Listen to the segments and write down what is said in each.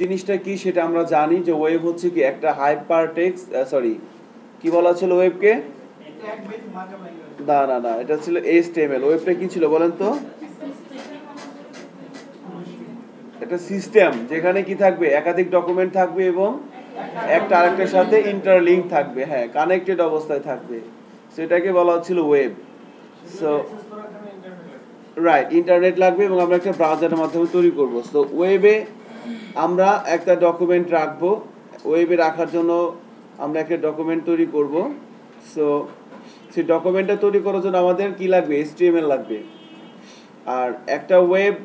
জিনিসটা কি সেটা আমরা জানি যে ওয়েব হচ্ছে কি একটা হাইপার টেক্সট সরি কি বলা ছিল ওয়েবকে না না না, এটা ছিল এইচটিএমএল। ওয়েবটা কি ছিল বলেন তো? একটা সিস্টেম যেখানে কি থাকবে? একাধিক ডকুমেন্ট থাকবে এবং একটা আরেকটার সাথে ইন্টারলিঙ্ক থাকবে হ্যাঁ কানেক্টেড অবস্থায় থাকবে। সেটাকে বলা হচ্ছিল ওয়েব সো রাইট ইন্টারনেট লাগবে এবং আমরা একটা ব্রাউজারের মাধ্যমে তৈরি করব। সো ওয়েবে আমরা একটা ডকুমেন্ট রাখব ওয়েবে রাখার জন্য আমরা একটা ডকুমেন্ট তৈরি করব। সো সেই ডকুমেন্টটা তৈরি করার জন্য আমাদের কি লাগবে? এইচটিএমএল লাগবে। আর একটা ওয়েব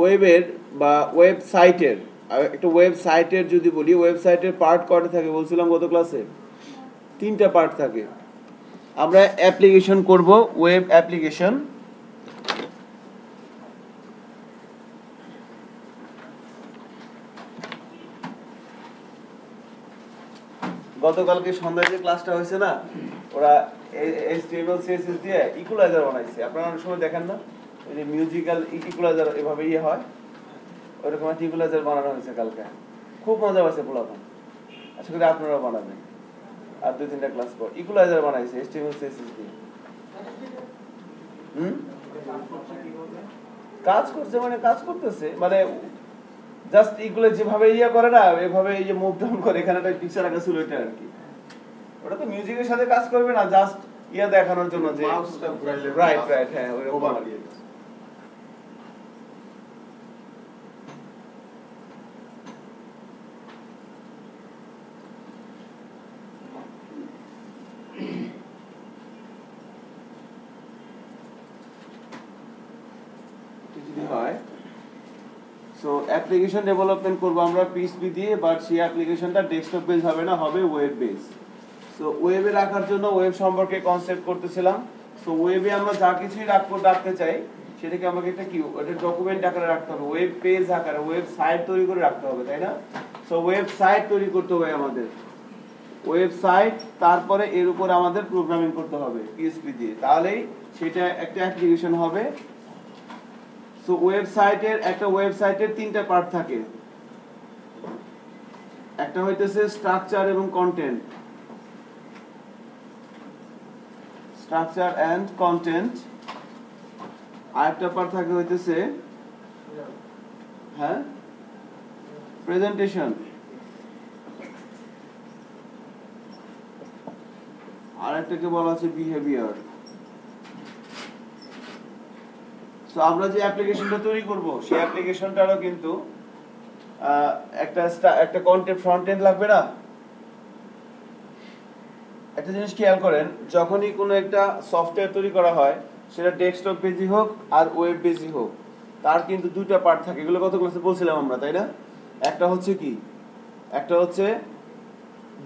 ওয়েবের বা ওয়েবসাইটের একটা ওয়েবসাইটের যদি বলি ওয়েবসাইটের পার্ট কটা থাকে বলছিলাম গত ক্লাসে তিনটা পার্ট থাকে। আমরা অ্যাপ্লিকেশন করব ওয়েব অ্যাপ্লিকেশন গতকালকে সন্ধ্যায় যে ক্লাসটা হয়েছে না, ওরা এইচটিএমএল সিএসএস দিয়ে ইকুয়ালাইজার বানাইছে। আপনারা অনেক সময় দেখেন না? এই যে মিউজিক্যাল ইকুয়ালাইজার এভাবে ইয়ে হয়। ওরকম একটা ইকুয়ালাইজার বানানো হয়েছে কালকে। খুব মজা পাইছে পোলাপান। আশা করি আপনারা বানাবেন। আর দুই তিনটা ক্লাস পর। ইকুয়ালাইজার বানাইছে এইচটিএমএল সিএসএস দিয়ে। হুম? কাজ করছে মানে কাজ করতেছে। মানে জাস্ট এগুলো যেভাবে ইয়ে করে না এভাবে এই যে মুভ ডাউন করে এখানে একটা পিকচার আঁকা ছিল এটা আর কি। ওটা তো মিউজিকের সাথে কাজ করবে না জাস্ট ইয়ে দেখানোর জন্য যে রাইট রাইট হ্যাঁ ওইরকম ওভার আর কি। দিয়ে যদি হয় সো অ্যাপ্লিকেশন ডেভেলপমেন্ট করব আমরা পিএসপি দিয়ে বাট সেই অ্যাপ্লিকেশনটা ডেস্কটপ বেস হবে না, হবে ওয়েব বেস সো ওয়েবে রাখার জন্য ওয়েব সম্পর্কে কনসেপ্ট করতেছিলাম। সো ওয়েবে আমরা যা কিছুই রাখব, রাখতে চাই, সেটাকে আমাকে একটা কি, একটা ডকুমেন্ট আকারে রাখতে হবে ওয়েব পেজ আকারে ওয়েব সাইট তৈরি করে রাখতে হবে, তাই না? সো ওয়েবসাইট তৈরি করতে হবে আমাদের। ওয়েবসাইট তারপরে এর উপর আমাদের প্রোগ্রামিং করতে হবে, পিএসপি দিয়ে। তাহলেই সেটা একটা অ্যাপ্লিকেশন হবে। সো ওয়েবসাইটের একটা ওয়েবসাইটের তিনটা পার্ট থাকে। একটা হইতেছে স্ট্রাকচার এবং কন্টেন্ট স্ট্রাকচার এন্ড কন্টেন্ট আরেকটা পার্ট থাকে হইতেছে হ্যাঁ? প্রেজেন্টেশন আরেকটাকে বলা আছে বিহেভিয়ার সো আমরা যে অ্যাপ্লিকেশনটা তৈরি করব, সেই অ্যাপ্লিকেশনটারও কিন্তু একটা একটা কন্টেন্ট ফ্রন্ট এন্ড লাগবে না? একটা জিনিস খেয়াল করেন, যখনই কোনো একটা সফটওয়্যার তৈরি করা হয়, সেটা ডেস্কটপ বেজি হোক আর ওয়েব বেজি হোক, তার কিন্তু দুইটা পার্ট থাকে। এগুলো কত ক্লাসে বলছিলাম আমরা, তাই না? একটা হচ্ছে কি? একটা হচ্ছে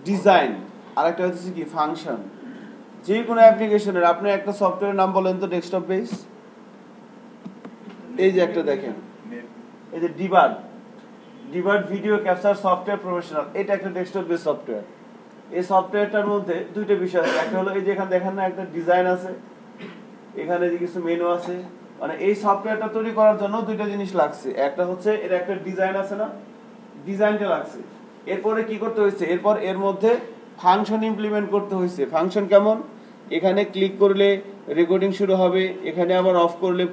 ডিজাইন আর একটা হচ্ছে কি? ফাংশন যে কোনো অ্যাপ্লিকেশনের আপনি একটা সফটওয়্যারের নাম বলেন তো ডেস্কটপ বেস এই যে একটা দেখেন। এই যে Debut Debut video capture software professional এটা একটা ডেস্কটপ বেস সফটওয়্যার এই সফটওয়্যারটার মধ্যে দুইটা বিষয় আছে। একটা হলো এই যে এখানে দেখেন না, একটা ডিজাইন আছে। এখানে যে কিছু মেনু আছে। মানে এই সফটওয়্যারটা তৈরি করার জন্য দুইটা জিনিস লাগছে। একটা হচ্ছে এর একটা ডিজাইন আছে না? ডিজাইনটা লাগছে। এরপরে কি করতে হয়েছে? এরপর এর মধ্যে ফাংশন ইমপ্লিমেন্ট করতে হয়েছে। ফাংশন কেমন? এখানে ক্লিক করলে রেকর্ডিং শুরু হবে। এখানে আবার অফ করলে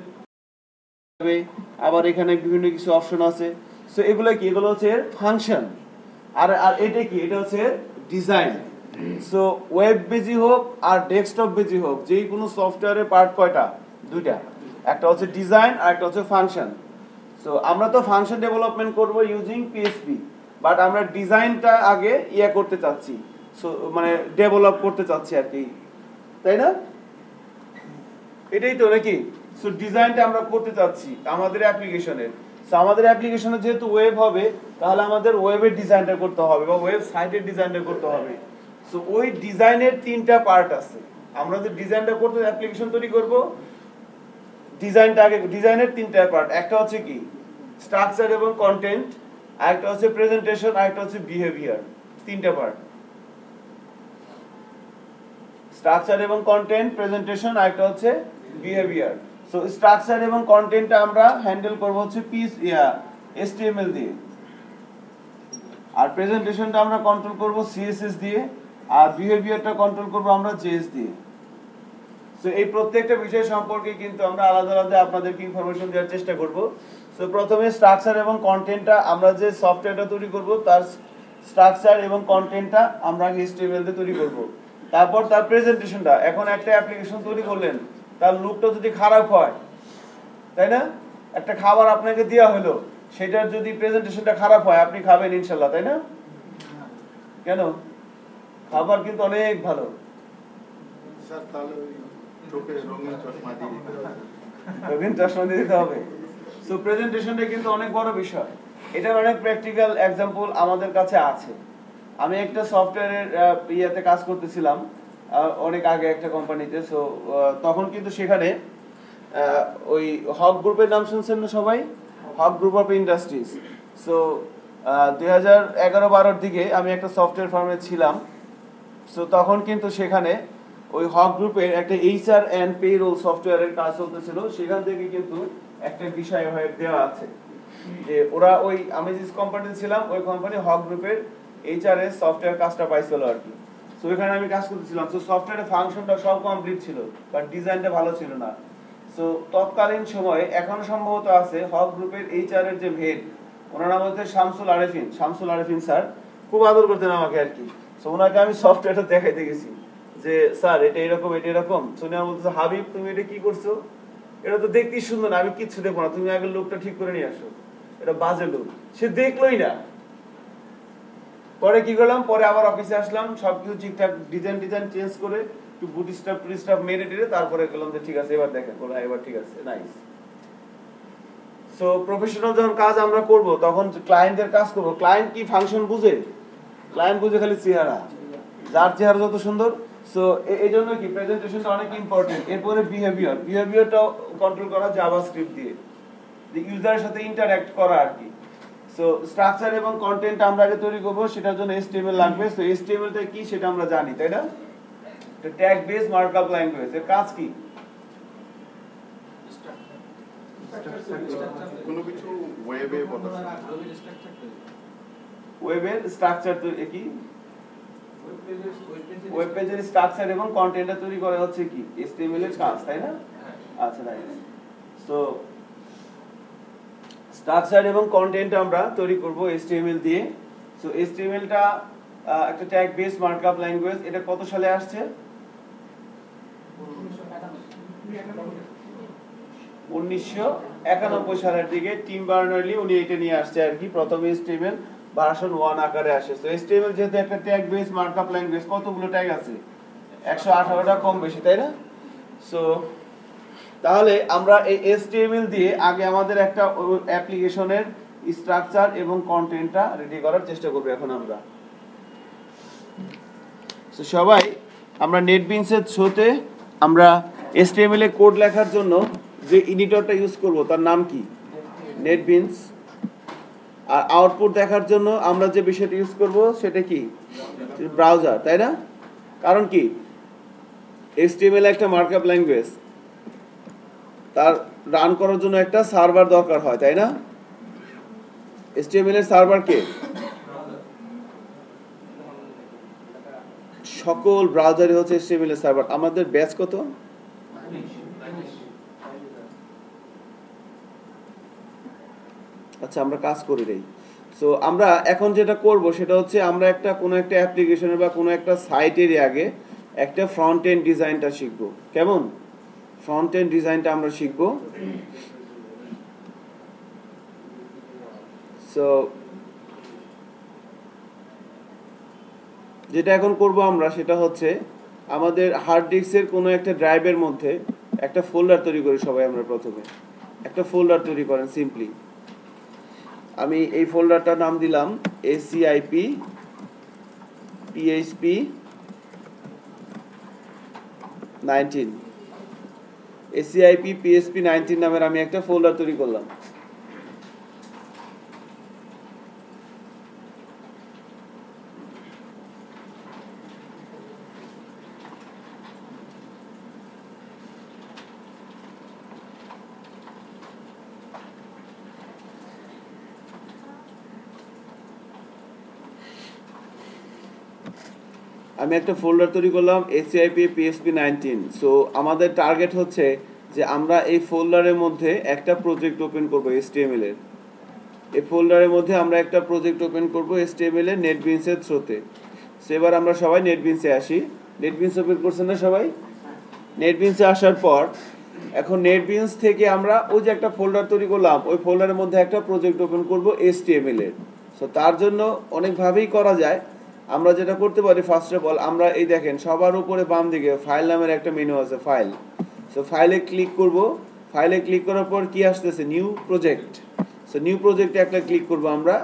হবে। আবার এখানে বিভিন্ন কিছু অপশন আছে। সো এগুলো কি? এগুলো হচ্ছে ফাংশন আর আর এটা কি? এটা হচ্ছে ডিজাইন সো ওয়েব বেজি হোক আর ডেস্কটপ বেজি হোক যেই কোনো সফটওয়্যারের পার্ট কয়টা? দুইটা। একটা হচ্ছে ডিজাইন আর একটা হচ্ছে ফাংশন সো আমরা তো ফাংশন ডেভেলপমেন্ট করব ইউজিং পিএসপি বাট আমরা ডিজাইনটা আগে ইয়ে করতে চাচ্ছি। সো মানে ডেভেলপ করতে চাচ্ছি আর কি। তাই না? এটাই তো, নাকি? সো ডিজাইনটা আমরা করতে চাচ্ছি আমাদের অ্যাপ্লিকেশনের সো আমাদের অ্যাপ্লিকেশনে যেহেতু ওয়েব হবে, তাহলে আমাদের ওয়েবের ডিজাইনটা করতে হবে বা ওয়েব সাইটের ডিজাইনটা করতে হবে। সো ওই ডিজাইনের তিনটা পার্ট আছে। আমরা যে ডিজাইনটা করতে অ্যাপ্লিকেশন তৈরি করব ডিজাইনটা আগে ডিজাইনের তিনটা পার্ট একটা হচ্ছে কি? স্ট্রাকচার এবং কন্টেন্ট আরেকটা হচ্ছে প্রেজেন্টেশন আরেকটা হচ্ছে বিহেভিয়ার তিনটা পার্ট স্ট্রাকচার এবং কন্টেন্ট প্রেজেন্টেশন আরেকটা হচ্ছে বিহেভিয়ার সো স্ট্রাকচার এবং কন্টেন্টটা আমরা হ্যান্ডেল করব হচ্ছে পিস ইয়া এসটিএমএল দিয়ে। আর প্রেজেন্টেশনটা আমরা কন্ট্রোল করব সিএসএস দিয়ে, আর বিহেভিয়ারটা কন্ট্রোল করব আমরা জেএস দিয়ে। সো এই প্রত্যেকটা বিষয় সম্পর্কে কিন্তু আমরা আলাদা আলাদা আপনাদেরকে ইনফরমেশন দেওয়ার চেষ্টা করব। সো প্রথমে স্ট্রাকচার এবং কন্টেন্টটা আমরা যে সফটওয়্যারটা তৈরি করব, তার স্ট্রাকচার এবং কন্টেন্টটা আমরা HTML দিয়ে তৈরি করব। তারপর তার প্রেজেন্টেশনটা এখন একটা অ্যাপ্লিকেশন তৈরি করলেন। তার লুকটা যদি খারাপ হয় তাই না? একটা খাবার আপনাকে দেওয়া হলো সেটার যদি প্রেজেন্টেশনটা খারাপ হয় আপনি খাবেন ইনশাল্লাহ তাই না? কেন? খাবার কিন্তু অনেক ভালো। স্যার তাহলে ওই চোখে রঙিন চশমা দিয়ে দিতে হবে। রঙিন চশমা দিয়ে দিতে হবে। সো প্রেজেন্টেশনটা কিন্তু অনেক বড় বিষয়। এটার অনেক প্র্যাকটিক্যাল এক্সাম্পল আমাদের কাছে আছে। আমি একটা সফটওয়্যারের ইয়েতে কাজ করতেছিলাম। অনেক আগে একটা কোম্পানিতে সো তখন কিন্তু সেখানে ওই হক গ্রুপের নাম শুনছেন না সবাই? Haque Group of Industries. So দুই হাজার এগারো বারোর দিকে আমি একটা সফটওয়্যার ফার্মে ছিলাম। সো তখন কিন্তু সেখানে ওই হক গ্রুপের একটা এইচআর অ্যান্ড পে রোল সফটওয়্যারের কাজ চলতেছিল। সেখান থেকে কিন্তু একটা বিষয় হয়ে দেওয়া আছে। যে ওরা ওই, আমি যে কোম্পানিতে ছিলাম, ওই কোম্পানি হক গ্রুপের এইচআর এর সফটওয়্যার কাজটা পাইছিল আর কি। সো এখানে আমি কাজ করতেছিলাম। সো সফটওয়্যারের ফাংশনটা সব কমপ্লিট ছিল বাট ডিজাইনটা ভালো ছিল না। সো তৎকালীন সময়ে এখন সম্ভবত আছে, হক গ্রুপের এইচআর এর যে হেড ওনার নাম হচ্ছে শামসুল আরেফিন। শামসুল আরেফিন, স্যার, খুব আদর করতেন আমাকে আর কি। সো ওনাকে আমি সফটওয়্যারটা দেখাইতে গেছি, যে, স্যার, এটা এরকম এটা এরকম। সোনিয়া বলতেছে, হাবিব, তুমি এটা কি করছ? এটা তো দেখতেই সুন্দর না, আমি কিচ্ছু দেখব না, তুমি আগে লোকটা ঠিক করে নিয়ে আসো। এটা বাজে লোক সে দেখলোই না। পরে কি করলাম? পরে আবার অফিসে আসলাম সবকিছু ঠিকঠাক ডিজাইন ডিজাইন চেঞ্জ করে একটু বুটি স্টাফ স্টাফ মেরে টেরে তারপরে গেলাম যে ঠিক আছে এবার দেখেন বলে হ্যাঁ, এবার ঠিক আছে নাইস সো প্রফেশনাল যখন কাজ আমরা করব তখন ক্লায়েন্টের কাজ করব। ক্লায়েন্ট কি ফাংশন বুঝে? ক্লায়েন্ট বুঝে খালি চেহারা। যার চেহারা যত সুন্দর। সো এই জন্য কি প্রেজেন্টেশনটা অনেক ইম্পর্টেন্ট এরপরে বিহেভিয়ার বিহেভিয়ারটাও কন্ট্রোল করা জাভাস্ক্রিপ্ট দিয়ে। ইউজারের সাথে ইন্টারঅ্যাক্ট করা আর কি। সো স্ট্রাকচার এবং কন্টেন্ট আমরা আগে তৈরি করব সেটার জন্য HTML লাগবে। সো HTML টা কি সেটা আমরা জানি তাই না? এটা ট্যাগ বেস মার্কআপ ল্যাঙ্গুয়েজ এর কাজ কি? কোনো কিছু ওয়েবে বলা ওয়েবের স্ট্রাকচার তো কি? ওয়েব পেজের স্ট্রাকচার এবং কন্টেন্টটা তৈরি করা হচ্ছে কি? HTML এর কাজ তাই না? আচ্ছা রাইট সো স্ট্রাকচার এবং কন্টেন্ট আমরা তৈরি করব HTML দিয়ে। সো HTML টা আহ, একটা ট্যাগ বেস মার্কআপ ল্যাঙ্গুয়েজ এটা কত সালে আসছে? উনিশশো একানব্বই সালের দিকে টিম বার্নার্লি উনি এটা নিয়ে আসছে আর কি। প্রথম HTML ভার্সন ওয়ান আকারে আসে। তো HTML যেহেতু একটা ট্যাগ বেস মার্কআপ ল্যাঙ্গুয়েজ কতগুলো ট্যাগ আছে? একশো আঠারোটা কম বেশি তাই না? সো তাহলে আমরা এই HTML দিয়ে আগে আমাদের একটা অ্যাপ্লিকেশনের স্ট্রাকচার এবং কন্টেন্টটা রেডি করার চেষ্টা করব এখন আমরা। তো সবাই, আমরা নেটবিনসের থ্রুতে আমরা HTML এ কোড লেখার জন্য যে এডিটরটা ইউজ করব, তার নাম কি? নেটবিনস আর আউটপুট দেখার জন্য আমরা যে বিষয়টা ইউজ করব, সেটা কি? ব্রাউজার তাই না? কারণ কি? HTML একটা মার্কআপ ল্যাঙ্গুয়েজ তার রান করার জন্য একটা সার্ভার দরকার হয়, তাই না? এর সার্ভার কে? সকল হচ্ছে HTML এর সার্ভার আমাদের ব্যাচ কত? আচ্ছা আমরা কাজ করি রে। সো আমরা এখন যেটা করব, সেটা হচ্ছে আমরা একটা, কোনো একটা অ্যাপ্লিকেশনের বা কোনো একটা সাইটের আগে একটা ফ্রন্ট এন্ড ডিজাইনটা শিখব। কেমন? ফ্রন্ট এন্ড ডিজাইনটা আমরা শিখব। সো যেটা এখন করব আমরা সেটা হচ্ছে, আমাদের হার্ড ডিস্কের কোনো একটা ড্রাইভের মধ্যে একটা ফোল্ডার তৈরি করি সবাই আমরা প্রথমে। একটা ফোল্ডার তৈরি করেন সিম্পলি আমি এই ফোল্ডারটার নাম দিলাম ACIP PHP nineteen ACIP PSP nineteen নামের আমি একটা ফোল্ডার তৈরি করলাম। আমি একটা ফোল্ডার তৈরি করলাম এসিআইপি পিএসপি নাইনটিন সো আমাদের টার্গেট হচ্ছে যে আমরা এই ফোল্ডারের মধ্যে একটা প্রজেক্ট ওপেন করব এসটিএমএল এর। এই ফোল্ডারের মধ্যে আমরা একটা প্রজেক্ট ওপেন করব এসটিএমএল এর নেটবিনসের থ্রোতে সো এবার আমরা সবাই নেটবিনসে আসি। নেটবিনস ওপেন করছেন না সবাই? নেটবিনসে আসার পর, এখন নেটবিনস থেকে আমরা ওই যে একটা ফোল্ডার তৈরি করলাম, ওই ফোল্ডারের মধ্যে একটা প্রজেক্ট ওপেন করব এসটিএমএল এর। সো তার জন্য অনেকভাবেই করা যায়। আমরা যেটা করতে পারি ফার্স্ট অফ অল আমরা এই দেখেন, সবার উপরে বাম দিকে ফাইল নামের একটা মেনু আছে ফাইল সো ফাইলে ক্লিক করব। ফাইলে ক্লিক করার পর কি আসতেছে? নিউ প্রজেক্ট সো নিউ প্রজেক্টে একটা ক্লিক করব আমরা।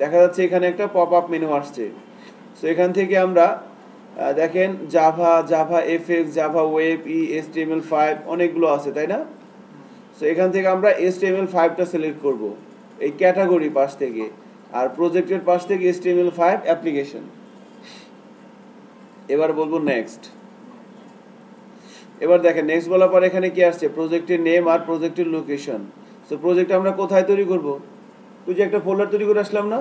দেখা যাচ্ছে এখানে একটা পপ আপ মেনু আসছে। সো এখান থেকে আমরা দেখেন Java Java FX Java web H T M L five অনেকগুলো আছে, তাই না? সো এখান থেকে আমরা এস টি এম এল ফাইভটা সিলেক্ট করব। এই ক্যাটাগরি পাশ থেকে। আর প্রজেক্টের পাশ থেকে H T M L five application এবার বলব নেক্সট এবার দেখেন নেক্সট বলার পর এখানে কি আসছে? প্রজেক্টের নেম আর প্রজেক্টের লোকেশন সো প্রজেক্ট আমরা কোথায় তৈরি করব? ওই যে একটা ফোল্ডার তৈরি করে আসলাম না?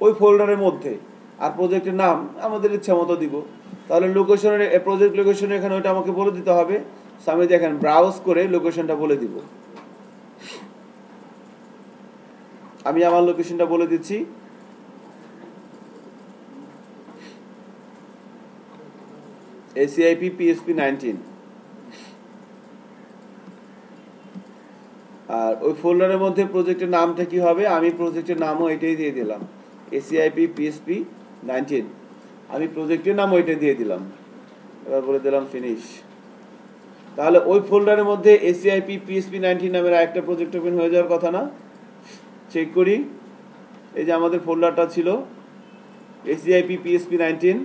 ওই ফোল্ডারের মধ্যে। আর প্রজেক্টের নাম আমাদের ইচ্ছা মতো দিব। তাহলে লোকেশনের প্রজেক্ট লোকেশন এখানে ওইটা আমাকে বলে দিতে হবে। সো আমি দেখেন ব্রাউজ করে লোকেশনটা বলে দিব। আমি আমার লোকেশনটা বলে দিচ্ছি। এসিআইপি পিএসপি নাইনটিন আর ওই ফোল্ডারের মধ্যে প্রজেক্টের নামটা কি হবে? আমি প্রজেক্টের নামও এটাই দিয়ে দিলাম। এসিআইপি পিএসপি নাইনটিন আমি প্রজেক্টের নাম ওইটা দিয়ে দিলাম। এবার বলে দিলাম ফিনিশ তাহলে ওই ফোল্ডারের মধ্যে এসিআইপি পিএসপি নাইনটিন নামের একটা প্রজেক্ট ওপেন হয়ে যাওয়ার কথা না? চেক করি। এই যে আমাদের ফোল্ডারটা ছিল এসিআইপি পিএসপি নাইনটিন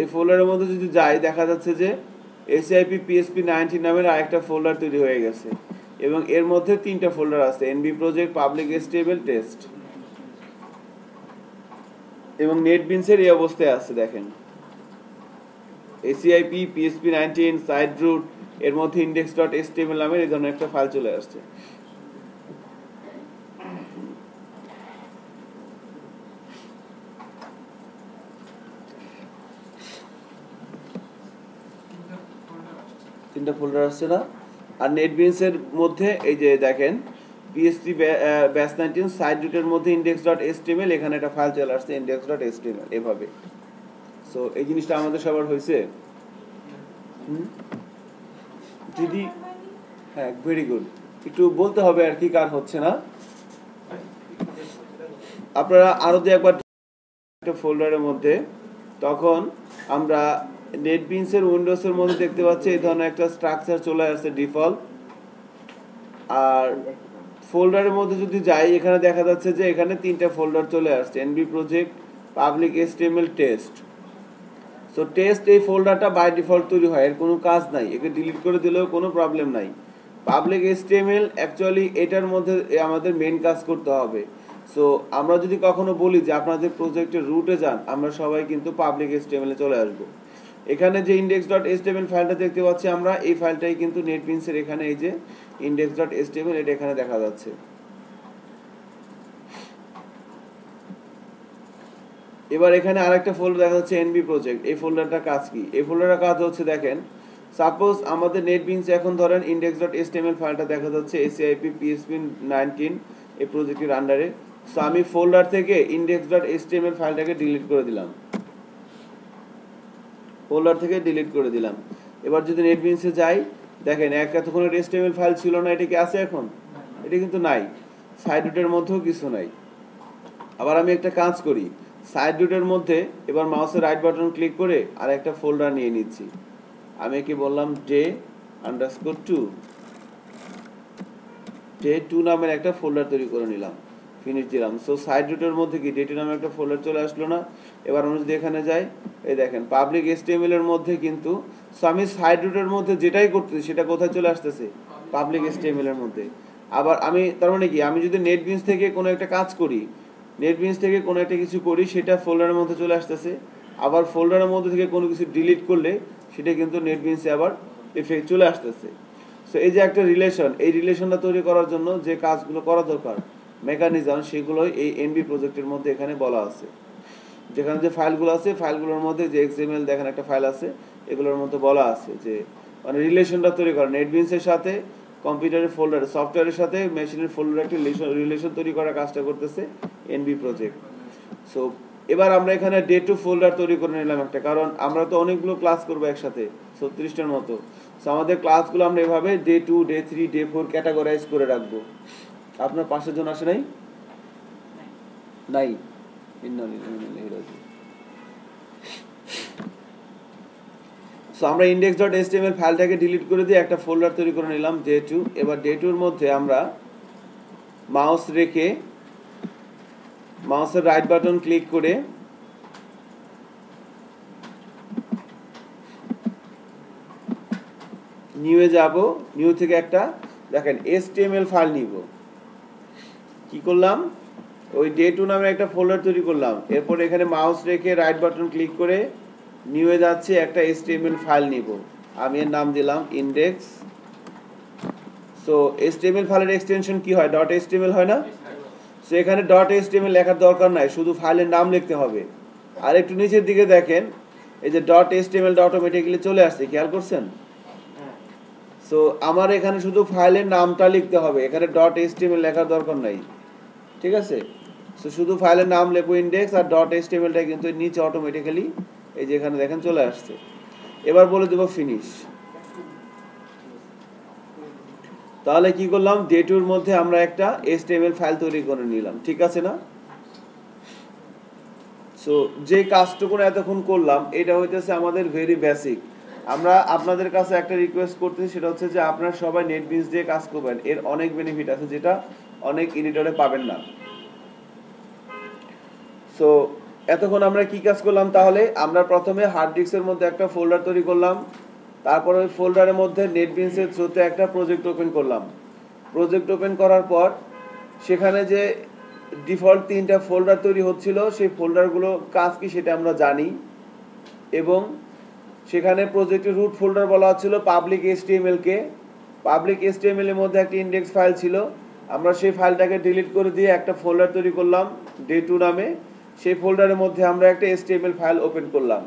এই ফোল্ডারের মধ্যে যদি যাই, দেখা যাচ্ছে যে এসআইপি পিএসপি নাইনটিন নামের আরেকটা ফোল্ডার তৈরি হয়ে গেছে। এবং এর মধ্যে তিনটা ফোল্ডার আছে NB project public stable test এবং নেটবিনসের এই অবস্থায় আছে, দেখেন। ACIP PSP nineteen site root এর মধ্যে ইন্ডেক্স ডট এসটিএমএল নামের এই ধরনের একটা ফাইল চলে আসছে। তিনটা ফোল্ডার আসছে না। আর নেটবিনসের মধ্যে এই যে দেখেন পিএসপি ব্যাস নাইনটিন সাইড রুটের মধ্যে ইন্ডেক্স ডট এসটিএমএল এখানে একটা ফাইল চলে আসছে ইন্ডেক্স ডট এস এসটিএমএল এভাবে। সো এই জিনিসটা আমাদের সবার হয়েছে? যদি হ্যাঁ ভেরি গুড একটু বলতে হবে আর কি কার হচ্ছে না। আপনারা আরও যে একবার একটা ফোল্ডারের মধ্যে, তখন আমরা নেটবিনসের উইন্ডোজের মধ্যে দেখতে পাচ্ছি এই ধরনের একটা স্ট্রাকচার চলে আসছে ডিফল্ট আর ফোল্ডারের মধ্যে যদি যাই, এখানে দেখা যাচ্ছে যে এখানে তিনটা ফোল্ডার চলে আসছে। NB project public HTML test so test এই ফোল্ডারটা বাই ডিফল্ট তৈরি হয়, এর কোনো কাজ নাই। একে ডিলিট করে দিলেও কোনো প্রবলেম নাই। পাবলিক এসটিএমএল অ্যাকচুয়ালি এটার মধ্যে আমাদের মেন কাজ করতে হবে। সো আমরা যদি কখনো বলি যে আপনাদের প্রজেক্টের রুটে যান, আমরা সবাই কিন্তু পাবলিক এসটিএমএল এ চলে আসব। এখানে যে ইন্ডেক্স ডট এসটিএমএল ফাইলটা দেখতে পাচ্ছি আমরা, এই ফাইলটাই কিন্তু নেটবিনসের এখানে এই যে ইন্ডেক্স ডট এসটিএমএল এটা এখানে দেখা যাচ্ছে। এবার এখানে আরেকটা ফোল্ডার দেখা যাচ্ছে এনবি প্রজেক্ট এই ফোল্ডারটা কাজ কি? এই ফোল্ডারটা কাজ হচ্ছে দেখেন সাপোজ আমাদের নেটবিনস এখন ধরেন ইন্ডেক্স ডট এস এসটিএমএল ফাইলটা দেখা যাচ্ছে এসিআইপি পিএসপি নাইনটিন এই প্রজেক্টের আন্ডারে সো আমি ফোল্ডার থেকে ইন্ডেক্স ডট এস এসটিএমএল ফাইলটাকে ডিলিট করে দিলাম। ফোল্ডার থেকে ডিলিট করে দিলাম। এবার যদি নেটবিনসে যাই দেখেন এক এতক্ষণের এসটিএমএল ফাইল ছিল না এটা কি আছে এখন? এটা কিন্তু নাই। সাইড রুটের মধ্যেও কিছু নাই। আবার আমি একটা কাজ করি। সাইড রুটের মধ্যে এবার মাউসের রাইট বাটন ক্লিক করে আর একটা ফোল্ডার নিয়ে নিচ্ছি। আমি কি বললাম day underscore two day two নামের একটা ফোল্ডার তৈরি করে নিলাম। ফিনিশ দিলাম। সো সাইড রুটের মধ্যে কি ডে টু নামের একটা ফোল্ডার চলে আসলো না? এবার আমরা যদি এখানে যাই, এই দেখেন পাবলিক এসটিএমএল এর মধ্যে কিন্তু সো আমি সাইড রুটের মধ্যে যেটাই করতেছি, সেটা কোথায় চলে আসতেছে? পাবলিক এসটিএমএল এর মধ্যে। আবার আমি, তার মানে কি, আমি যদি নেটবিনস থেকে কোনো একটা কাজ করি নেটবিনস থেকে কোনো একটা কিছু করি, সেটা ফোল্ডারের মধ্যে চলে আসতেছে। আবার ফোল্ডারের মধ্যে থেকে কোনো কিছু ডিলিট করলে, সেটা কিন্তু নেটবিনসে আবার এফেক্ট চলে আসতেছে। সো এই যে একটা রিলেশন এই রিলেশনটা তৈরি করার জন্য যে কাজগুলো করা দরকার মেকানিজম সেগুলো এই এনবি প্রজেক্টের মধ্যে এখানে বলা আছে। যেখানে যে ফাইলগুলো আছে, ফাইলগুলোর মধ্যে যে এক্সএমএল দেখেন একটা ফাইল আছে, এগুলোর মধ্যে বলা আছে যে মানে রিলেশনটা তৈরি করা। নেটবিনসের সাথে কম্পিউটারের ফোল্ডার সফটওয়্যারের সাথে মেশিনের ফোল্ডার একটা রিলেশন তৈরি করার কাজটা করতেছে এনবি প্রজেক্ট সো এবার আমরা এখানে ডে টু ফোল্ডার তৈরি করে নিলাম একটা কারণ আমরা তো অনেকগুলো ক্লাস করব একসাথে ছত্রিশটার মতো। সো আমাদের ক্লাসগুলো আমরা এভাবে day two day three day four categorize করে রাখব। আপনার পাশের জন আসে নাই? নাই। সো আমরা ইন্ডেক্স ডট এসটিএমএল ফাইলটাকে ডিলিট করে দিয়ে একটা ফোল্ডার তৈরি করে নিলাম ডে টু এবার ডে টুর মধ্যে আমরা মাউস রেখে মাউসের রাইট বাটন ক্লিক করে নিউয়ে যাব। নিউ থেকে একটা, দেখেন এসটিএমএল ফাইল নিব। কি করলাম? ওই ডে টু নামে একটা ফোল্ডার তৈরি করলাম। এরপর এখানে মাউস রেখে রাইট বাটন ক্লিক করে নিউয়ে যাচ্ছি একটা এসটিএমএল ফাইল নিব। আমি এর নাম দিলাম ইন্ডেক্স সো এসটিএমএল ফাইলের এক্সটেনশন কি হয়? ডট এসটিএমএল হয় না? সো এখানে ডট এসটিএমএল লেখার দরকার নাই, শুধু ফাইলের নাম লিখতে হবে। আর একটু নিচের দিকে দেখেন, এই যে ডট এসটিএমএল অটোমেটিক্যালি চলে আসছে, খেয়াল করছেন? সো আমার এখানে শুধু ফাইলের নামটা লিখতে হবে, এখানে ডট এসটিএমএল লেখার দরকার নাই। ঠিক আছে? সো শুধু ফাইলের নাম লেখো ইন্ডেক্স আর ডট এসটিএমএলটা কিন্তু নিচে অটোমেটিক্যালি এই যে এখানে দেখেন চলে আসছে। এবার বলে দেবো ফিনিশ তাহলে কি করলাম? ডে টুর মধ্যে আমরা একটা এসটিএমএল ফাইল তৈরি করে নিলাম, ঠিক আছে না? সো যে কাজটুকু এতক্ষণ করলাম, এটা হইতেছে আমাদের ভেরি বেসিক আমরা আপনাদের কাছে একটা রিকোয়েস্ট করতেছি, সেটা হচ্ছে যে আপনারা সবাই নেট বিজ দিয়ে কাজ করবেন। এর অনেক বেনিফিট আছে, যেটা অনেক এডিটরে পাবেন না। সো এতক্ষণ আমরা কি কাজ করলাম তাহলে? আমরা প্রথমে হার্ড ডিস্কের মধ্যে একটা ফোল্ডার তৈরি করলাম। তারপর ওই ফোল্ডারের মধ্যে নেট নেটবিনসের থ্রুতে একটা প্রজেক্ট ওপেন করলাম। প্রজেক্ট ওপেন করার পর সেখানে যে ডিফল্ট তিনটা ফোল্ডার তৈরি হচ্ছিল, সেই ফোল্ডারগুলো কাজ কি সেটা আমরা জানি। এবং সেখানে প্রজেক্টের রুট ফোল্ডার বলা হচ্ছিল পাবলিক এসটিএমএল কে পাবলিক এসটিএমএল এর মধ্যে একটা ইন্ডেক্স ফাইল ছিল। আমরা সেই ফাইলটাকে ডিলিট করে দিয়ে একটা ফোল্ডার তৈরি করলাম ডে টু নামে। সেই ফোল্ডারের মধ্যে আমরা একটা এসটিএমএল ফাইল ওপেন করলাম।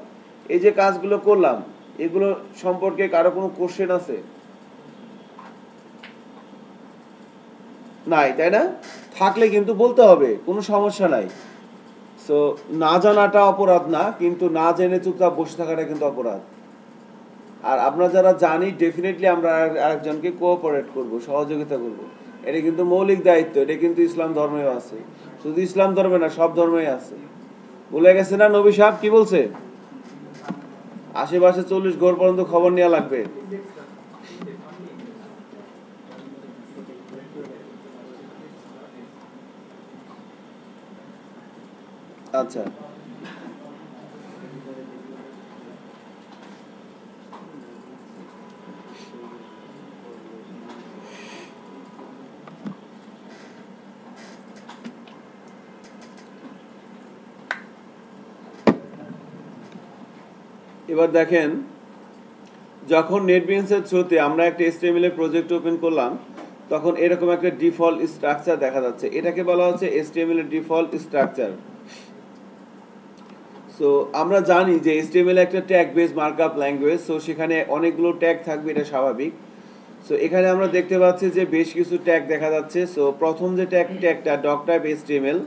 এই যে কাজগুলো করলাম, এগুলো সম্পর্কে কারও কোনো কোশ্চেন আছে? নাই, তাই না? থাকলে কিন্তু বলতে হবে, কোনো সমস্যা নাই। সো না জানাটা অপরাধ না, কিন্তু না জেনে চুপচাপ বসে থাকাটা কিন্তু অপরাধ। আর আমরা যারা জানি ডেফিনেটলি আমরা আর- আরেকজনকে কোঅপারেট করব, সহযোগিতা করব। এটা কিন্তু মৌলিক দায়িত্ব, এটা কিন্তু ইসলাম ধর্মেও আছে। শুধু ইসলাম ধর্মে না, সব ধর্মেই আছে। বলে গেছে না নবী সাহেব? কি বলছে? আশেপাশে চল্লিশ ঘর পর্যন্ত খবর নেওয়া লাগবে। আচ্ছা। এবার দেখেন, যখন নেটবিনসের থ্রুতে আমরা একটা এসটিএমএল এর প্রজেক্ট ওপেন করলাম, তখন এরকম একটা ডিফল্ট স্ট্রাকচার দেখা যাচ্ছে। এটাকে বলা হচ্ছে এসটিএমএল এর ডিফল্ট স্ট্রাকচার সো আমরা জানি যে এসটিএমএল একটা tag base markup language so সেখানে অনেকগুলো ট্যাগ থাকবে, এটা স্বাভাবিক। সো এখানে আমরা দেখতে পাচ্ছি যে বেশ কিছু ট্যাগ দেখা যাচ্ছে। সো প্রথম যে ট্যাগ ট্যাগটা ডক টাইপ এসটিএমএল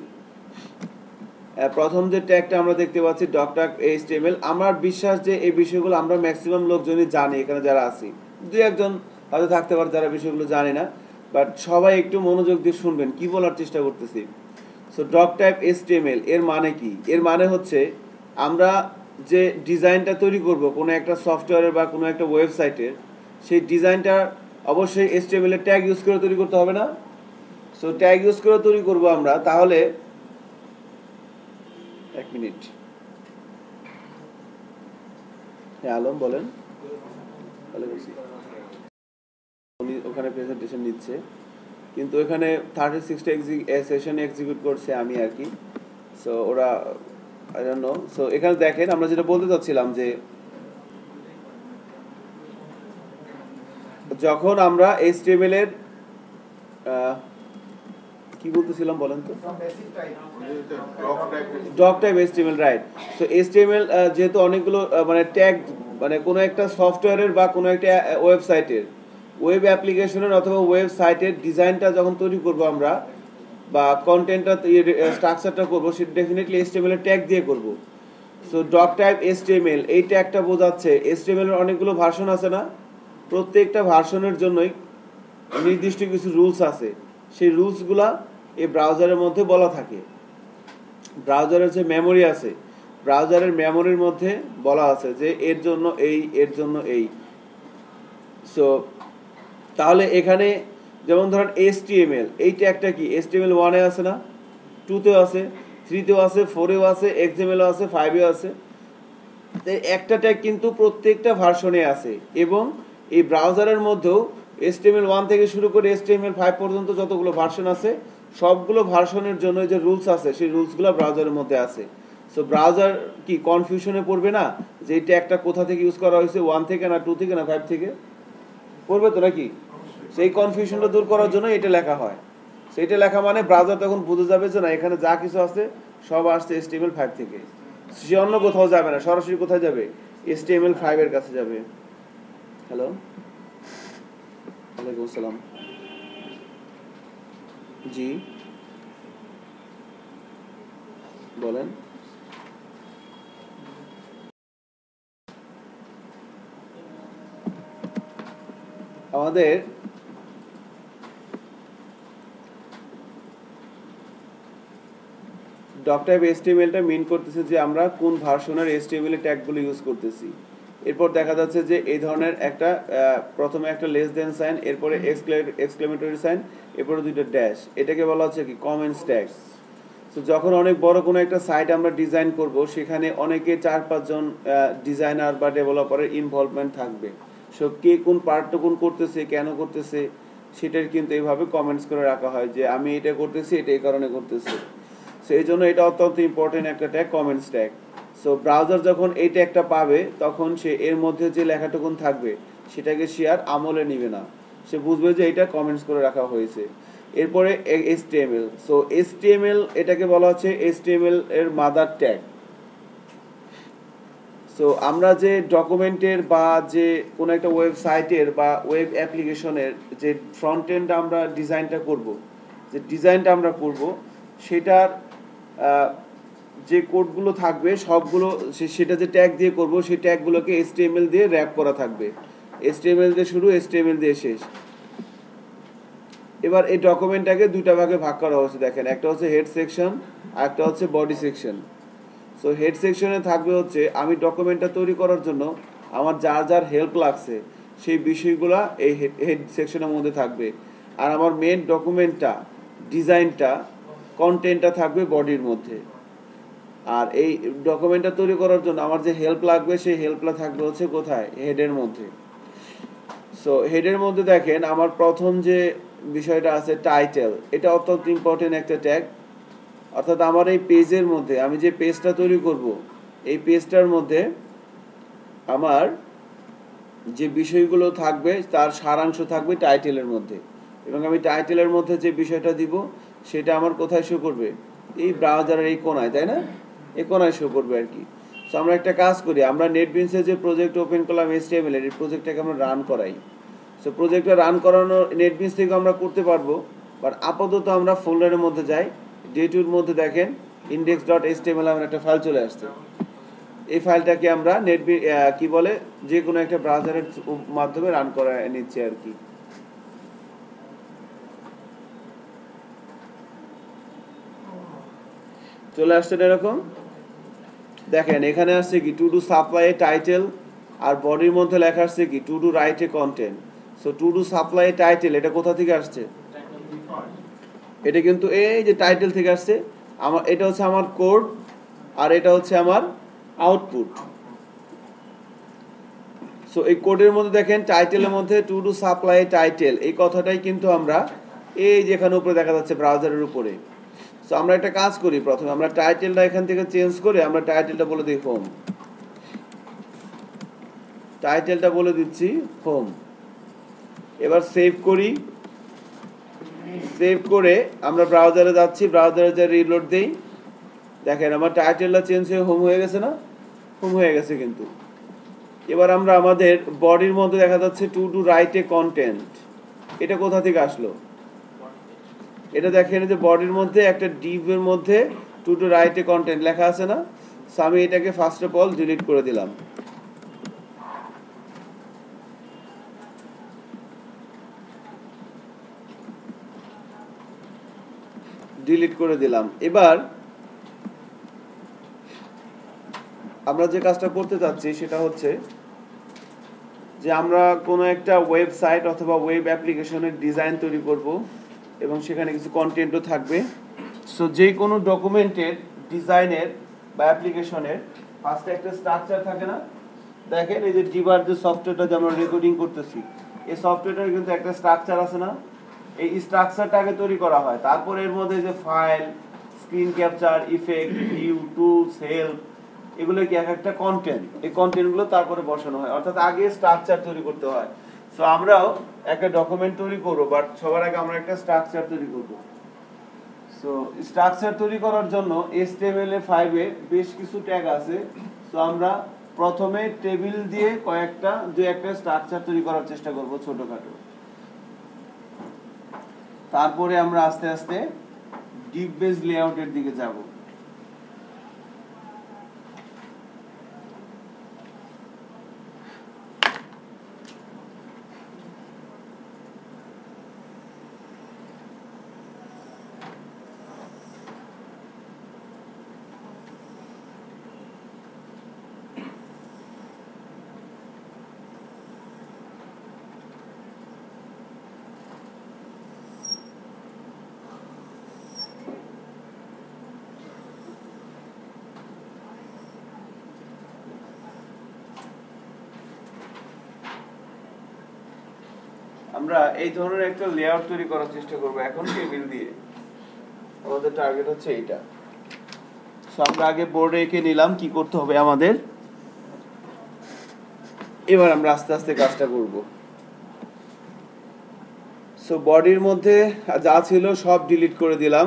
প্রথম যে ট্যাগটা আমরা দেখতে পাচ্ছি ডক টাইপ এইচটিএমএল আমার বিশ্বাস যে এই বিষয়গুলো আমরা ম্যাক্সিমাম লোকজনই জানি, এখানে যারা আছি। দুই একজন হয়তো থাকতে পারে যারা বিষয়গুলো জানে না বাট সবাই একটু মনোযোগ দিয়ে শুনবেন, কি বলার চেষ্টা করতেছি? সো ডক টাইপ এসটিএমএল এর মানে কি? এর মানে হচ্ছে, আমরা যে ডিজাইনটা তৈরি করব, কোনো একটা সফটওয়্যারের বা কোনো একটা ওয়েবসাইটের সেই ডিজাইনটা অবশ্যই এসটিএমএল এর ট্যাগ ইউজ করে তৈরি করতে হবে না। সো ট্যাগ ইউজ করে তৈরি করব আমরা, তাহলে এক মিনিট। হ্যাঁ আলম, বলেন। উনি ওখানে প্রেজেন্টেশন নিচ্ছে। কিন্তু এখানে থার্টি সিক্সটা সেশন এক্সিকিউট করছে আমি আর কি। সো ওরা জন্য সো এখানে দেখেন, আমরা যেটা বলতে চাচ্ছিলাম যে, যখন আমরা এইচটিএমএল এর কি বলতেছিলাম বলেন তো? Doc type HTML right so HTML যেহেতু অনেকগুলো মানে ট্যাগ মানে কোনো একটা সফটওয়্যারের বা কোনো একটা ওয়েবসাইটের ওয়েব অ্যাপ্লিকেশনের অথবা ওয়েবসাইটের ডিজাইনটা যখন তৈরি করব আমরা বা কন্টেন্টটা স্ট্রাকচারটা করব সেটা ডেফিনেটলি এইচটিএমএল এর ট্যাগ দিয়ে করব। সো ডক টাইপ এসটিএমএল এই ট্যাগটা বোঝাচ্ছে এইচটিএমএল এর অনেকগুলো ভার্সন আছে না? প্রত্যেকটা ভার্সনের জন্যই নির্দিষ্ট কিছু রুলস আছে। সেই রুলসগুলা এই ব্রাউজারের মধ্যে বলা থাকে। ব্রাউজারের যে মেমোরি আছে ব্রাউজারের মেমোরির মধ্যে বলা আছে যে, এর জন্য এই, এর জন্য এই। সো তাহলে এখানে যেমন ধরেন এসটিএমএল এই ট্যাগটা কি? এসটিএমএল ওয়ানে আছে না? টুতেও আছে থ্রিতেও আছে ফোরেও আছে এক্সএমএলও আছে ফাইভেও আছে। একটা ট্যাগ কিন্তু প্রত্যেকটা ভার্সনে আছে এবং এই ব্রাউজারের মধ্যেও এসটিএমএল ওয়ান থেকে শুরু করে এসটিএমএল ফাইভ পর্যন্ত যতগুলো ভার্সন আছে সবগুলো ভার্সনের জন্য যে রুলস আছে সেই রুলসগুলো ব্রাউজারের মধ্যে আছে। সো ব্রাউজার কি কনফিউশনে পড়বে না যে এটা একটা কোথা থেকে ইউজ করা হয়েছে ওয়ান থেকে না টু থেকে না ফাইভ থেকে? পড়বে তো নাকি? সেই কনফিউশনটা দূর করার জন্য এটা লেখা হয়। সেইটা লেখা মানে ব্রাউজার তখন বুঝে যাবে যে না এখানে যা কিছু আছে সব আসছে এসটিএমএল ফাইভ থেকে। সে অন্য কোথাও যাবে না সরাসরি কোথায় যাবে? এসটিএমএল ফাইভ এর কাছে যাবে। হ্যালো ওয়ালাইকুম আসসালাম। জি। বলেন। আমাদের ডকটাইপ এসটিএমএলটা মিন করতেছে যে আমরা কোন ভার্সনের এসটিএমএল ট্যাগগুলো ইউজ করতেছি। এরপর দেখা যাচ্ছে যে এই ধরনের একটা প্রথমে একটা লেস দেন সাইন এরপরে এক্সক্লেমেটরি সাইন এরপরে দুইটা ড্যাশ এটাকে বলা হচ্ছে কি কমেন্টস ট্যাগ তো যখন অনেক বড় কোনো একটা সাইট আমরা ডিজাইন করব সেখানে অনেকে চার পাঁচজন ডিজাইনার বা ডেভেলপারের ইনভলভমেন্ট থাকবে। সো কে কোন পার্টটা কোন করতেছে কেন করতেছে সেটার কিন্তু এইভাবে কমেন্টস করে রাখা হয় যে আমি এটা করতেছি এটা এই কারণে করতেছি। সো এই জন্য এটা অত্যন্ত ইম্পর্টেন্ট একটা tag comments tag so browser যখন এই ট্যাগটা পাবে, তখন সে এর মধ্যে যে লেখাটুকুন থাকবে, সেটাকে সে আর আমলে নিবে না। সে বুঝবে যে এটা কমেন্টস করে রাখা হয়েছে। এরপরে S HTML so S HTML এটাকে বলা হচ্ছে এস এসটিএমএল এর মাদার ট্যাগ সো আমরা যে ডকুমেন্টের বা যে কোনো একটা ওয়েবসাইটের বা ওয়েব অ্যাপ্লিকেশনের যে ফ্রন্ট এন্ড আমরা ডিজাইনটা করব, যে ডিজাইনটা আমরা করব, সেটার যে কোডগুলো থাকবে, সবগুলো সেটা যে ট্যাগ দিয়ে করব, সেই ট্যাগগুলোকে এসটিএমএল দিয়ে র্যাপ করা থাকবে। এসটিএমএল দিয়ে শুরু এসটিএমএল দিয়ে শেষ। এবার এই ডকুমেন্টটাকে দুইটা ভাগে ভাগ করা হচ্ছে, দেখেন। একটা হচ্ছে হেড সেকশন আর একটা হচ্ছে বডি সেকশন সো হেড সেকশনে থাকবে হচ্ছে, আমি ডকুমেন্টটা তৈরি করার জন্য আমার যার যার হেল্প লাগছে, সেই বিষয়গুলো এই হেড সেকশনের মধ্যে থাকবে। আর আমার মেন ডকুমেন্টটা ডিজাইনটা কন্টেন্টটা থাকবে বডির মধ্যে। আর এই ডকুমেন্টটা তৈরি করার জন্য আমার যে হেল্প লাগবে, সেই হেল্পটা থাকবে হচ্ছে কোথায়? হেডের মধ্যে। সো হেডের মধ্যে দেখেন, আমার প্রথম যে বিষয়টা আছে টাইটেল এটা অত্যন্ত ইম্পর্টেন্ট একটা ট্যাগ অর্থাৎ আমার এই পেজের মধ্যে, আমি যে পেজটা তৈরি করব, এই পেজটার মধ্যে আমার যে বিষয়গুলো থাকবে, তার সারাংশ থাকবে টাইটেলের মধ্যে। এবং আমি টাইটেলের মধ্যে যে বিষয়টা দিব, সেটা আমার কোথায় শো করবে? এই ব্রাউজারের এই কোনায়, তাই না? কোনায় শো করবে আর কি। সো আমরা একটা কাজ করি, আমরা নেট নেটবিনসে যে প্রজেক্ট ওপেন করলাম এসটিএমএল এর প্রজেক্টটাকে আমরা রান করাই। সো প্রজেক্টটা রান করানো নেটবিনস থেকে আমরা করতে পারব বাট আপাতত আমরা ফোল্ডারের মধ্যে যাই। ডে টুর মধ্যে দেখেন ইন্ডেক্স ডট এসটিএমএল আমার একটা ফাইল চলে আসছে। এই ফাইলটাকে আমরা নেটবি কি বলে যে কোনো একটা ব্রাউজারের মাধ্যমে রান করা নিচ্ছে আর কি। চলে আসছে এরকম। দেখেন, এখানে আসছে কি টু ডু সাপ্লাই টাইটেল আর বডির মধ্যে লেখা আসছে কি to do right a content so to do supply title এটা কোথা থেকে আসছে? এটা কিন্তু এই যে টাইটেল থেকে আসছে আমার এটা হচ্ছে আমার কোড আর এটা হচ্ছে আমার আউটপুট সো এই কোডের মধ্যে দেখেন টাইটেলের মধ্যে টু ডু সাপ্লাই টাইটেল এই কথাটাই কিন্তু আমরা এই যেখানে উপরে দেখা যাচ্ছে ব্রাউজারের উপরে। সো আমরা একটা কাজ করি, প্রথমে আমরা টাইটেলটা এখান থেকে চেঞ্জ করে আমরা টাইটেলটা বলে দিই হোম টাইটেলটা বলে দিচ্ছি হোম এবার সেভ করি। সেভ করে আমরা ব্রাউজারে যাচ্ছি ব্রাউজারে যা রিলোড দেই। দেখেন, আমার টাইটেলটা চেঞ্জ হয়ে হোম হয়ে গেছে না? হোম হয়ে গেছে কিন্তু। এবার আমরা আমাদের বডির মধ্যে দেখা যাচ্ছে to to right a content এটা কোথা থেকে আসলো? এটা দেখেন যে বডির মধ্যে, একটা ডিপের মধ্যে টু টু রাইট কন্টেন্ট লেখা আছে না? সো আমি এটাকে ফার্স্ট অফ অল ডিলিট করে দিলাম। ডিলিট করে দিলাম। এবার আমরা যে কাজটা করতে চাচ্ছি সেটা হচ্ছে যে আমরা কোনো একটা ওয়েবসাইট অথবা ওয়েব অ্যাপ্লিকেশনের ডিজাইন তৈরি করব। এবং সেখানে কিছু কন্টেন্টও থাকবে। সো যে কোনো ডকুমেন্টের ডিজাইনের বা অ্যাপ্লিকেশনের ফার্স্টে একটা স্ট্রাকচার থাকে না? দেখেন এই যে ডিবার যে সফটওয়্যারটা যে আমরা রেকর্ডিং করতেছি, এই সফটওয়্যারটার কিন্তু একটা স্ট্রাকচার আছে না? এই স্ট্রাকচারটা আগে তৈরি করা হয়। তারপর এর মধ্যে যে file screen capture effect view tools help এগুলো কি এক একটা কন্টেন্ট এই কন্টেন্টগুলো তারপরে বসানো হয়। অর্থাৎ আগে স্ট্রাকচার তৈরি করতে হয়। সো আমরাও একটা ডকুমেন্ট তৈরি করব বাট সবার আগে আমরা একটা স্ট্রাকচার তৈরি করব। সো স্ট্রাকচার তৈরি করার জন্য HTML এ 5 এ বেশ কিছু ট্যাগ আছে। সো আমরা প্রথমে টেবিল দিয়ে কয়েকটা যে একটা স্ট্রাকচার তৈরি করার চেষ্টা করব ছোটখাটো। তারপরে আমরা আস্তে আস্তে ডিপ বেস লেআউটের দিকে যাব। আমরা এই ধরনের একটা লেআউট তৈরি করার চেষ্টা করব। এখন টেবিল দিয়ে? আমাদের টার্গেট হচ্ছে এইটা। সো আমরা আগে বোর্ডে এঁকে নিলাম, কি করতে হবে আমাদের? এবার আমরা আস্তে আস্তে কাজটা করব। সো বডির মধ্যে যা ছিল সব ডিলিট করে দিলাম।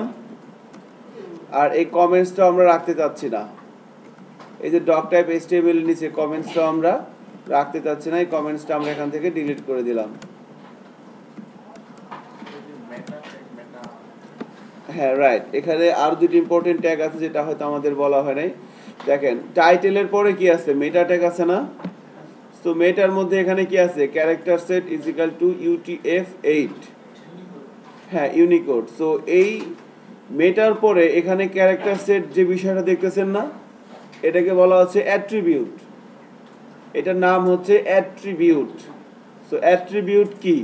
আর এই কমেন্টসটা আমরা রাখতে চাচ্ছি না। এই যে ডক টাইপ এইচটিএমএল নিচে কমেন্টসটা আমরা রাখতে চাচ্ছি না। এই কমেন্টসটা আমরা এখান থেকে ডিলিট করে দিলাম। হ্যাঁ রাইট এখানে আর দুটি ইম্পর্টেন্ট ট্যাগ আছে যেটা হয়তো আমাদের বলা হয় নাই। দেখেন টাইটেলের পরে কি আছে? মেটা ট্যাগ আছে না? তো মেটার মধ্যে এখানে কি আছে? Character set is equal to UTF eight হ্যাঁ ইউনিকোড সো এই মেটার পরে এখানে ক্যারেক্টার সেট যে বিষয়টা দেখতেছেন না, এটাকে বলা হচ্ছে অ্যাট্রিবিউট এটার নাম হচ্ছে অ্যাট্রিবিউট সো অ্যাট্রিবিউট কি?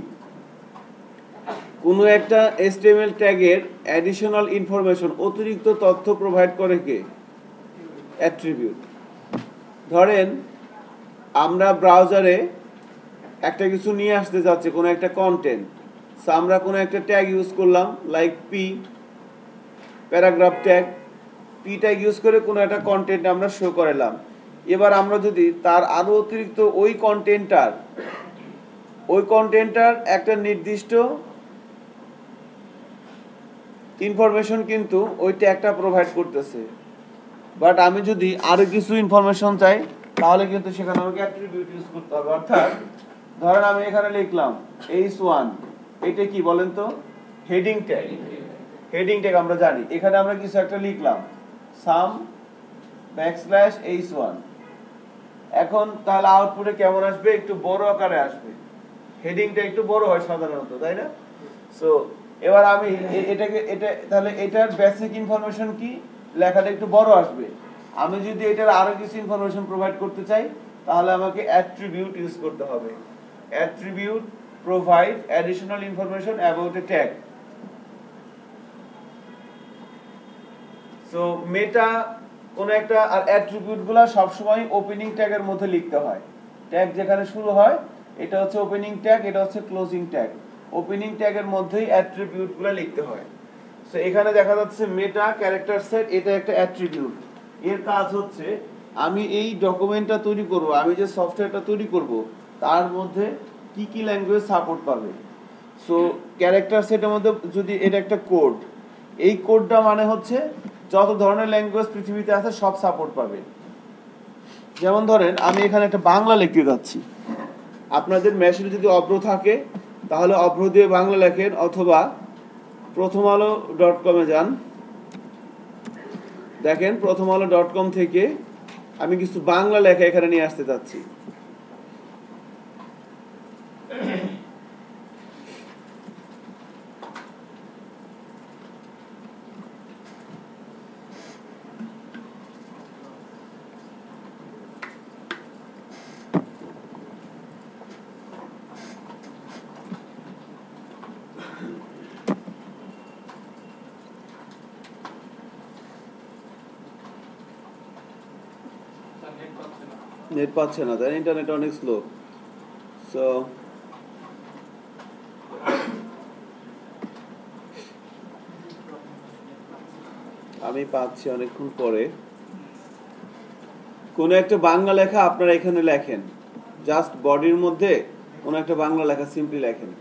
কোনো একটা HTML ট্যাগের অ্যাডিশনাল ইনফরমেশন অতিরিক্ত তথ্য প্রোভাইড করে কে? অ্যাট্রিবিউট ধরেন, আমরা ব্রাউজারে একটা কিছু নিয়ে আসতে যাচ্ছি, কোনো একটা কন্টেন্ট সো আমরা কোনো একটা ট্যাগ ইউজ করলাম like P paragraph tag P tag use করে কোনো একটা কন্টেন্ট আমরা শো করালাম। এবার আমরা যদি তার আরও অতিরিক্ত ওই কন্টেন্টটার ওই কন্টেন্টটার একটা নির্দিষ্ট ইনফরমেশন কিন্তু ওইটা একটা প্রোভাইড করতেছে। বাট আমি যদি আরও কিছু ইনফরমেশন চাই, তাহলে কিন্তু সেখানে আমাকে অ্যাট্রিবিউট ইউজ করতে হবে। অর্থাৎ, ধরেন আমি এখানে লিখলাম এইচ ওয়ান এটা কি বলেন তো? হেডিং ট্যাগ হেডিং ট্যাগ আমরা জানি। এখানে আমরা কিছু একটা লিখলাম সাম ব্যাকস্ল্যাশ এইচ ওয়ান এখন তাহলে আউটপুটে কেমন আসবে? একটু বড় আকারে আসবে। হেডিংটা একটু বড় হয় সাধারণত, তাই না? সো এবার আমি এটাকে, এটা, তাহলে এটার বেসিক ইনফরমেশন কি? লেখাটা একটু বড় আসবে। আমি যদি এটার আরও কিছু ইনফরমেশন প্রোভাইড করতে চাই, তাহলে আমাকে অ্যাট্রিবিউট ইউজ করতে হবে। Attribute provide additional information about a tag so meta কোন একটা, আর অ্যাট্রিবিউটগুলা সবসময় ওপেনিং ট্যাগের মধ্যে লিখতে হয়। ট্যাগ যেখানে শুরু হয়, এটা হচ্ছে ওপেনিং ট্যাগ এটা হচ্ছে ক্লোজিং ট্যাগ ওপেনিং ট্যাগের মধ্যেই অ্যাট্রিবিউটগুলা লিখতে হয়। সো এখানে দেখা যাচ্ছে মেটা ক্যারেক্টার সেট এটা একটা অ্যাট্রিবিউট এর কাজ হচ্ছে, আমি এই ডকুমেন্টটা তৈরি করব, আমি যে সফটওয়্যারটা তৈরি করব, তার মধ্যে কি কি ল্যাঙ্গুয়েজ সাপোর্ট পাবে? সো ক্যারেক্টার সেটের মধ্যে যদি এটা একটা কোড এই কোডটা মানে হচ্ছে যত ধরনের ল্যাঙ্গুয়েজ পৃথিবীতে আছে, সব সাপোর্ট পাবে। যেমন ধরেন, আমি এখানে একটা বাংলা লিখতে যাচ্ছি। আপনাদের মেশিনে যদি অভ্র থাকে তাহলে অভ্র দিয়ে বাংলা লেখেন অথবা প্রথম আলো ডট কমে যান। দেখেন প্রথম আলো ডট কম থেকে আমি কিছু বাংলা লেখা এখানে নিয়ে আসতে চাচ্ছি। নেট পাচ্ছে না, তাই ইন্টারনেট অনেক স্লো সো আমি পাচ্ছি অনেকক্ষণ পরে। কোন একটা বাংলা লেখা আপনারা এখানে লেখেন। জাস্ট বডির মধ্যে কোন একটা বাংলা লেখা সিম্পলি লেখেন।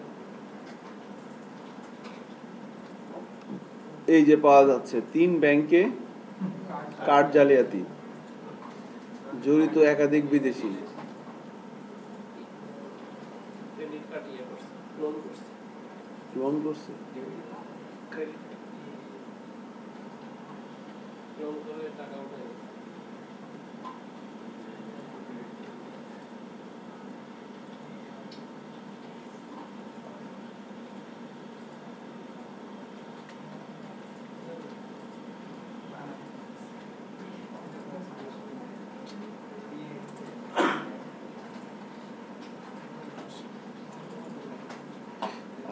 এই যে পাওয়া যাচ্ছে, তিন ব্যাংকে কার্ড জালিয়াতি। জড়িত একাধিক বিদেশি। ইয়ে লোন করছে। লোন করছে? ক্রেডিট লোন করে টাকা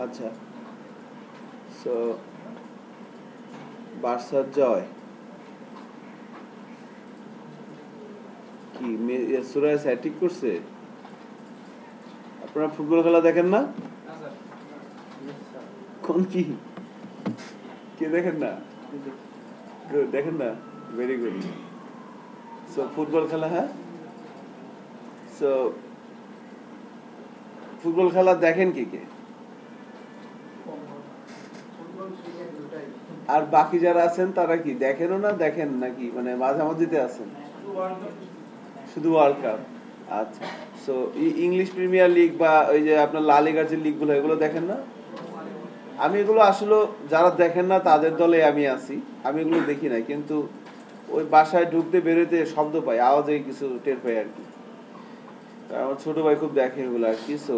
আচ্ছা সো বার্সার জয়? কি করছে? আপনারা ফুটবল খেলা দেখেন না? কোন কি? কে দেখেন না? দেখেন না? ভেরি গুড সো ফুটবল খেলা হ্যাঁ? সো ফুটবল খেলা দেখেন কি কে? আর বাকি যারা আছেন, তারা কি দেখেনও না দেখেন নাকি? মানে মাঝামাঝিতে আছেন? শুধু ওয়ার্ল্ড কাপ আচ্ছা। সো ইংলিশ প্রিমিয়ার লিগ বা ওই যে আপনার লা লিগার যে লিগগুলো এগুলো দেখেন না? আমি এগুলো আসলে যারা দেখেন না, তাদের দলে আমি আছি। আমি এগুলো দেখি না কিন্তু ওই বাসায় ঢুকতে বেরোতে শব্দ পাই আওয়াজে কিছু টের পাই আর কি। আমার ছোট ভাই খুব দেখে এগুলো আর কি সো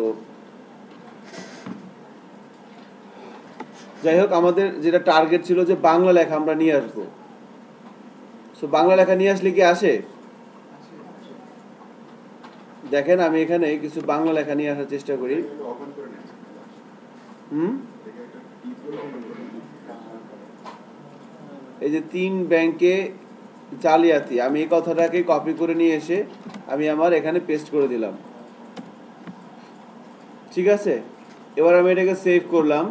যাই হোক, আমাদের যেটা টার্গেট ছিল যে বাংলা লেখা আমরা নিয়ে আসব। সো বাংলা লেখা নিয়ে আসলে কি আসে? দেখেন, আমি এখানে কিছু বাংলা লেখা নিয়ে আসার চেষ্টা করি। হুম। এই যে তিন ব্যাংকে জালিয়াতি, আমি এই কথাটাকে কপি করে নিয়ে এসে আমি আমার এখানে পেস্ট করে দিলাম। ঠিক আছে? এবার আমি এটাকে সেভ করলাম।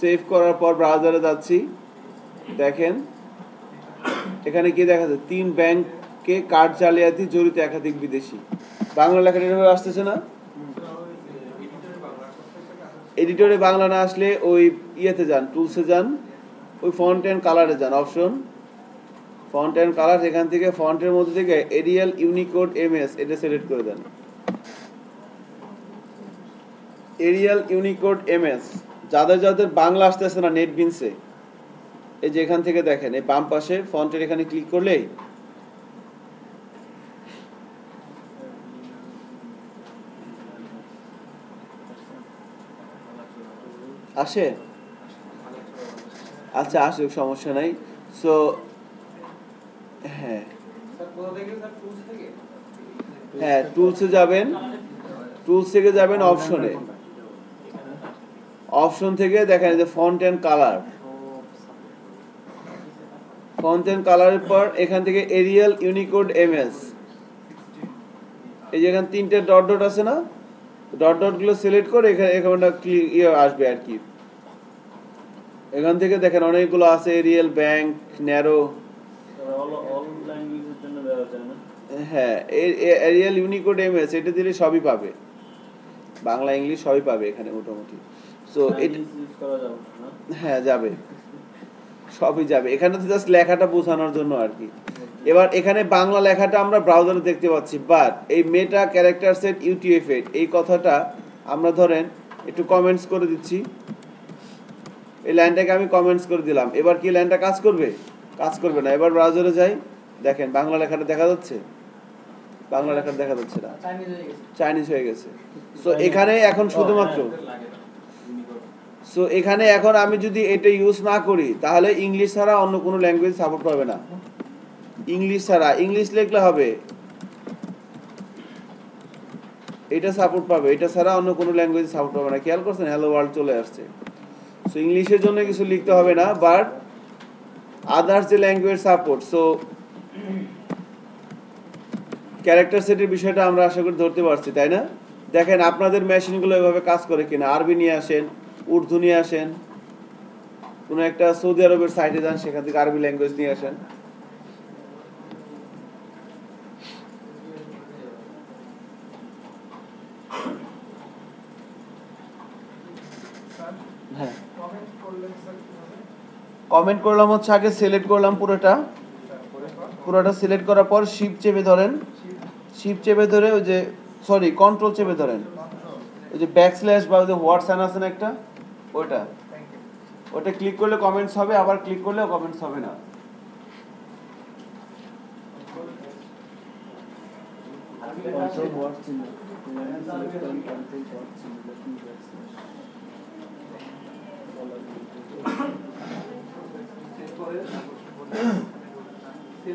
সেভ করার পর ব্রাউজারে যাচ্ছি। দেখেন। এখানে কি দেখা যায় তিন ব্যাংকে কার্ড জালিয়াতি জড়িত একাধিক বিদেশি। বাংলা লেখাটা এভাবে আসতেছে না? এডিটরে বাংলা না আসলে ওই ইয়েতে যান টুলসে যান। ওই ফন্ট অ্যান্ড কালারে যান অপশন ফন্ট অ্যান্ড কালার এখান থেকে ফন্টের মধ্যে থেকে এরিয়াল ইউনিকোড এমএস এটা সিলেক্ট করে দেন। এরিয়াল ইউনিকোড এমএস যাদের যাদের বাংলা আসতেছে না নেট বিনসে এই যে এখান থেকে দেখেন, এই বাম পাশে ফন্টের এখানে ক্লিক করলেই আসে? আচ্ছা আসুক, সমস্যা নাই। সো হ্যাঁ। হ্যাঁ টুলসে যাবেন টুলস থেকে যাবেন অপশনে অপশন থেকে দেখেন যে font and colour font and কালারের পর এখান থেকে এরিয়াল ইউনিকোড এমএস এই যে এখানে তিনটে ডট ডট আছে না? ডট ডটগুলো সিলেক্ট করে এখানে এখানে ইয়ে আসবে আর কি। এখান থেকে দেখেন অনেকগুলো আছে এরিয়াল ব্যাংক ন্যারো হ্যাঁ এরিয়াল ইউনিকোড এমএস এটা দিলে সবই পাবে। বাংলা ইংলিশ সবই পাবে এখানে মোটামুটি। সো হ্যাঁ যাবে। সবই যাবে। এখানে তো জাস্ট লেখাটা বোঝানোর জন্য আর কি। এবার এখানে বাংলা লেখাটা আমরা ব্রাউজারে দেখতে পাচ্ছি। বাট এই মেটা ক্যারেক্টার সেট ইউটিএফ এই কথাটা আমরা ধরেন একটু কমেন্টস করে দিচ্ছি। এই লাইনটাকে আমি কমেন্টস করে দিলাম। এবার কি লাইনটা কাজ করবে? কাজ করবে না। এবার ব্রাউজারে যাই। দেখেন বাংলা লেখাটা দেখা যাচ্ছে? বাংলা লেখাটা দেখা যাচ্ছে না। চাইনিজ হয়ে গেছে। সো এখানে এখন শুধুমাত্র সো এখানে এখন আমি যদি এটা ইউজ না করি, তাহলে ইংলিশ ছাড়া অন্য কোনো ল্যাঙ্গুয়েজ সাপোর্ট পাবে না। ইংলিশ ছাড়া। ইংলিশ লিখলে হবে, এটা সাপোর্ট পাবে। এটা ছাড়া অন্য কোনো ল্যাঙ্গুয়েজ সাপোর্ট পাবে না। খেয়াল করছেন হ্যালো ওয়ার্ল্ড চলে আসছে। সো ইংলিশের জন্য কিছু লিখতে হবে না বাট আদার্স যে ল্যাঙ্গুয়েজ সাপোর্ট সো ক্যারেক্টার সেটের বিষয়টা আমরা আশা করি ধরতে পারছি, তাই না? দেখেন, আপনাদের মেশিনগুলো এভাবে কাজ করে কিনা। আরবি নিয়ে আসেন উর্দু নিয়ে আসেন, কোনো একটা সৌদি আরবের সাইটে যান, সেখান থেকে আরবি ল্যাঙ্গুয়েজ নিয়ে আসেন। হ্যাঁ। কমেন্ট করলাম হচ্ছে আগে সিলেক্ট করলাম পুরোটা। পুরোটা সিলেক্ট করার পর শিপ চেপে ধরেন। শিপ চেপে ধরে ওই যে সরি কন্ট্রোল চেপে ধরেন। ওই যে ব্যাক স্ল্যাশ বা ওই যে হোয়াটস আছে না একটা? ওটা। ওটা ক্লিক করলে কমেন্টস হবে আবার ক্লিক করলেও কমেন্টস হবে না। You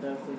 Gracias.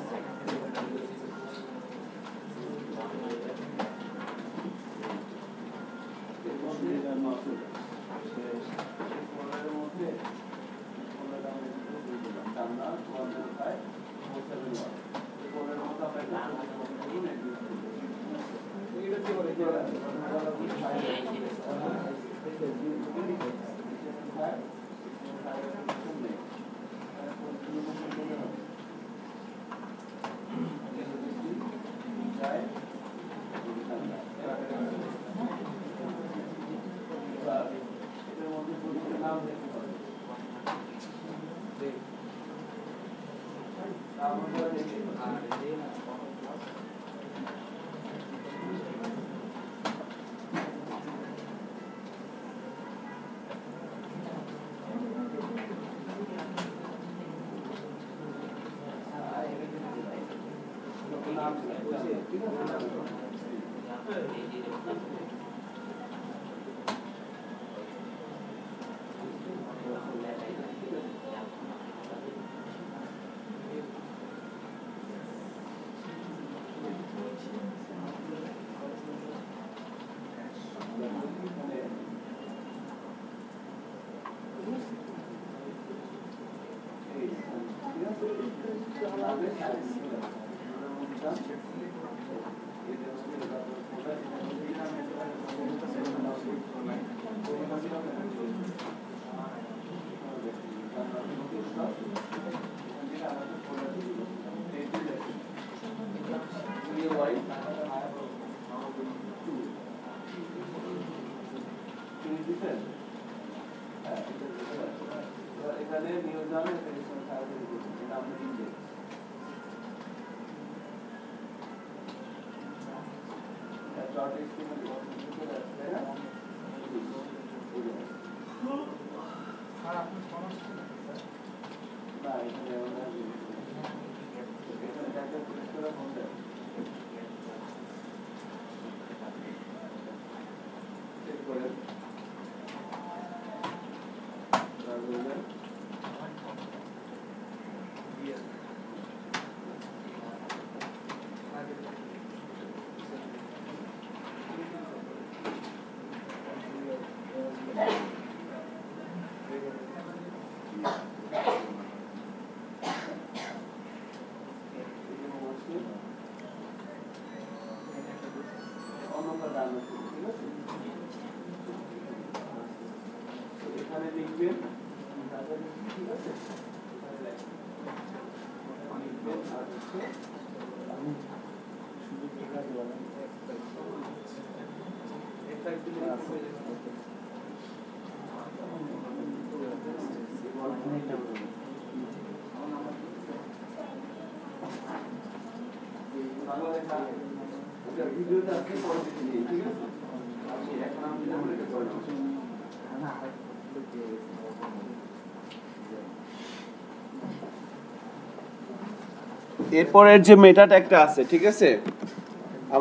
এরপরের যে মেটা ট্যাগটা আছে ঠিক আছে?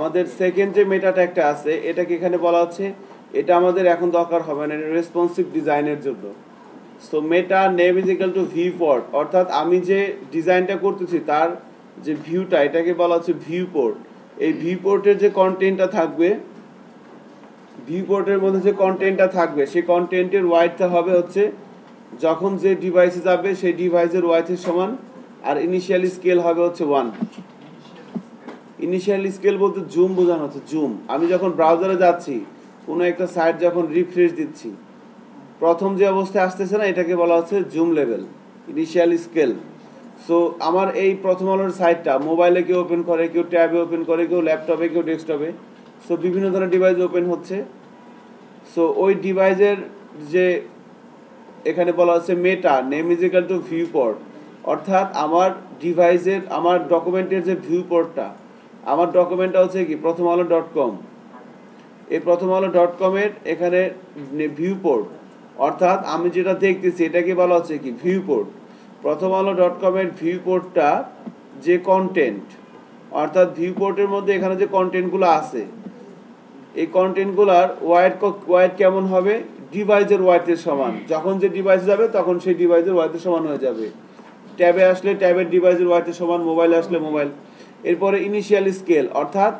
আমাদের সেকেন্ড যে মেটা ট্যাগটা আছে, এটাকে এখানে বলা হচ্ছে, এটা আমাদের এখন দরকার হবে না রেসপন্সিভ ডিজাইনের জন্য। So meta name is equal to viewport অর্থাৎ আমি যে ডিজাইনটা করতেছি, তার যে ভিউটা এটাকে বলা হচ্ছে ভিউ পোর্ট এই ভিউ পোর্টের যে কন্টেন্টটা থাকবে ভিউ পোর্টের মধ্যে যে কন্টেন্টটা থাকবে, সেই কন্টেন্টের ওয়াইডটা হবে হচ্ছে, যখন যে ডিভাইসে যাবে, সেই ডিভাইসের ওয়াইথের সমান, আর ইনিশিয়ালি স্কেল হবে হচ্ছে ওয়ান ইনিশিয়ালি স্কেল বলতে জুম বোঝানো হচ্ছে জুম আমি যখন ব্রাউজারে যাচ্ছি, কোনো একটা সাইট যখন রিফ্রেশ দিচ্ছি, প্রথম যে অবস্থায় আসতেছে না, এটাকে বলা হচ্ছে zoom level initial scale so আমার এই প্রথম আলোর সাইটটা মোবাইলে কেউ ওপেন করে, কেউ ট্যাবে ওপেন করে, কেউ ল্যাপটপে কেউ ডেস্কটপে সো বিভিন্ন ধরনের ডিভাইস ওপেন হচ্ছে। সো ওই ডিভাইসের যে এখানে বলা হচ্ছে meta name is equal to viewport অর্থাৎ আমার ডিভাইসের আমার ডকুমেন্টের যে ভিউ পোর্টটা আমার ডকুমেন্টটা হচ্ছে কি? প্রথম আলো ডট কম এই প্রথম আলো ডট কমের এখানে ভিউ পোর্ট অর্থাৎ আমি যেটা দেখতেছি, এটাকে বলা হচ্ছে কি? ভিউ পোর্ট প্রথম আলো ডট কমের ভিউ পোর্টটা যে কন্টেন্ট অর্থাৎ ভিউ পোর্টের মধ্যে এখানে যে কন্টেন্টগুলো আছে, এই কন্টেন্টগুলোর ওয়াইড ওয়াইড কেমন হবে? ডিভাইসের ওয়াইডের সমান। যখন যে ডিভাইস যাবে, তখন সেই ডিভাইসের ওয়াইডের সমান হয়ে যাবে। ট্যাবে আসলে ট্যাবের ডিভাইসের ওয়াইডের সমান মোবাইলে আসলে মোবাইল এরপরে ইনিশিয়াল স্কেল অর্থাৎ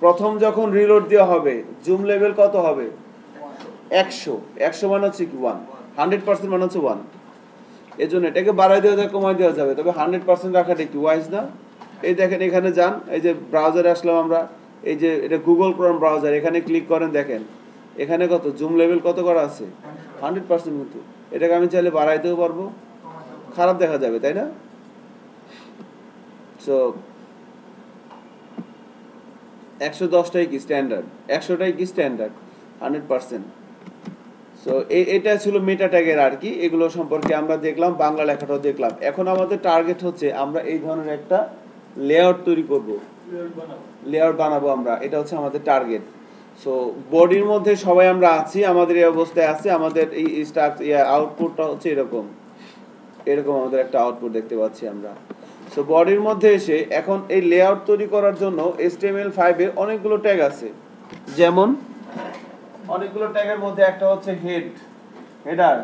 প্রথম যখন রিলোড দেওয়া হবে জুম লেভেল কত হবে? একশো। একশো মানে হচ্ছে কি? ওয়ান হান্ড্রেড পার্সেন্ট মানে হচ্ছে ওয়ান এই জন্য এটাকে বাড়াই দেওয়া যায় কমাই দেওয়া যাবে। তবে হান্ড্রেড পার্সেন্ট রাখাটা একটু ওয়াইজ না। এই দেখেন, এখানে যান। এই যে ব্রাউজারে আসলাম আমরা। এই যে এটা গুগল ক্রোম ব্রাউজার এখানে ক্লিক করেন, দেখেন। এখানে কত? জুম লেভেল কত করা আছে? হান্ড্রেড পার্সেন্ট কিন্তু। এটাকে আমি চাইলে বাড়াইতেও পারব। খারাপ দেখা যাবে, তাই না? সো একশো দশটাই কি স্ট্যান্ডার্ড একশোটাই কি স্ট্যান্ডার্ড হান্ড্রেড পার্সেন্ট সো এটা ছিল মেটা ট্যাগের আর কি। এগুলো সম্পর্কে আমরা দেখলাম বাংলা লেখাটাও দেখলাম। এখন আমাদের টার্গেট হচ্ছে আমরা এই ধরনের একটা লেআউট তৈরি করব। লেআউট বানাবো। আমরা। এটা হচ্ছে আমাদের টার্গেট সো বডির মধ্যে সবাই আমরা আছি আমাদের এই অবস্থায় আছে আমাদের এই স্টার্ট আউটপুটটা হচ্ছে এরকম। এরকম আমাদের একটা আউটপুট দেখতে পাচ্ছি আমরা। সো বডির মধ্যে এসে এখন এই লেআউট তৈরি করার জন্য HTML5 এ অনেকগুলো ট্যাগ আছে। যেমন অনেকগুলো ট্যাগের মধ্যে একটা হচ্ছে হেড হেডার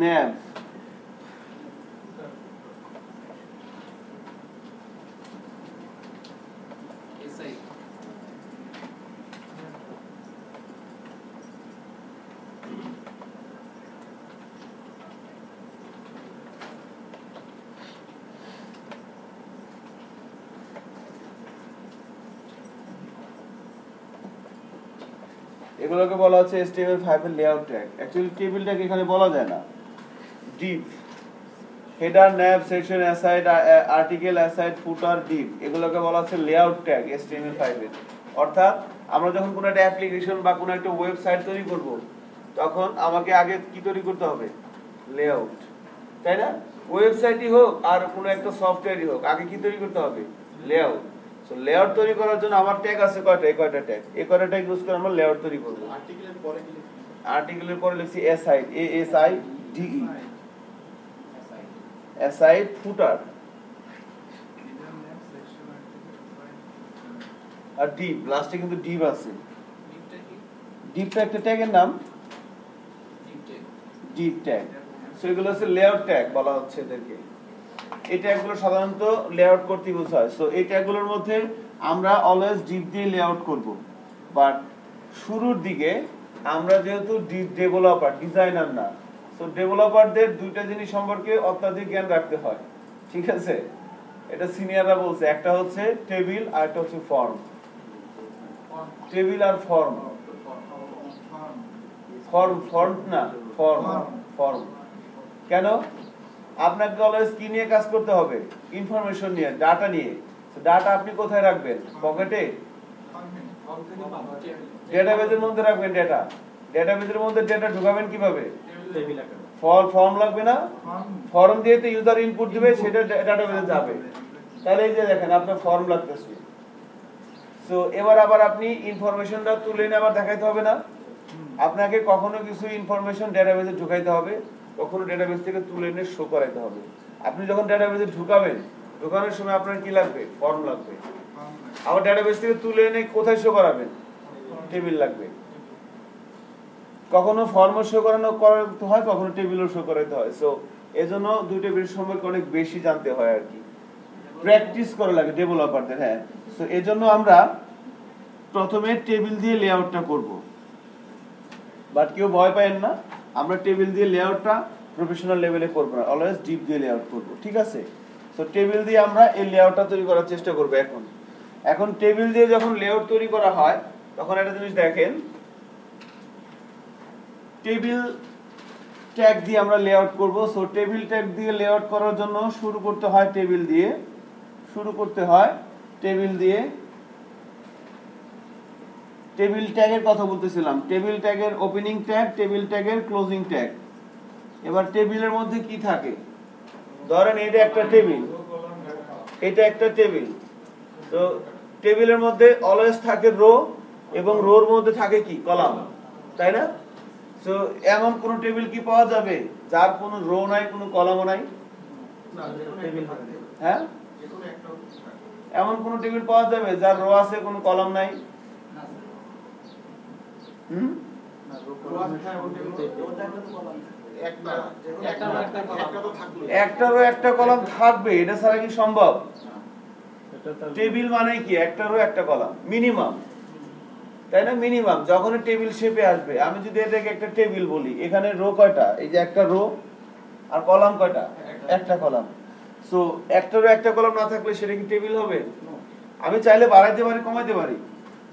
nav এগুলোকে বলা হচ্ছে HTML5 এর layout tag actually table tag এখানে বলা যায় না। Div header nav section aside article aside footer div এগুলোকে বলা হচ্ছে লেআউট ট্যাগ HTML5 এর অর্থাৎ, আমরা যখন কোনো একটা অ্যাপ্লিকেশন বা কোনো একটা ওয়েবসাইট তৈরি করব, তখন আমাকে আগে কি তৈরি করতে হবে? লেআউট তাই না? ওয়েবসাইটই হোক আর কোনো একটা সফটওয়্যারই হোক, আগে কি তৈরি করতে হবে? লেআউট সো লেআউট তৈরি করার জন্য আমার ট্যাগ আছে কয়টা? এই কয়টা ট্যাগ এই কয়টা ট্যাগ ইউজ করে আমরা লেআউট তৈরি করব। আর্টিকেলের পরে কি লিখবেন? আর্টিকেলের পরে লিখছি S I A S I D E S I footer R div লাস্টে কিন্তু ডিপ আছে। ডিপটা একটা ট্যাগের নাম? ডিপ ট্যাগ সো এগুলো হচ্ছে লেয়ার ট্যাগ বলা হচ্ছে এদেরকে। এই ট্যাগগুলো সাধারণত লেআউট করতে ইউজ হয়। সো এই ট্যাগগুলোর মধ্যে আমরা অলওয়েজ ডিপ দিয়ে লেআউট করব। বাট শুরুর দিকে আমরা যেহেতু ডেভেলপার ডিজাইনার না সো ডেভেলপারদের দুইটা জিনিস সম্পর্কে অত্যাধিক জ্ঞান রাখতে হয়। ঠিক আছে? এটা সিনিয়ররা বলছে। একটা হচ্ছে টেবিল আর একটা হচ্ছে ফর্ম টেবিল আর ফর্ম ফর্ম ফর্ম না ফর্ম ফর্ম কেন? আপনাকে অলওয়েজ কি নিয়ে কাজ করতে হবে? ইনফরমেশন নিয়ে ডাটা নিয়ে। ডাটা আপনি কোথায় রাখবেন? পকেটে ডেটাবেজের মধ্যে রাখবেন ডেটা ডেটাবেজের মধ্যে ডেটা ঢুকাবেন কীভাবে? ফর ফর্ম লাগবে না? ফর্ম দিয়ে তো ইউজার ইনপুট দিবে, সেটা ডেটাবেজে যাবে। তাহলে এই যে দেখেন, আপনার ফর্ম লাগতেছে। সো এবার আবার আপনি ইনফরমেশনটা তুলে নিয়ে আবার দেখাইতে হবে না? আপনাকে কখনো কিছু ইনফরমেশন ডেটাবেজে ঢুকাইতে হবে। কখনো ডেটাবেজ থেকে তুলে এনে শো করাইতে হবে। আপনি যখন ডেটাবেজে ঢুকাবেন, ঢুকানোর সময় আপনার কি লাগবে? ফর্ম লাগবে। আবার ডেটাবেজ থেকে তুলে এনে কোথায় শো করাবেন? টেবিল লাগবে। কখনো ফর্ম শো করানো করাতে হয়, কখনো টেবিলও শো করাতে হয়। সো এজন্য দুইটা বেশ সম্পর্কে অনেক বেশি জানতে হয় আর কি। প্র্যাকটিস করা লাগে ডেভেলপারদের হ্যাঁ। সো এজন্য আমরা প্রথমে টেবিল দিয়ে লেআউটটা করব। বাট কেউ ভয় পায়েন না। আমরা টেবিল দিয়ে লেআউটটা প্রফেশনাল লেভেলে করব না অলওয়েজ ডিপ দিয়ে লেআউট করব, ঠিক আছে? সো টেবিল দিয়ে আমরা এই লেআউটটা তৈরি করার চেষ্টা করব এখন। এখন টেবিল দিয়ে যখন লেআউট তৈরি করা হয়, তখন একটা জিনিস দেখেন টেবিল ট্যাগ দিয়ে আমরা লেআউট করব। সো টেবিল ট্যাগ দিয়ে লেআউট করার জন্য শুরু করতে হয় টেবিল দিয়ে, শুরু করতে হয় টেবিল দিয়ে টেবিল ট্যাগের কথা বলতেছিলাম। টেবিল ট্যাগের ওপেনিং ট্যাগ টেবিল ট্যাগের ক্লোজিং ট্যাগ এবার টেবিলের মধ্যে কি থাকে? ধরেন এটা একটা টেবিল এটা একটা টেবিল তো টেবিলের মধ্যে অলওয়েজ থাকে রো এবং রোর মধ্যে থাকে কি? কলাম। তাই না? সো এমন কোন টেবিল কি পাওয়া যাবে? যার কোনো রো নাই কোনো কলামও নাই? টেবিল হ্যাঁ? এমন কোন টেবিল পাওয়া যাবে যার রো আছে কোনো কলাম নাই? একটারও একটা কলাম থাকবে, এটা ছাড়া কি সম্ভব? টেবিল মানে কি? একটারও একটা কলাম, মিনিমাম। তাই না? মিনিমাম, যখন টেবিল শেপে আসবে। আমি যদি এটাকে একটা টেবিল বলি, এখানে রো কয়টা? এই যে একটা রো আর কলাম কয়টা? একটা কলাম। সো একটারও একটা কলাম না থাকলে সেটা কি টেবিল হবে? আমি চাইলে বাড়াইতে পারি, কমাইতে পারি।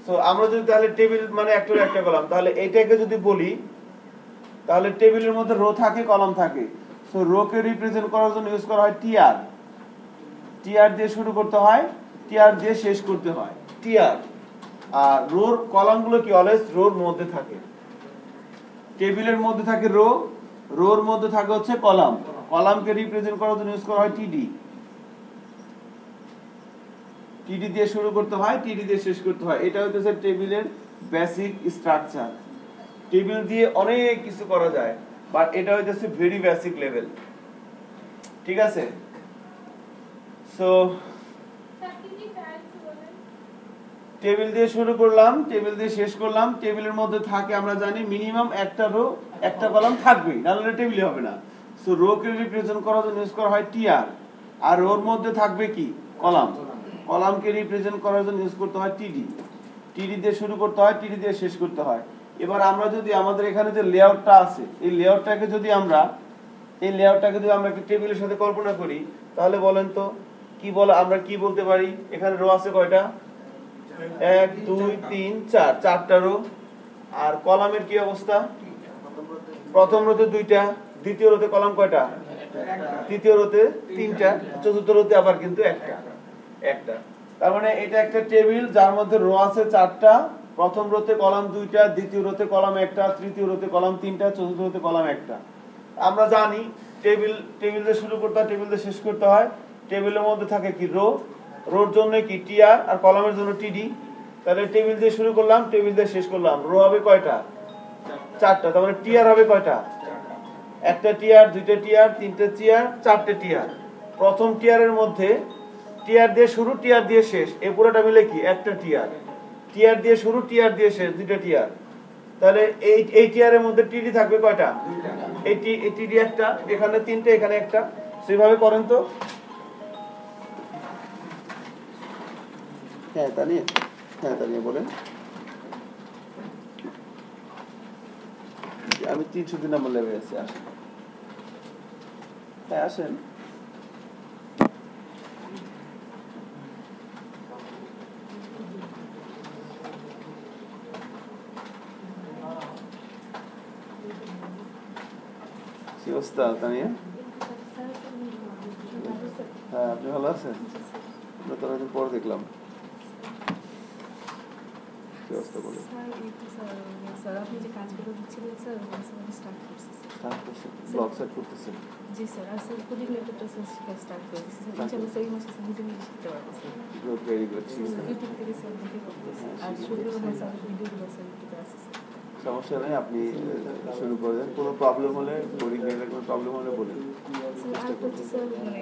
সো আমরা যদি তাহলে টেবিল মানে একটারও একটা কলাম, তাহলে এইটাকে যদি বলি, তাহলে টেবিলের মধ্যে রো থাকে, কলাম থাকে। সো রো কে রিপ্রেজেন্ট করার জন্য ইউজ করা হয় টিআর টিআর দিয়ে শুরু করতে হয় টিআর দিয়ে শেষ করতে হয় টিআর আর রোর কলামগুলো কি অলওয়েজ রোর মধ্যে থাকে? টেবিলের মধ্যে থাকে রো রোর মধ্যে থাকে হচ্ছে কলাম। কলামকে রিপ্রেজেন্ট করার জন্য ইউজ করা হয় টিডি টিডি দিয়ে শুরু করতে হয় টিডি দিয়ে শেষ করতে হয়। এটা হচ্ছে টেবিলের বেসিক স্ট্রাকচার টেবিল দিয়ে অনেক কিছু করা যায় বাট এটা হচ্ছে ভেরি বেসিক লেভেল ঠিক আছে? সো টেবিল দিয়ে শুরু করলাম, টেবিল দিয়ে শেষ করলাম। টেবিলের মধ্যে থাকে, আমরা জানি মিনিমাম একটা রো একটা কলাম থাকবেই, নাহলে টেবিলে হবে না। সো রো কে রিপ্রেজেন্ট করার জন্য ইউজ করা হয় টিআর আর রোর মধ্যে থাকবে কি? কলাম কলামকে রিপ্রেজেন্ট করার জন্য ইউজ করতে হয় টিডি টিডি দিয়ে শুরু করতে হয় টিডি দিয়ে শেষ করতে হয়। এবার আমরা যদি আমাদের এখানে যে লেআউটটা আছে এই লেআউটটাকে যদি আমরা এই লেআউটটাকে যদি আমরা একটা টেবিলের সাথে কল্পনা করি তাহলে বলেন তো কি বলে আমরা কি বলতে পারি? এখানে রো আছে কয়টা? এক দুই তিন চার। চারটা রো আর কলামের কি অবস্থা? প্রথম রোতে দুইটা দ্বিতীয় রোতে কলাম কয়টা? তৃতীয় রোতে তিনটা চতুর্থ রোতে আবার কিন্তু একটা। একটা। তার মানে এটা একটা টেবিল, যার মধ্যে রো আছে চারটা। প্রথম রোতে কলাম দুইটা, দ্বিতীয় রোতে কলাম একটা, তৃতীয় রোতে কলাম তিনটা, চতুর্থ রোতে কলাম একটা। আমরা জানি, টেবিল টেবিল দিয়ে শুরু করতে হয় টেবিল দিয়ে শেষ করতে হয়। টেবিলের মধ্যে থাকে কি রো? রোর জন্য কি টিআর? আর কলামের জন্য টিডি? তাহলে টেবিল দিয়ে শুরু করলাম, টেবিল দিয়ে শেষ করলাম। রো হবে কয়টা? চারটা। তার মানে টিআর হবে কয়টা? একটা টিয়ার দুইটা টিয়ার তিনটে টিয়ার চারটে টিয়ার প্রথম টিয়ারের মধ্যে টিয়ার দিয়ে শুরু, টিয়ার দিয়ে শেষ। এ পুরোটা মিলে কি? একটা টিয়ার। টিয়ার দিয়ে শুরু, টিয়ার দিয়ে শেষ, দুইটা টিয়ার। তাহলে এই এই টিয়ারের মধ্যে টিডি থাকবে কয়টা? এই টিডি একটা, এখানে তিনটে, এখানে একটা। সেভাবে করেন তো। হ্যাঁ তা নিয়ে হ্যাঁ তা নিয়ে বলেন। আমি তিনশো দুই নম্বর লেভেলে আছি, আসেন। হ্যাঁ আসেন। কি অবস্থা তানিয়া? হ্যাঁ আপনি ভালো আছেন? আমরা তো অনেকদিন পর দেখলাম। কি অবস্থা বলে আমি ব্লগ সেট করতেছেন? জি স্যার আর স্যার কোডিনেটরটা স্যার শিখা স্টার্ট করে দিচ্ছি স্যার ইনশাআল্লাহ সেই মাসে নিজে নিজে শিখতে sir. Good very good YouTube থেকে স্যার দেখে করতেছি। আর শুরু রহমান স্যার ভিডিওগুলো স্যার ইউটিউবে আছে স্যার। সমস্যা নেই আপনি শুরু করে দেন। কোনো প্রবলেম হলে কোনো প্রবলেম হলে বলেন। মানে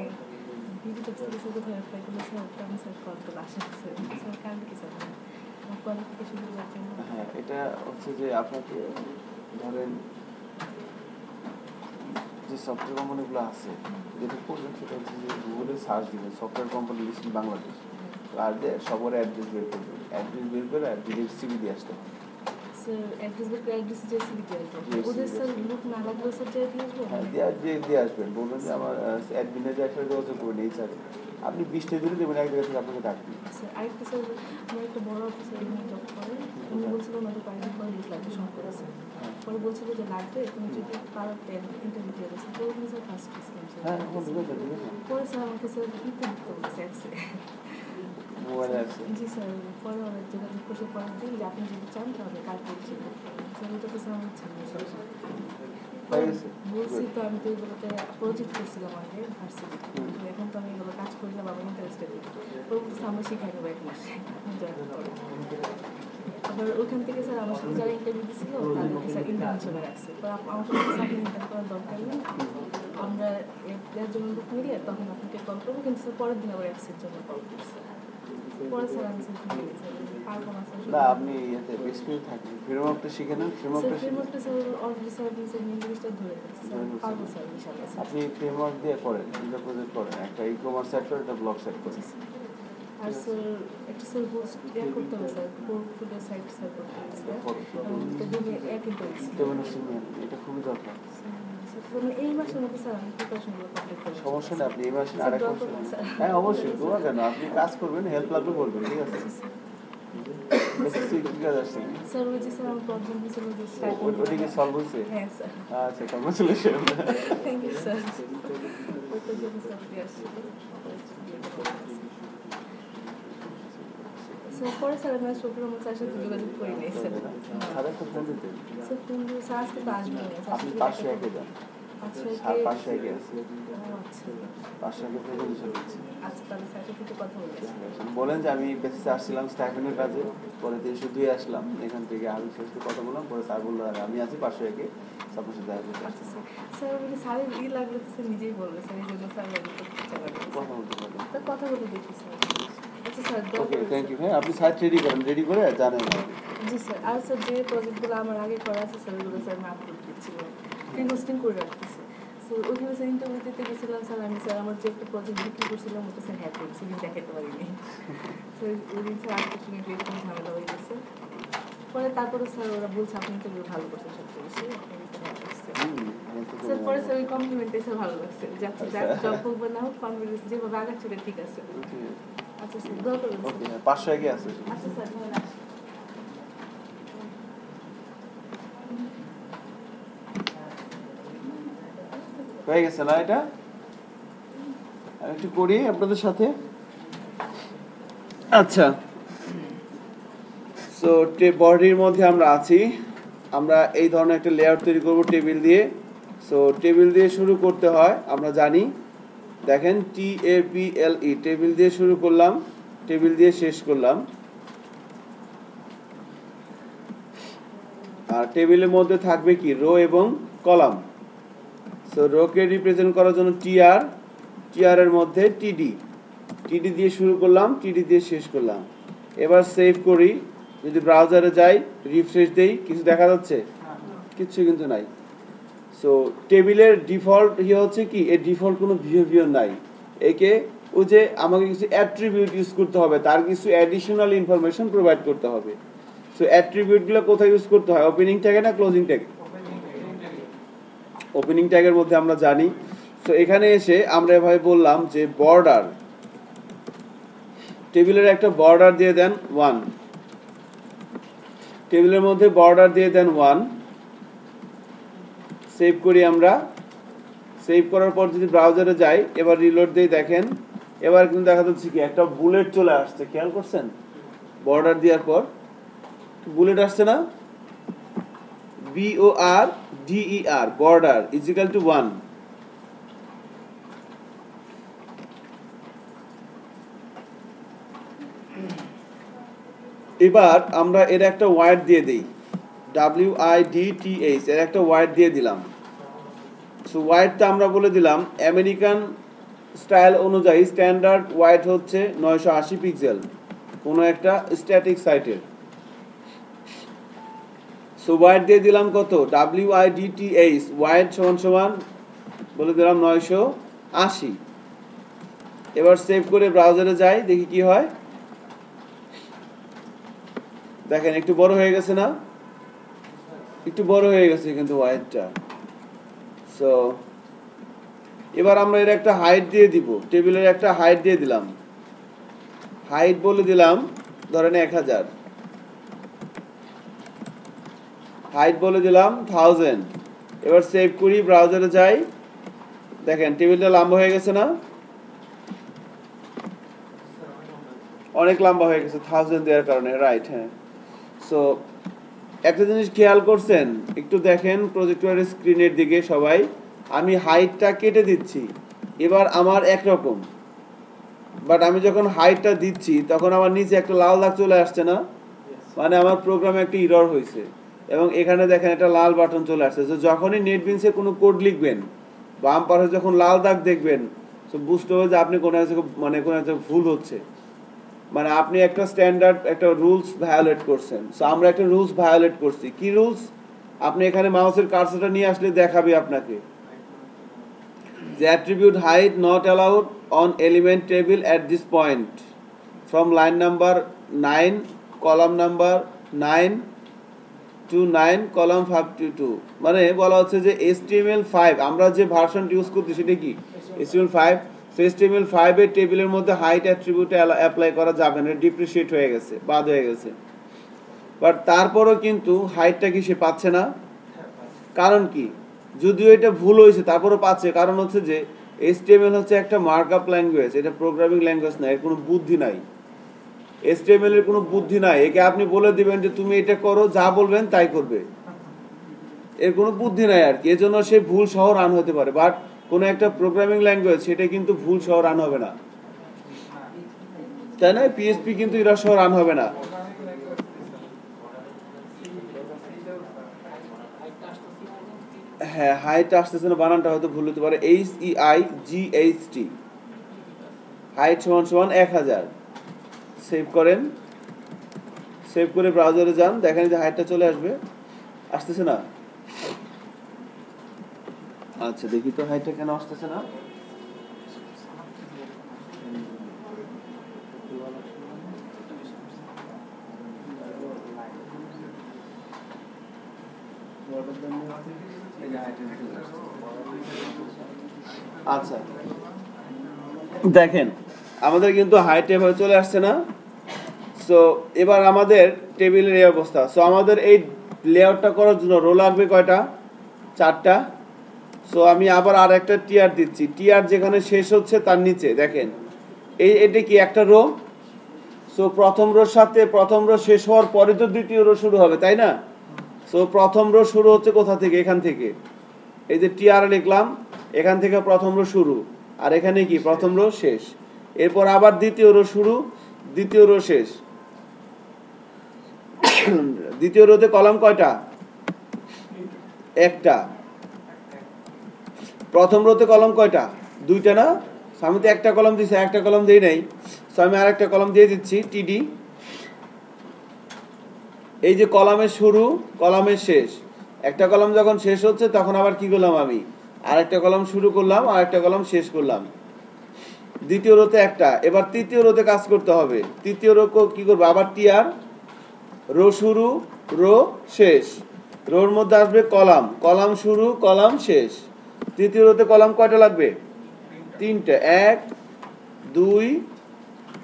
ওটা আমি স্যার কল করে স্যার কারণ কি স্যার জন্য হ্যাঁ এটা হচ্ছে যে আপনাকে ধরেন যে সফটওয়্যার কোম্পানিগুলো আছে যেটা করবেন সেটা হচ্ছে যে গুগলে সার্চ দিবেন সফটওয়্যার কোম্পানি লিস্ট বাংলাদেশ আর সবার অ্যাড্রেস বের করবেন। অ্যাড্রেস বের করে আর ডিরেক্ট সিবি দিয়ে আসতে হবে। দিয়ে স্যার স্যার আসবেন বলবেন যে আমার অ্যাডমিনের যে একটা যোগাযোগ এই স্যার আপনি বিশটা দিলে দেবেন এক জায়গা থেকে আপনাকে ডাকবেন স্যার আরেকটা স্যার আমার একটা বড় অফিসার এখানে জব করে উনি বলছিল ওনাদের কয়েকদিন পরে লিখ লাগবে সম্পর্ক আছে পরে বলছিল যে লাগবে তুমি যদি পারো ইন্টারভিউ দিয়ে দেবে তো ওখানে স্যার ফার্স্ট হ্যাঁ স্যার পরে স্যার আমাকে স্যার দিতে বলেছে অ্যাপসে মোবাইলে আছে জি স্যার পরে অনেক যোগাযোগ করছে পরের দিন আপনি যদি চান তাহলে কাজ করছি স্যার তো স্যার ইচ্ছা? বলছি তো আমি তো এগুলোতে প্রজেক্ট করছিলাম আগে ভার্সিটিতে এখন তো আমি এগুলো কাজ করি না বাবা ইন্টারেস্টেড ওই বলছে আমরা শিখাই নেব এক মাস আবার ওখান থেকে স্যার আমার সাথে যারা ইন্টারভিউ দিছিল তাদেরকে স্যার ইন্টার্ন হিসেবে রাখছে তো বলছে আপনি ইন্টার্ন করার দরকার নেই আমরা এর- জন্য লোক নিলে তখন আপনাকে কল করব কিন্তু স্যার পরের দিন আবার অ্যাক্সের জন্য কল করছে না আপনি ইয়েতে এক্সপিরিয়েন্স থাকবেন ফ্রেমওয়ার্কটা শিখে নেন ফ্রেমওয়ার্কটা শিখে স্যার আপনি ফ্রেমওয়ার্ক দিয়ে করেন দুটো প্রজেক্ট করেন। একটা ই কমার্স সেট করেন একটা ব্লগ সেট করেন আর স্যার একটা স্যার পোস্ট ইয়ে করতে হবে স্যার ফুডের সাইট স্যার করতে হবে স্যার এটা খুবই দরকার। সমস্যা নেই আপনি এই মাসে আরেক করবেন। হ্যাঁ অবশ্যই দোয়া কেন আপনি কাজ করবেন হেল্প লাগবে বলবেন ঠিক আছে? হ্যাঁ আচ্ছা congratulation thank you sir sir sir পরে স্যার আমি শফির রহমান স্যার সাথে যোগাযোগ করি নাই স্যার সাড়ে একটা ফোন দিতে স্যার ফোন দিয়ে স্যার আজকে তো আসবে না স্যার আপনি দেখা একে যান আচ্ছা। একে- আছে আচ্ছা একে দিচ্ছি আচ্ছা তাহলে কথা বলে বলেন যে আমি বেসিসে আসছিলাম স্টাইফেনের কাজে। পরে দিয়ে শুধুই আসলাম। এখান থেকে আমি শেষে কথা বললাম। পরে স্যার বলল "আর আমি আছি পাঁচশো একে আপনার সাথে দেখা করতে আচ্ছা স্যার। স্যার বলি স্যারের ই লাগলে তো স্যার নিজেই বলবে। স্যার এই জন্য স্যার কথা বলতে স্যার কথা বলে দেখি sir. Sir okay thank you হ্যাঁ আপনি সাইট রেডি করেন রেডি করে জানেন জি স্যার আর স্যার যে প্রজেক্টগুলো আমার আগে করা আছে স্যার ওগুলো স্যার আমি আপলোড দিচ্ছিলাম ফ্রি হোস্টিং করে রাখতেছি। স্যার ওইখানে স্যার ইন্টারভিউ দিতে গেছিলাম স্যার আমি স্যার আমার যে একটা প্রজেক্ট বিক্রি করছিলাম ওটা স্যার হ্যাঁ করেছি কিন্তু দেখাতে পারিনি। স্যার ওই দিন স্যার আনফর্চুনেটলি এরকম ঝামেলা হয়ে গেছে। পরে তারপরে স্যার ওরা বলছে আপনি ইন্টারভিউ ভালো করছেন সবচেয়ে বেশি স্যার পরে স্যার ওই কমপ্লিমেন্টে স্যার ভালো লাগছে। যাচ্ছে যাক। জব হোক না হোক কনফিডেন্স যেভাবে আগাচ্ছে ঠিক আছে। হয়ে গেছে না এটা? আর একটু করি আপনাদের সাথে। আচ্ছা। তো বডির মধ্যে আমরা আছি। আমরা এই ধরনের একটা লেয়ার তৈরি করব টেবিল দিয়ে। সো টেবিল দিয়ে শুরু করতে হয় আমরা জানি। দেখেন টি A P L E table দিয়ে শুরু করলাম টেবিল দিয়ে শেষ করলাম। আর টেবিলের মধ্যে থাকবে কি? রো এবং কলাম সো রোকে রিপ্রেজেন্ট করার জন্য টিআর টিআর এর মধ্যে টিডি টিডি দিয়ে শুরু করলাম টিডি দিয়ে শেষ করলাম। এবার সেভ করি। যদি ব্রাউজারে যাই রিফ্রেশ দেই কিছু দেখা যাচ্ছে? কিছু কিন্তু নাই। সো টেবিলের ডিফল্ট ইয়ে হচ্ছে কি, এর ডিফল্ট কোনো বিহেভিয়ার নাই। একে ওই যে আমাকে কিছু অ্যাট্রিবিউট ইউজ করতে হবে, তার কিছু অ্যাডিশনাল ইনফরমেশন প্রোভাইড করতে হবে। সো অ্যাট্রিবিউটগুলো কোথায় ইউজ করতে হয়? ওপেনিং ট্যাগে না ক্লোজিং ট্যাগে ওপেনিং ট্যাগের মধ্যে আমরা জানি। সো এখানে এসে আমরা এভাবে বললাম যে বর্ডার টেবিলের একটা বর্ডার দিয়ে দেন ওয়ান টেবিলের মধ্যে বর্ডার দিয়ে দেন ওয়ান সেভ করি আমরা। সেভ করার পর যদি ব্রাউজারে যাই, এবার রিলোড দিয়ে দেখেন, এবার কিন্তু দেখা যাচ্ছে কি, একটা বুলেট চলে আসছে, খেয়াল করছেন? বর্ডার দেওয়ার পর। বুলেট আসছে না? B O R D E R border equal to one এবার আমরা এর একটা ওয়ার্ড দিয়ে দিই। W I D T H এর একটা ওয়ার্ড দিয়ে দিলাম। সো ওয়াইডটা আমরা বলে দিলাম আমেরিকান স্টাইল অনুযায়ী স্ট্যান্ডার্ড ওয়াইড হচ্ছে নয়শো আশি পিক্সেল কোনো একটা স্ট্যাটিক সাইটের সো ওয়াইড দিয়ে দিলাম কত? W I D T H wide সমান সমান, বলে দিলাম নয়শো আশি। এবার সেভ করে ব্রাউজারে যাই, দেখি কি হয়। দেখেন, একটু বড় হয়ে গেছে না? একটু বড় হয়ে গেছে কিন্তু ওয়াইডটা সো এবার আমরা এর একটা হাইট দিয়ে দিব। টেবিলের একটা হাইট দিয়ে দিলাম। হাইট বলে দিলাম, ধরেন এক হাজার। হাইট বলে দিলাম থাউজেন্ড এবার সেভ করি ব্রাউজারে যাই। দেখেন টেবিলটা লম্বা হয়ে গেছে না? অনেক লম্বা হয়ে গেছে থাউজেন্ড দেওয়ার কারণে রাইট হ্যাঁ। সো একটা জিনিস খেয়াল করছেন? একটু দেখেন প্রজেক্টরের স্ক্রিনের দিকে সবাই। আমি হাইটটা কেটে দিচ্ছি। এবার আমার একরকম। বাট আমি যখন হাইটটা দিচ্ছি তখন আমার নিচে একটা লাল দাগ চলে আসছে না? মানে আমার প্রোগ্রামে একটা ইরর হয়েছে। এবং এখানে দেখেন একটা লাল বাটন চলে আসছে। তো যখনই নেটবিনসে কোনো কোড লিখবেন বাম পাশে যখন লাল দাগ দেখবেন তো বুঝতে হবে যে আপনি কোনো মানে কোনো একটা ভুল হচ্ছে। মানে আপনি একটা স্ট্যান্ডার্ড একটা রুলস ভায়োলেট করছেন। সো আমরা একটা রুলস ভায়োলেট করছি। কি রুলস আপনি এখানে মাউসের কার্সরটা নিয়ে আসলে দেখাবে আপনাকে। যে attribute height not allowed on element table at this point. From line number 9 column number 9 to 9 column 52 মানে বলা হচ্ছে যে HTML5 আমরা যে ভার্সন ইউজ করছি সেটা কি? HTML5 সো HTML5 এর টেবিলের মধ্যে হাইট অ্যাট্রিবিউট অ্যাপ্লাই করা যাবে না ডিপ্রিশিয়েট হয়ে গেছে, বাদ হয়ে গেছে। বাট তারপরও কিন্তু হাইটটা কি সে পাচ্ছে না? কারণ কি? যদিও এটা ভুল হয়েছে, তারপরও পাচ্ছে। কারণ হচ্ছে যে HTML হচ্ছে একটা মার্কআপ ল্যাঙ্গুয়েজ এটা প্রোগ্রামিং ল্যাঙ্গুয়েজ না, এর কোনো বুদ্ধি নাই। HTML এর কোনো বুদ্ধি নাই। একে আপনি বলে দিবেন যে, তুমি এটা করো, যা বলবেন তাই করবে। এর কোনো বুদ্ধি নাই আর কি। এজন্য সে ভুল সহ রান হতে পারে। বাট কোনো একটা প্রোগ্রামিং ল্যাঙ্গুয়েজ সেটা কিন্তু ভুল সহ রান হবে না। তাই না? পিএসপি কিন্তু এরা সহ রান হবে না। হ্যাঁ হাইট আসতেছে না বানানটা হয়তো ভুল হতে পারে। H E I G H T height সমান সমান এক হাজার। সেভ করেন। সেভ করে ব্রাউজারে যান। দেখেন যে হাইটটা চলে আসবে। আসতেছে না? আচ্ছা দেখি তো হাইটটা কেন আসতেছে না? আচ্ছা দেখেন, আমাদের কিন্তু হাইট এভাবে চলে আসছে না। সো এবার আমাদের টেবিলের এই অবস্থা। সো আমাদের এই লেআউটটা করার জন্য রো লাগবে কয়টা? চারটা। সো আমি আবার আর একটা টিয়ার দিচ্ছি। টিয়ার যেখানে শেষ হচ্ছে তার নিচে, দেখেন। এই এটা কি একটা রো সো প্রথম রোর সাথে, প্রথম রো শেষ হওয়ার পরে তো দ্বিতীয় রো শুরু হবে, তাই না? সো প্রথম রো শুরু হচ্ছে কোথা থেকে? এখান থেকে। এই যে টিআর লিখলাম, এখান থেকে প্রথম রো শুরু। আর এখানে কি? প্রথম রো শেষ। এরপর আবার দ্বিতীয় রো শুরু, দ্বিতীয় রো শেষ। দ্বিতীয় রোতে কলাম কয়টা? একটা। প্রথম রোতে কলম কয়টা? দুইটা না? So আমি তো একটা কলম দিছি, একটা কলম দিই নাই। সো আমি আর একটা কলম দিয়ে দিচ্ছি, টিডি। এই যে কলামের শুরু, কলামের শেষ। একটা কলম যখন শেষ হচ্ছে, তখন আবার কি করলাম আমি? আর একটা কলম শুরু করলাম আর একটা কলম শেষ করলাম। দ্বিতীয় রোতে একটা। এবার তৃতীয় রোতে কাজ করতে হবে। তৃতীয় রো কো- কি করব? আবার টিয়ার রো শুরু, রো শেষ। রোর মধ্যে আসবে কলাম। কলাম শুরু, কলাম শেষ। তৃতীয় রোতে কলাম কয়টা লাগবে? তিনটে। এক, দুই,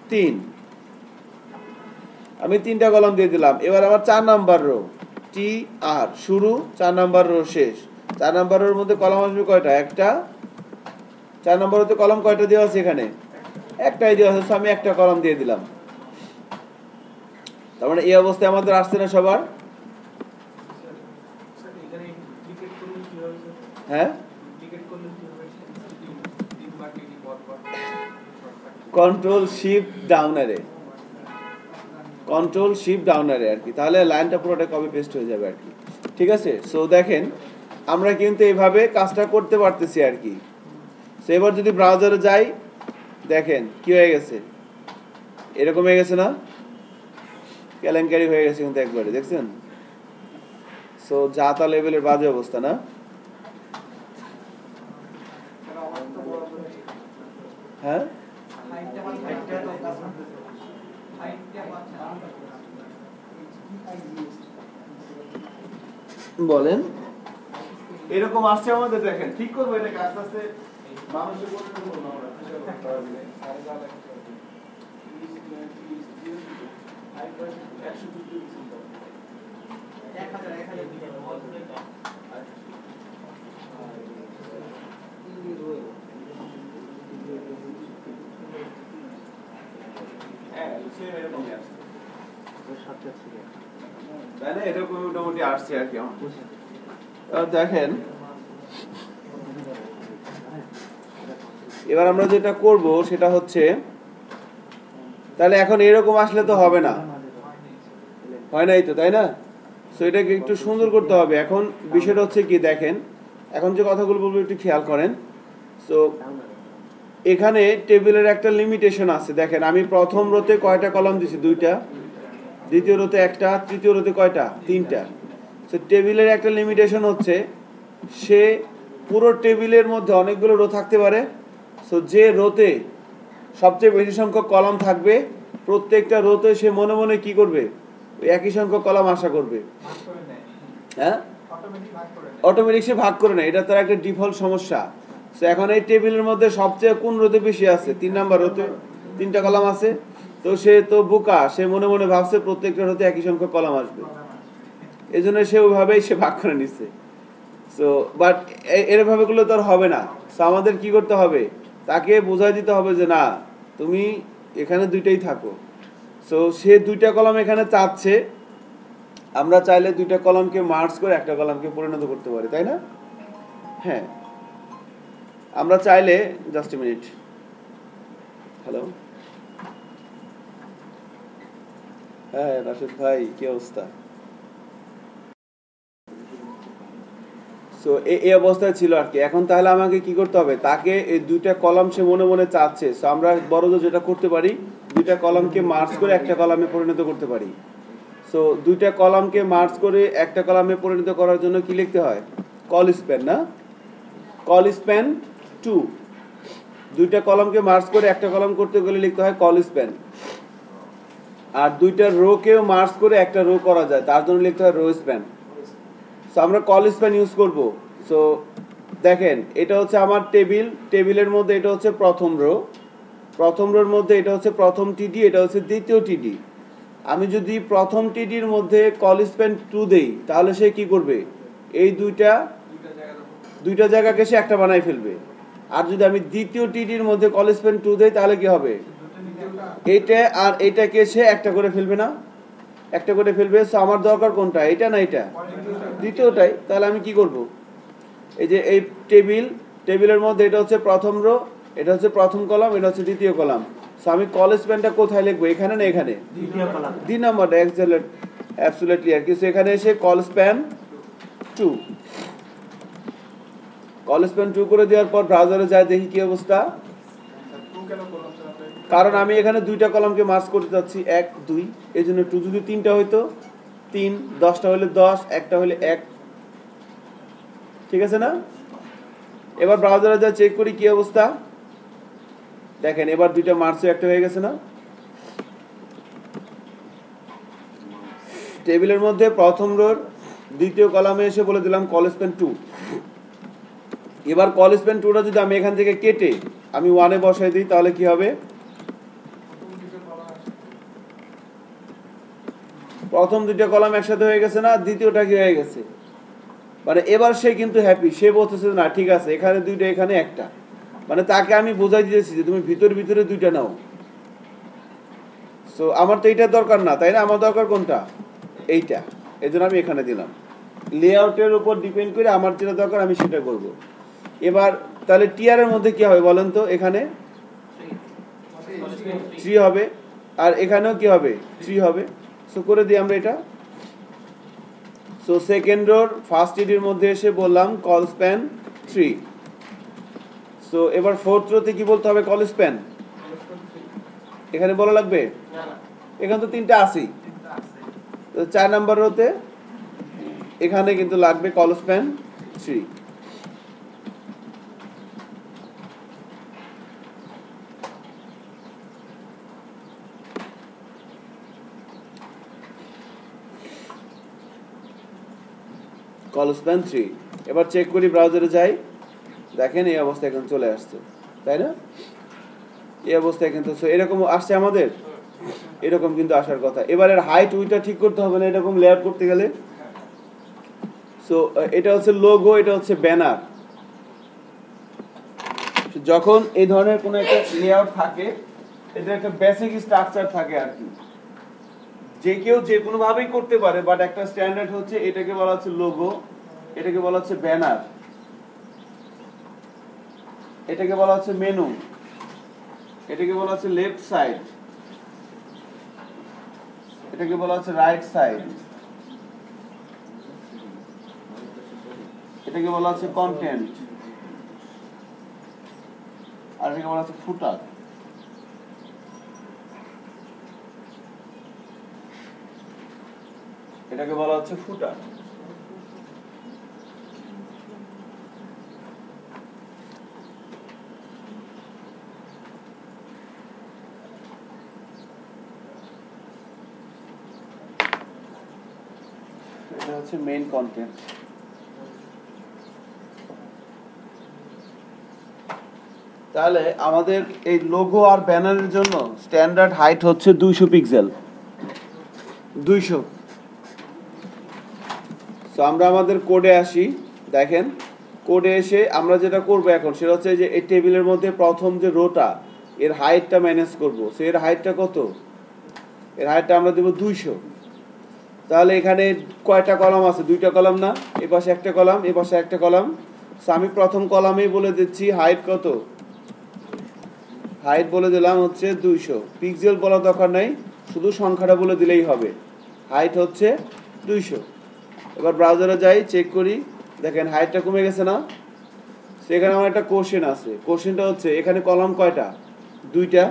তিন। আমি তিনটা কলাম দিয়ে দিলাম। এবার আমার চার নাম্বার রো। টি আর। শুরু, চার নাম্বার রো শেষ। চার নাম্বার রোর মধ্যে কলাম আসবে কয়টা? একটা। চার নাম্বার রোতে কলাম কয়টা দেওয়া আছে এখানে? একটাই দেওয়া আছে আমি একটা কলাম দিয়ে দিলাম। তার মানে এই অবস্থায় আমাদের আসছে না সবার? হ্যাঁ? কন্ট্রোল শিফট ডাউনারে কন্ট্রোল শিফট ডাউনারে আর কি। তাহলে লাইনটা পুরোটা কপি পেস্ট হয়ে যাবে আর কি। ঠিক আছে? সো দেখেন, আমরা কিন্তু এইভাবে কাজটা করতে পারতেছি আর কি। সো এবার যদি ব্রাউজারে যাই, দেখেন, কি হয়ে গেছে? এরকম হয়ে গেছে না? কেলেঙ্কারি হয়ে গেছে কিন্তু একবারে, দেখছেন? সো জাতা লেভেলের বাজে অবস্থা না? হ্যাঁ? বলেন এরকম আসছে আমাদের দেখেন ঠিক করব এটাকে আস্তে আস্তে মানুষের। হ্যাঁ, same এরকমই আসছে। দেখেন, এবার আমরা যেটা করব সেটা হচ্ছে, তাহলে এখন এরকম আসলে তো হবে না। হয় নাই তো, তাই না? সো এটাকে একটু সুন্দর করতে হবে। এখন বিষয়টা হচ্ছে কি, দেখেন, এখন যে কথাগুলো বলব, একটু খেয়াল করেন। সো এখানে টেবিলের একটা লিমিটেশন আছে। দেখেন, আমি প্রথম রোতে কয়টা কলম দিছি? দুইটা। দ্বিতীয় রোতে একটা, তৃতীয় রোতে কয়টা? তিনটা। সো টেবিলের একটা লিমিটেশন হচ্ছে, সে পুরো টেবিলের মধ্যে অনেকগুলো রো থাকতে পারে। সো যে রোতে সবচেয়ে বেশি সংখ্যক কলম থাকবে, প্রত্যেকটা রোতে সে মনে মনে কি করবে? একই সংখ্যক কলম আশা করবে। নেয় হ্যাঁ? অটোমেটিক নেয় সে ভাগ করে না এটা তার একটা ডিফল্ট সমস্যা। তো এখন এই টেবিলের মধ্যে সবচেয়ে কোন রোতে বেশি আছে? তিন নাম্বার রোতে তিনটা কলাম আছে। তো সে তো বোকা, সে মনে মনে ভাবছে প্রত্যেকটা হতে একই সংখ্যক কলাম আসবে। এই জন্য সে ওইভাবেই সে ভাগ করে নিচ্ছে সো বাট এরভাবে করলে তো আর হবে না। সো আমাদের কি করতে হবে? তাকে বোঝাই দিতে হবে যে, না, তুমি এখানে দুইটাই থাকো। সো সে দুইটা কলম এখানে চাচ্ছে। আমরা চাইলে দুইটা কলমকে মার্চ করে একটা কলমকে পরিণত করতে পারি, তাই না? হ্যাঁ। আমরা চাইলে জাস্ট মিনিট হ্যালো হ্যাঁ রাশেদ ভাই, কি অবস্থা? সো এই অবস্থায় ছিল আর কি। এখন তাহলে আমাকে কি করতে হবে? তাকে এই দুইটা কলম সে মনে মনে চাচ্ছে। সো আমরা বড় যেটা করতে পারি, দুইটা কলমকে মার্চ করে একটা কলামে পরিণত করতে পারি। সো দুইটা কলামকে মার্চ করে একটা কলামে পরিণত করার জন্য কি লিখতে হয়? কল স্প্যান না? কল স্প্যান টু দুইটা কলমকে মার্চ করে একটা কলম করতে গেলে লিখতে হয় কল স্প্যান আর দুইটা রো কেও মার্চ করে একটা রো করা যায়। তার জন্য লিখতে হয় রো স্প্যান সো আমরা কল স্প্যান ইউজ করব। সো দেখেন, এটা হচ্ছে আমার টেবিল টেবিলের মধ্যে এটা হচ্ছে প্রথম রো প্রথম রোর মধ্যে এটা হচ্ছে প্রথম টিডি এটা হচ্ছে দ্বিতীয় টিডি আমি যদি প্রথম টিডির মধ্যে কল স্প্যান টু দেই, তাহলে সে কি করবে? এই দুইটা দুইটা জায়গাকে সে একটা বানাই ফেলবে। আর যদি আমি দ্বিতীয় টিডির মধ্যে কলেজ পেন টু দেই, তাহলে কি হবে? এইটা আর এইটাকে সে? একটা করে ফেলবে না? একটা করে ফেলবে সো আমার দরকার কোনটা? এটা না এটা দ্বিতীয়টাই তাহলে আমি কি করব? এই যে এই টেবিল টেবিলের মধ্যে এটা হচ্ছে প্রথম রো এটা হচ্ছে প্রথম কলাম এটা হচ্ছে দ্বিতীয় কলাম। সো আমি কলেজ পেনটা কোথায় লিখব? এখানে না এখানে? দ্বিতীয় কলাম। দুই নাম্বারটা অ্যাকচুয়ালি অ্যাবসুলেটলি আর কিছু এখানে এসে col span two col span two করে দেওয়ার পর ব্রাউজারে যায় দেখি কি অবস্থা। কারণ আমি এখানে দুইটা কলামকে মার্চ করতে যাচ্ছি, এক, দুই। এই জন্য টু যদি তিনটা হইতো, তিন, দশটা হলে দশ, একটা হলে এক। ঠিক আছে না? এবার ব্রাউজারে যা চেক করি, কি অবস্থা? দেখেন, এবার দুইটা মার্চও একটা হয়ে গেছে না? টেবিলের মধ্যে প্রথম রোর দ্বিতীয় কলামে এসে বলে দিলাম কলেজ পেন টু এবার কলেজ পেন টুটা যদি আমি এখান থেকে কেটে আমি ওয়ানে বসাই দিই, তাহলে কি হবে প্রথম দিকে বলা আছে প্রথম দুইটা কলাম একসাথে হয়ে গেছে না দ্বিতীয়টা কি হয়ে গেছে? মানে এবার সে কিন্তু হ্যাপি সে বলতেছে না ঠিক আছে এখানে দুইটা এখানে একটা। মানে তাকে আমি বোঝাই দিয়েছি যে তুমি ভিতর ভিতরে দুইটা নাও। সো আমার তো এইটার দরকার না তাই না? আমার দরকার কোনটা? এইটা। এই আমি এখানে দিলাম। লেআউটের উপর ডিপেন্ড করে আমার যেটা দরকার আমি সেটা করব। এবার তাহলে টিয়ারের মধ্যে কি হবে বলেন তো এখানে? থ্রি হবে। আর এখানেও কি হবে? থ্রি হবে। সো করে দিই আমরা এটা। সো সেকেন্ড রোর ফার্স্ট ইডির মধ্যে এসে বললাম কল স্প্যান থ্রি সো এবার ফোর্থ রোতে কি বলতে হবে কল স্প্যান এখানে বলা লাগবে? এখানে তো তিনটা আছেই। তো চার নাম্বার রোতে এখানে কিন্তু লাগবে কল স্প্যান থ্রি থ্রি এবার চেক করি ব্রাউজারে যাই। দেখেন এই অবস্থা এখন চলে আসছে। তাই না? এই এরকম আসছে আমাদের? এরকম কিন্তু আসার কথা। হাইট উইটা ঠিক করতে হবে না, এরকম লেয়ার করতে গেলে। সো এটা হচ্ছে লোগো এটা হচ্ছে ব্যানার যখন এই ধরনের কোনো একটা লেআউট থাকে এটা একটা বেসিক স্ট্রাকচার থাকে আর কি। যে কেউ যে কোনো ভাবেই করতে পারে বাট একটা স্ট্যান্ডার্ড হচ্ছে এটাকে বলা হচ্ছে লোগো এটাকে বলা হচ্ছে ব্যানার। এটাকে বলা হচ্ছে মেনু। এটাকে বলা হচ্ছে লেফট সাইড। এটাকে বলা হচ্ছে রাইট সাইড। এটাকে বলা হচ্ছে কন্টেন্ট। আর এটাকে বলা হচ্ছে ফুটার। এটাকে বলা হচ্ছে ফুটার এটা হচ্ছে মেইন কন্টেন্ট তাহলে আমাদের এই লোগো আর ব্যানারের জন্য স্ট্যান্ডার্ড হাইট হচ্ছে দুইশো পিক্সেল দুইশো। তো আমরা আমাদের কোডে আসি, দেখেন। কোডে এসে আমরা যেটা করব এখন সেটা হচ্ছে যে এই টেবিলের মধ্যে প্রথম যে রোটা এর হাইটটা ম্যানেজ করব। সো এর হাইটটা কত? এর হাইটটা আমরা দেবো দুইশো। তাহলে এখানে কয়টা কলাম আছে? দুইটা কলাম না, এ পাশে একটা কলাম, এ পাশে একটা কলাম। আমি প্রথম কলামেই বলে দিচ্ছি, হাইট কত? হাইট বলে দিলাম হচ্ছে দুইশো। পিক্সেল বলা দরকার নাই, শুধু সংখ্যাটা বলে দিলেই হবে। হাইট হচ্ছে দুইশো। এবার ব্রাউজারে যাই, চেক করি। দেখেন, হাইটটা কমে গেছে না? সেখানে আমার একটা কোশ্চেন আছে। কোশ্চেনটা হচ্ছে, এখানে কলাম কয়টা? দুইটা।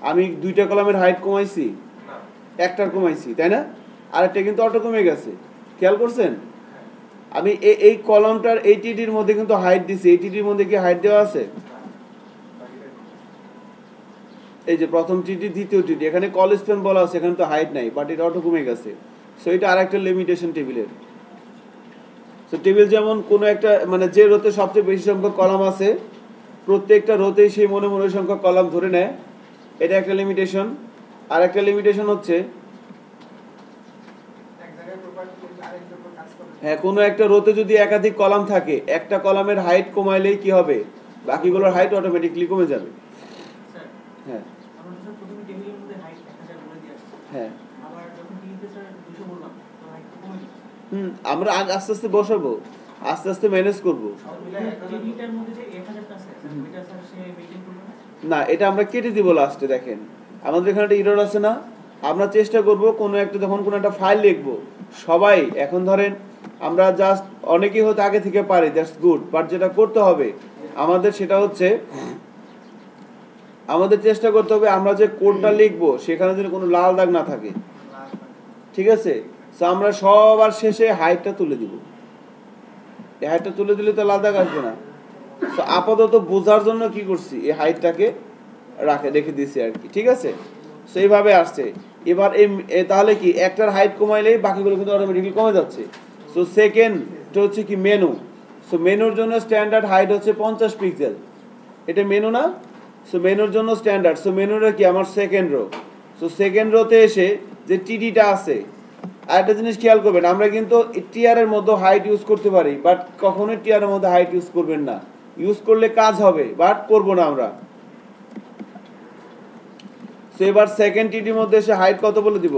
আমি দুইটা কলামের হাইট কমাইছি? একটার কমাইছি, তাই না? আরেকটা কিন্তু অটো কমে গেছে। খেয়াল করছেন? আমি এই কলমটার এই টিডির মধ্যে কিন্তু হাইট দিছি। এই টিডির মধ্যে কি হাইট দেওয়া আছে? এই যে প্রথম টিডি দ্বিতীয় টিডি এখানে কলেজ পেন বলা আছে, এখানে তো হাইট নাই বাট এটা অটো কমে গেছে। সো এটা আর একটা লিমিটেশন টেবিলের সো টেবিল যেমন কোনো একটা মানে যে রোতে সবচেয়ে বেশি সংখ্যক কলাম আছে, প্রত্যেকটা রোতেই সেই মনে মনে সংখ্যক কলাম ধরে নেয়। এটা একটা লিমিটেশন আর একটা লিমিটেশন হচ্ছে এক জায়গায় প্রোফাইল করলে আরেক জায়গায় কাজ করে হ্যাঁ কোনো একটা রোতে যদি একাধিক কলাম থাকে একটা কলামের হাইট কমাইলেই কি হবে? বাকিগুলোর হাইট অটোমেটিকলি কমে যাবে। হ্যাঁ। হ্যাঁ। হুম আমরা আগ- আস্তে আস্তে বসাবো আস্তে আস্তে ম্যানেজ করব। টিভিটার মধ্যে যে এক হাজারটা আছে স্যার ওইটা স্যার সে মেনটেন করবে না? না এটা আমরা কেটে দিব লাস্টে দেখেন। আমাদের এখানে একটা ইরর আছে না? আমরা চেষ্টা করব কোনো একটা যখন কোনো একটা ফাইল লিখব সবাই এখন ধরেন আমরা জাস্ট অনেকেই হয়তো আগে থেকে পারি দ্যাটস গুড বাট যেটা করতে হবে আমাদের সেটা হচ্ছে আমাদের চেষ্টা করতে হবে আমরা যে কোডটা লিখব সেখানে যেন কোনো লাল দাগ না থাকে। ঠিক আছে? তো আমরা সবার শেষে হাইটটা তুলে দিব। হাইটটা তুলে দিলে তো লাল দাগ আসবে না। তো আপাতত বোঝার জন্য কি করছি? এই হাইটটাকে রাখে রেখে দিয়েছি আর কি। ঠিক আছে? তো এইভাবে আসছে। এবার এই তাহলে কি একটার হাইট কমাইলেই বাকিগুলো কিন্তু অটোমেটিকলি কমে যাচ্ছে। সো সেকেন্ড হচ্ছে কি মেনু সো মেনুর জন্য স্ট্যান্ডার্ড হাইট হচ্ছে পঞ্চাশ পিক্সেল এটা মেনু না? সো মেনুর জন্য স্ট্যান্ডার্ড সো মেনুটা কি? আমার সেকেন্ড রো সো সেকেন্ড রোতে এসে যে টিডিটা আছে আর একটা জিনিস খেয়াল করবেন, আমরা কিন্তু টিআরের মধ্যে হাইট ইউজ করতে পারি বাট কখনোই টিআরের মধ্যে হাইট ইউজ করবেন না। ইউজ করলে কাজ হবে বাট করব না আমরা। সো এবার সেকেন্ড টিডির মধ্যে এসে হাইট কত বলে দিব?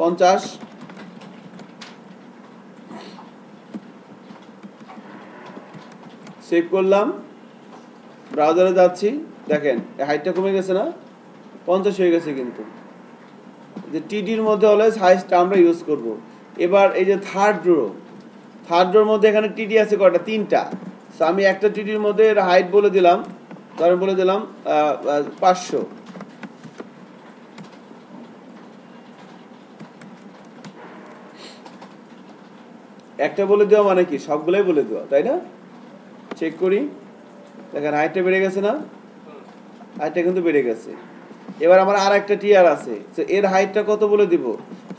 পঞ্চাশ। সেভ করলাম। ব্রাউজারে যাচ্ছি। দেখেন হাইটটা কমে গেছে না? পঞ্চাশ হয়ে গেছে কিন্তু। যে টিডির মধ্যে অলওয়েজ হাইস্ট আমরা ইউজ করব। এবার এই যে থার্ড রো থার্ড রোর মধ্যে এখানে টিডি আছে কয়টা? তিনটা। So, আমি একটা টিডির মধ্যে হাইট বলে দিলাম। ধরেন বলে দিলাম পাঁচশো। একটা বলে দেওয়া মানে কি? সবগুলোই বলে দেওয়া, তাই না? চেক করি। দেখেন হাইটটা বেড়ে গেছে না? হাইটটা কিন্তু বেড়ে গেছে। এবার আমার আর একটা টিয়ার আছে। তো এর হাইটটা কত বলে দিব?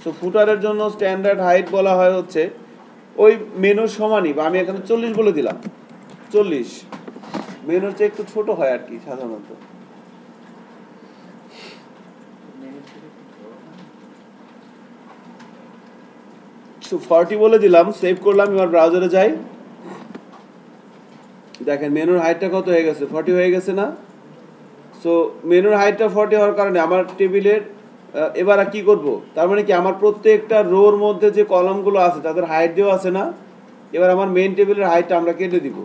সো ফুটারের জন্য স্ট্যান্ডার্ড হাইট বলা হয় হচ্ছে, ওই মেনুর সমানই, বা আমি এখানে চল্লিশ বলে দিলাম। চল্লিশ। মেনুর চেয়ে একটু ছোট হয় আর কি, সাধারণত। ফর্টি বলে দিলাম সেভ করলাম, এবার ব্রাউজারে যাই। দেখেন, মেনুর হাইটটা কত হয়ে গেছে? ফর্টি হয়ে গেছে না? সো মেনুর হাইটটা ফর্টি হওয়ার কারণে আমার টেবিলের এবার কি করব? তার মানে কি আমার প্রত্যেকটা রোর মধ্যে যে কলমগুলো আছে, তাদের হাইট দেওয়া আছে না? এবার আমার মেন টেবিলের হাইটটা আমরা কেটে দিব।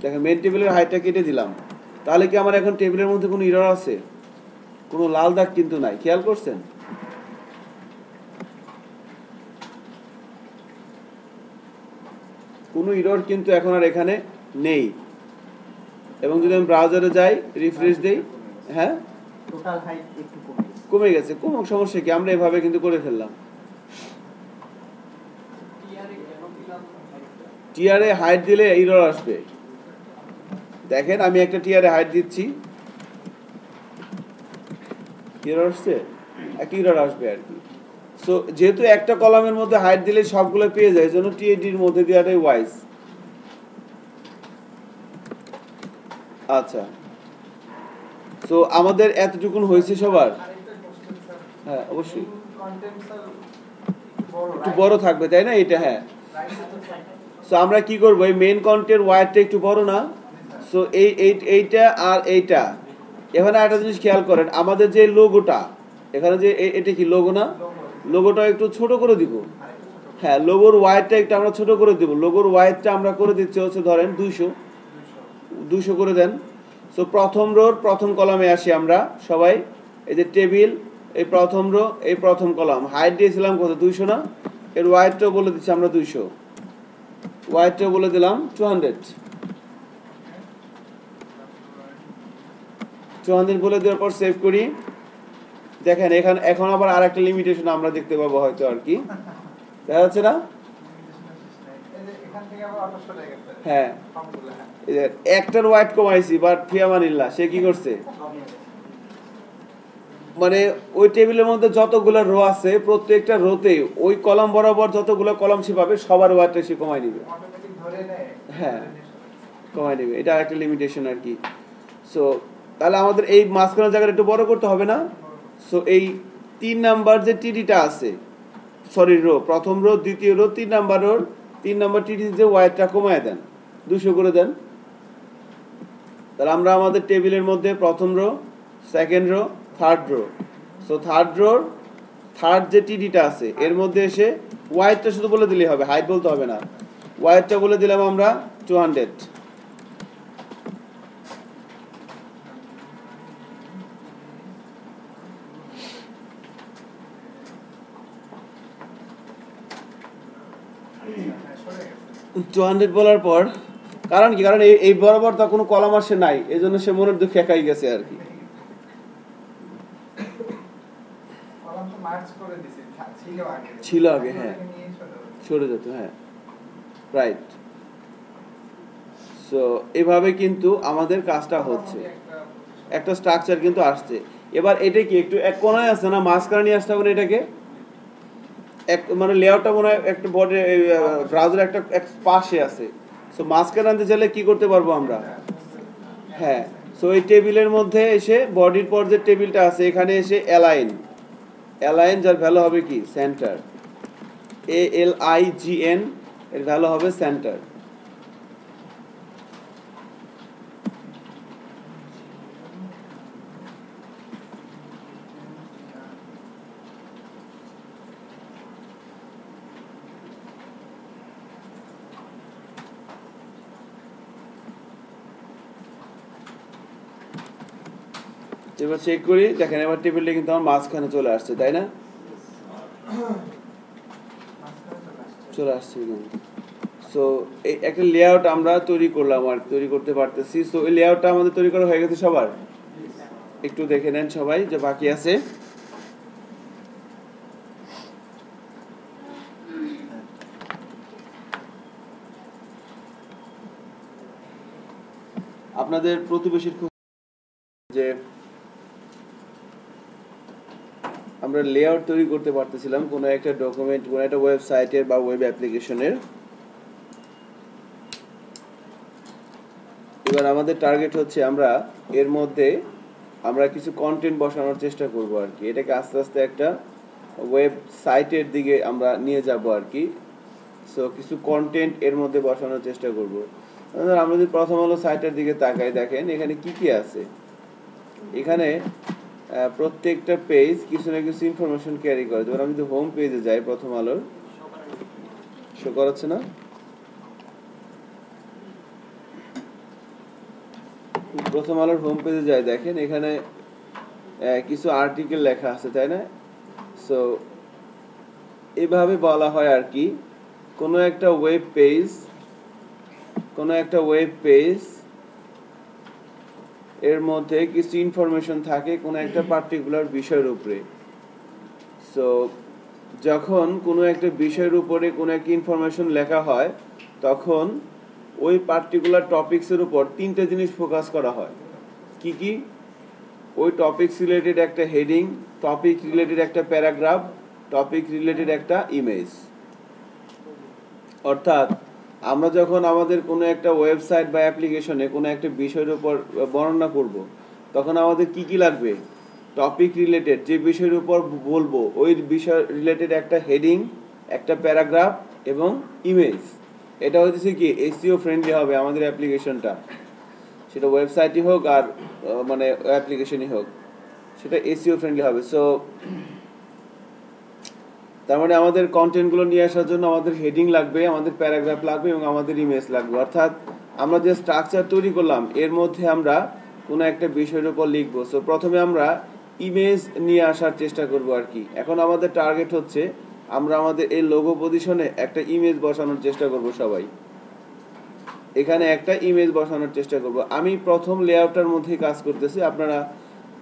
দেখেন মেন টেবিলের হাইটটা কেটে দিলাম। তাহলে কি আমার এখন টেবিলের মধ্যে কোনো ইরর আছে? কোনো লাল দাগ কিন্তু নাই। খেয়াল করছেন? কোনো ইরর কিন্তু এখন আর এখানে নেই। এবং যদি আমি ব্রাউজারে যাই রিফ্রেশ দেই হ্যাঁ? টোটাল হাইট একটু কমে গেছে। কোনো সমস্যা কি? আমরা এভাবে কিন্তু করে ফেললাম। টিআরএ কেন হাইট দিলে ইরর আসবে। দেখেন আমি একটা টিআরে হাইট দিচ্ছি। ইরর আসছে? একটা ইরর আসবে আর কি। সো যেহেতু একটা কলামের মধ্যে হাইট দিলে সবগুলো পেয়ে যায় জন্য টিএডির মধ্যে দেওয়াটাই ওয়াইজ আচ্ছা। তো আমাদের এতটুকুন হয়েছে সবার? হ্যাঁ অবশ্যই। একটু বড় থাকবে, তাই না? এটা হ্যাঁ। সো আমরা কি করব? এই মেন কন্টেন্ট ওয়ারটা একটু বড় না? সো এই- এইটা আর এইটা। এখানে একটা জিনিস খেয়াল করেন, আমাদের যে লোগোটা এখানে যে এটা কি লোগো না? লোগোটা একটু ছোট করে দিব। হ্যাঁ লোগোর ওয়াইডটা একটু আমরা ছোট করে দিব। লোগোর ওয়াইডটা আমরা করে দিচ্ছি হচ্ছে ধরেন দুইশো। দুইশো করে দেন। সো প্রথম রোর প্রথম কলামে আসি আমরা সবাই। এই যে টেবিল এই প্রথম রো এই প্রথম কলাম হাইট দিয়েছিলাম কত? দুইশো না? এর ওয়াইডটাও বলে দিচ্ছি আমরা দুইশো। ওয়াইডটাও বলে দিলাম টু হান্ড্রেড টু হান্ড্রেড বলে দেওয়ার পর সেভ করি। দেখেন এখানে এখন আবার আর একটা লিমিটেশন আমরা দেখতে পাবো হয়তো আর কি। দেখা যাচ্ছে না? হ্যাঁ। একটার ওয়াইড কমাইছি বাট ফিয়ামানিল্লা সে কি করছে? মানে ওই টেবিলের মধ্যে যতগুলো রো আছে প্রত্যেকটা রোতে ওই কলাম বরাবর যতগুলো কলাম সে পাবে সবার ওয়াইডটা সে কমাই নেয়। হ্যাঁ কমাই নেবে। এটা একটা লিমিটেশন আর কি। সো তাহলে আমাদের এই মাঝখানের জায়গাটা একটু বড় করতে হবে না? সো এই তিন নাম্বার যে টিডিটা আছে সরি রো প্রথম রো দ্বিতীয় রো তিন নাম্বার রোর তিন নাম্বার টিডি যে ওয়াইটটা কমায় দেন, দুশো করে দেন। তাহলে আমরা আমাদের টেবিলের মধ্যে প্রথম row second row third row so third রোর third যে টিডিটা আছে, এর মধ্যে এসে ওয়াইটটা শুধু বলে দিলেই হবে হাইট বলতে হবে না। ওয়াইটটা বলে দিলাম আমরা টু হান্ড্রেড টু হান্ড্রেড বলার পর কারণ কি? কারণ এই বরাবর তো কোনো কলম আসে নাই এই জন্য সে মনের দুঃখে একাই গেছে আর কি। ছিল আগে। হ্যাঁ। সরে যেত। হ্যাঁ। রাইট সো এভাবে কিন্তু আমাদের কাজটা হচ্ছে। একটা স্ট্রাকচার কিন্তু আসছে। এবার এটা কি একটু এক কোনায় আছে না মাঝখানে নিয়ে আসতে হবে না এটাকে? এক মানে লেআউটটা মনে হয় একটা বডি ব্রাউজার একটা, এক পাশে আছে। সো মাঝখানে আনতে চাইলে কি করতে পারব আমরা? হ্যাঁ। সো এই টেবিলের মধ্যে এসে বডির পর যে টেবিলটা আছে, এখানে এসে অ্যালাইন অ্যালাইন যার ভ্যালু হবে কি? Centre A L I G N এর ভ্যালু হবে সেন্টার এবার চেক করি। দেখেন, এবার টেবিলটা কিন্তু আমার মাঝখানে চলে আসছে, তাই না? চলে আসছে। কিন্তু। সো এই একটা লেআউট আমরা তৈরি করলাম আর তৈরি করতে পারতেছি। সো এই লেআউটটা আমাদের তৈরি করা হয়ে গেছে সবার? একটু দেখে নেন সবাই, যে বাকি আছে। আপনাদের প্রতিবেশীর খুব যে আমরা লেআউট তৈরি করতে পারতেছিলাম কোনো একটা ডকুমেন্ট কোনো একটা ওয়েবসাইটের বা ওয়েব অ্যাপ্লিকেশনের এবার আমাদের টার্গেট হচ্ছে আমরা এর মধ্যে আমরা কিছু কন্টেন্ট বসানোর চেষ্টা করব আর কি। এটাকে আস্তে আস্তে একটা ওয়েব সাইটের দিকে আমরা নিয়ে যাব আর কি। সো কিছু কন্টেন্ট এর মধ্যে বসানোর চেষ্টা করব। আমরা যদি প্রথম হলো সাইটের দিকে তাকাই, দেখেন এখানে কি কি আছে? এখানে প্রত্যেকটা পেজ কিছু না কিছু ইনফরমেশন ক্যারি করে। যেমন আমি যদি হোম পেজে যাই প্রথম আলোর শো করাচ্ছে না? প্রথম আলোর হোম পেজে যাই, দেখেন এখানে কিছু আর্টিকেল লেখা আছে, তাই না? সো এভাবে বলা হয় আর কি, কোনো একটা ওয়েব পেজ কোনো একটা ওয়েব পেজ এর মধ্যে কিছু ইনফরমেশন থাকে কোনো একটা পার্টিকুলার বিষয়ের উপরে। সো যখন কোনো একটা বিষয়ের উপরে কোনো একটা ইনফরমেশন লেখা হয়, তখন ওই পার্টিকুলার টপিকসের উপর তিনটে জিনিস ফোকাস করা হয়। কি কি? ওই টপিকস রিলেটেড একটা হেডিং টপিক রিলেটেড একটা প্যারাগ্রাফ টপিক রিলেটেড একটা ইমেজ অর্থাৎ আমরা যখন আমাদের কোনো একটা ওয়েবসাইট বা অ্যাপ্লিকেশনে কোনো একটা বিষয়ের উপর বর্ণনা করব, তখন আমাদের কি কি লাগবে? টপিক রিলেটেড যে বিষয়ের উপর বলব, ওই বিষয় রিলেটেড একটা হেডিং একটা প্যারাগ্রাফ এবং ইমেজ এটা হচ্ছে কি এসিও ফ্রেন্ডলি হবে আমাদের অ্যাপ্লিকেশনটা সেটা ওয়েবসাইটই হোক আর মানে অ্যাপ্লিকেশনই হোক, সেটা এসিও ফ্রেন্ডলি হবে। সো তার মানে আমাদের কন্টেন্টগুলো নিয়ে আসার জন্য আমাদের হেডিং লাগবে, আমাদের প্যারাগ্রাফ লাগবে এবং আমাদের ইমেজ লাগবে। অর্থাৎ আমরা যে স্ট্রাকচার তৈরি করলাম, এর মধ্যে আমরা কোনো একটা বিষয়ের উপর লিখব। সো প্রথমে আমরা ইমেজ নিয়ে আসার চেষ্টা করব আর কি। এখন আমাদের টার্গেট হচ্ছে আমরা আমাদের এই লোগো পজিশনে একটা ইমেজ বসানোর চেষ্টা করব সবাই। এখানে একটা ইমেজ বসানোর চেষ্টা করব। আমি প্রথম লেআউটটার মধ্যেই কাজ করতেছি। আপনারা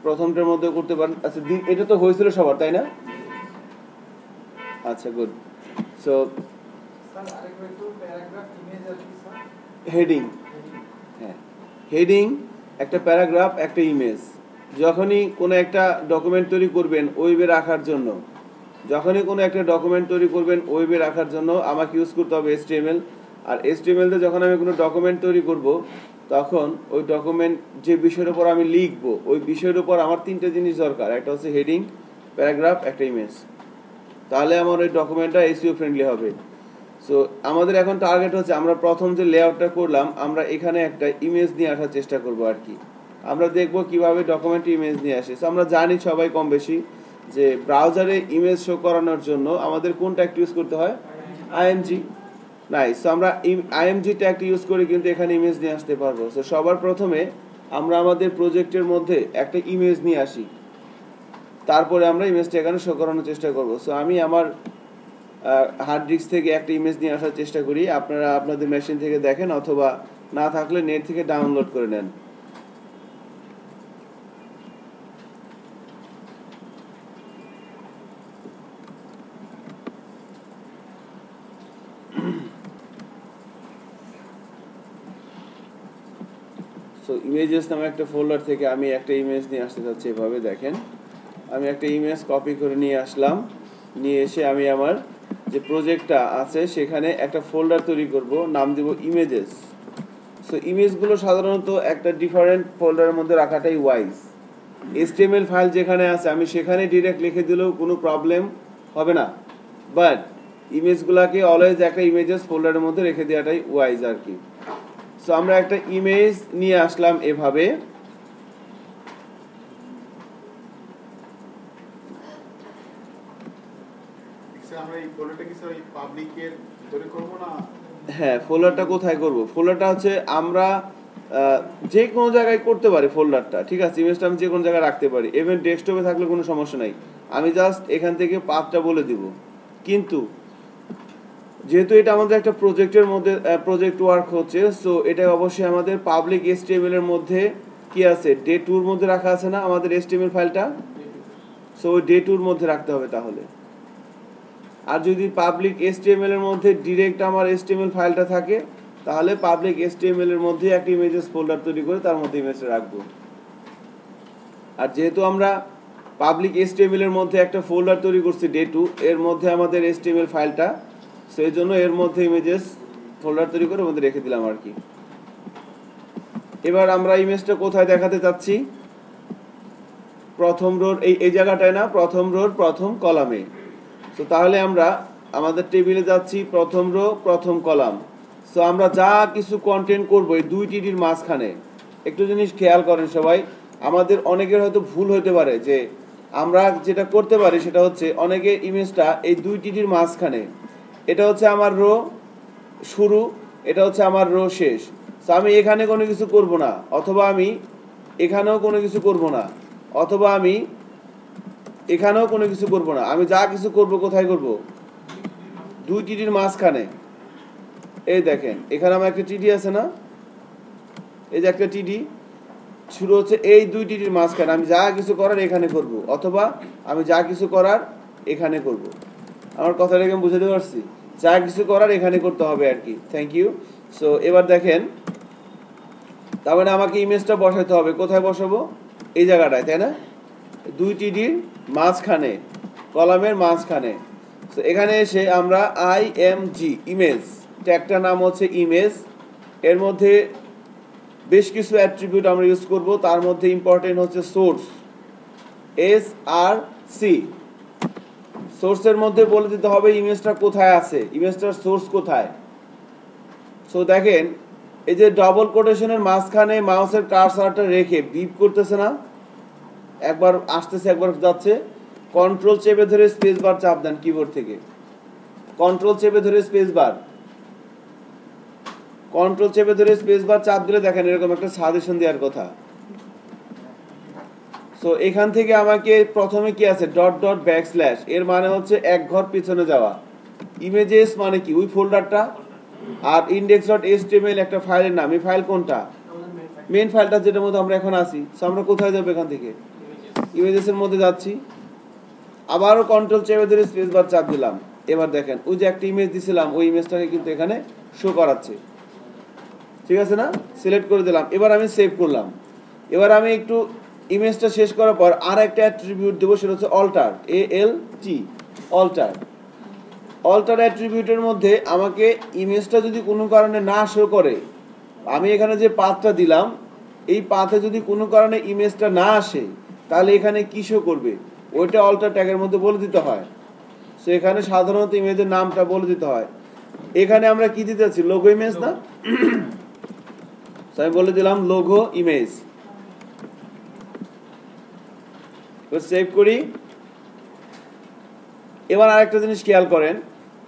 প্রথমটার মধ্যে করতে পারেন। আচ্ছা এটা তো হয়েছিল সবার, তাই না? আচ্ছা গুড সো হেডিং হ্যাঁ হেডিং একটা প্যারাগ্রাফ একটা ইমেজ যখনই কোনো একটা ডকুমেন্ট তৈরি করবেন ওয়েবে রাখার জন্য, যখনই কোনো একটা ডকুমেন্ট তৈরি করবেন ওয়েবে রাখার জন্য আমাকে ইউজ করতে হবে এসটিএমএল আর এসটিএমএল তে যখন আমি কোনো ডকুমেন্ট তৈরি করব, তখন ওই ডকুমেন্ট যে বিষয়ের উপর আমি লিখব, ওই বিষয়ের উপর আমার তিনটে জিনিস দরকার, একটা হচ্ছে হেডিং প্যারাগ্রাফ একটা ইমেজ তাহলে আমার ওই ডকুমেন্টটা এসইও ফ্রেন্ডলি হবে। সো আমাদের এখন টার্গেট হচ্ছে, আমরা প্রথম যে লেআউটটা করলাম, আমরা এখানে একটা ইমেজ নিয়ে আসার চেষ্টা করব আর কি। আমরা দেখব কীভাবে ডকুমেন্ট ইমেজ নিয়ে আসে। সো আমরা জানি সবাই কম বেশি যে ব্রাউজারে ইমেজ শো করানোর জন্য আমাদের কোন ট্যাগটি ইউজ করতে হয়? আইএমজি নাই সো আমরা আইএমজি ট্যাগটি ইউজ করে কিন্তু এখানে ইমেজ নিয়ে আসতে পারব। সো সবার প্রথমে আমরা আমাদের প্রজেক্টের মধ্যে একটা ইমেজ নিয়ে আসি। তারপরে আমরা ইমেজটা এখানে শো করানোর চেষ্টা করব। সো আমি আমার হার্ড ডিস্ক থেকে একটা ইমেজ নিয়ে আসার চেষ্টা করি। আপনারা আপনাদের মেশিন থেকে দেখেন অথবা না থাকলে নেট থেকে ডাউনলোড করে নেন। সো ইমেজেস নামে একটা ফোল্ডার থেকে আমি একটা ইমেজ নিয়ে আসতে চাচ্ছি, এভাবে দেখেন। আমি একটা ইমেজ কপি করে নিয়ে আসলাম। নিয়ে এসে আমি আমার যে প্রজেক্টটা আছে, সেখানে একটা ফোল্ডার তৈরি করব, নাম দিব ইমেজেস সো ইমেজগুলো সাধারণত একটা ডিফারেন্ট ফোল্ডারের মধ্যে রাখাটাই ওয়াইজ এসটিএমএল ফাইল যেখানে আছে, আমি সেখানে ডিরেক্ট লিখে দিলেও কোনো প্রবলেম হবে না। বাট ইমেজগুলোকে অলওয়েজ একটা ইমেজেস ফোল্ডারের মধ্যে রেখে দেওয়াটাই ওয়াইজ আর কি। সো আমরা একটা ইমেজ নিয়ে আসলাম এভাবে স্যার আমরা এই ফোল্ডারটা কি স্যার ওই পাবলিকের ভিতরে করব না হ্যাঁ ফোল্ডারটা কোথায় করব? ফোল্ডারটা হচ্ছে আমরা যে কোনো জায়গায় করতে পারি ফোল্ডারটা ঠিক আছে? ইমেজটা আমি যে কোনো জায়গায় রাখতে পারি। ইভেন ডেস্কটপে থাকলে কোনো সমস্যা নাই। আমি জাস্ট এখান থেকে পাথটা বলে দিব। কিন্তু যেহেতু এটা আমাদের একটা প্রজেক্টের মধ্যে প্রজেক্ট ওয়ার্ক হচ্ছে সো এটা অবশ্যই আমাদের পাবলিক এসটিএমএল এর মধ্যে কি আছে? ডে টুর মধ্যে রাখা আছে না আমাদের এসটিএমএল ফাইলটা সো ডে টুর মধ্যে রাখতে হবে তাহলে। আর যদি পাবলিক এসটিএমএল এর মধ্যে ডিরেক্ট আমার এসটিএমএল ফাইলটা থাকে, তাহলে পাবলিক এসটিএমএল এর মধ্যে একটা ইমেজেস ফোল্ডার তৈরি করে তার মধ্যে ইমেজটা রাখব। আর যেহেতু আমরা পাবলিক এসটিএমএল এর মধ্যে একটা ফোল্ডার তৈরি করছি ডে টু এর মধ্যে আমাদের এসটিএমএল ফাইলটা সেই জন্য এর মধ্যে ইমেজেস ফোল্ডার তৈরি করে মধ্যে রেখে দিলাম আর কি। এবার আমরা ইমেজটা কোথায় দেখাতে চাচ্ছি? প্রথম রোর এই এই জায়গাটায় না, প্রথম রোর প্রথম কলামে তো তাহলে আমরা আমাদের টেবিলে যাচ্ছি প্রথম রো প্রথম কলাম। সো আমরা যা কিছু কন্টেন্ট করব এই দুই টিডির মাঝখানে, একটু জিনিস খেয়াল করেন সবাই, আমাদের অনেকের হয়তো ভুল হতে পারে যে আমরা যেটা করতে পারি সেটা হচ্ছে অনেকে ইমেজটা এই দুই টিডির মাঝখানে। এটা হচ্ছে আমার রো শুরু, এটা হচ্ছে আমার রো শেষ। সো আমি এখানে কোনো কিছু করব না, অথবা আমি এখানেও কোনো কিছু করব না, অথবা আমি এখানেও কোনো কিছু করব না। আমি যা কিছু করব, কোথায় করব? দুই টিডির মাঝখানে। এই দেখেন, এখানে আমার একটা টিডি আছে না? এই যে একটা টিডি। শুরু হচ্ছে এই দুই টিডির মাঝখানে। আমি যা কিছু করার এখানে করব, অথবা আমি যা কিছু করার এখানে করব। আমার কথাটাকে আমি বুঝাতে পারছি? যা কিছু করার এখানে করতে হবে আর কি। থ্যাংক ইউ সো এবার দেখেন, তার মানে আমাকে ইমেজটা বসাতে হবে। কোথায় বসাবো? এই জায়গাটায়, তাই না? দুই টিডির মাঝখানে, কলামের মাঝখানে। তো এখানে এসে আমরা আই এম জি ইমেজ ট্যাগটার নাম হচ্ছে ইমেজ এর মধ্যে বেশ কিছু অ্যাট্রিবিউট আমরা ইউজ করব। তার মধ্যে ইম্পর্টেন্ট হচ্ছে সোর্স এস আর সি সোর্সের মধ্যে বলে দিতে হবে ইমেজটা কোথায় আছে? ইমেজটার সোর্স কোথায়? সো দেখেন, এই যে ডবল কোটেশনের মাঝখানে মাউসের কারসারটা রেখে বিপ করতেছে না। একবার আসতেছে একবার যাচ্ছে। কন্ট্রোল চেপে ধরে স্পেস বার চাপ দেন কিবোর্ড থেকে। কন্ট্রোল চেপে ধরে স্পেস বার কন্ট্রোল চেপে ধরে স্পেস বার চাপ দিলে দেখেন এরকম একটা সাজেশন দেওয়ার কথা। সো এখান থেকে আমাকে প্রথমে কি আছে? ডট ডট ব্যাক স্ল্যাশ এর মানে হচ্ছে এক ঘর পিছনে যাওয়া। ইমেজেস মানে কি? ওই ফোল্ডারটা আর ইন্ডেক্স ডট এসটিএমএল একটা ফাইলের নাম। এই ফাইল কোনটা? মেন ফাইলটা যেটার মধ্যে আমরা এখন আছি। সো আমরা কোথায় যাব এখান থেকে। ইমেজেসের মধ্যে যাচ্ছি। আবারও কন্ট্রোল চেপে ধরে স্পেস বার চাপ দিলাম। এবার দেখেন, ওই যে একটা ইমেজ দিছিলাম, ওই ইমেজটাকে কিন্তু এখানে শো করাচ্ছে। ঠিক আছে না? সিলেক্ট করে দিলাম। এবার আমি সেভ করলাম। এবার আমি একটু ইমেজটা শেষ করার পর আর একটা অ্যাট্রিবিউট দেবো, সেটা হচ্ছে alter A L T alter alter অ্যাট্রিবিউটের মধ্যে আমাকে ইমেজটা যদি কোনো কারণে না শো করে, আমি এখানে যে পাথটা দিলাম, এই পাথে যদি কোনো কারণে ইমেজটা না আসে তাহলে এখানে কি শো করবে? ওইটা অল্টার ট্যাগের মধ্যে বলে দিতে হয়। সো এখানে সাধারণত ইমেজের নামটা বলে দিতে হয়। এখানে আমরা কি দিতে যাচ্ছি? লোগো ইমেজ না? আমি বলে দিলাম লোগো ইমেজ সেভ করি। এবার আরেকটা জিনিস খেয়াল করেন।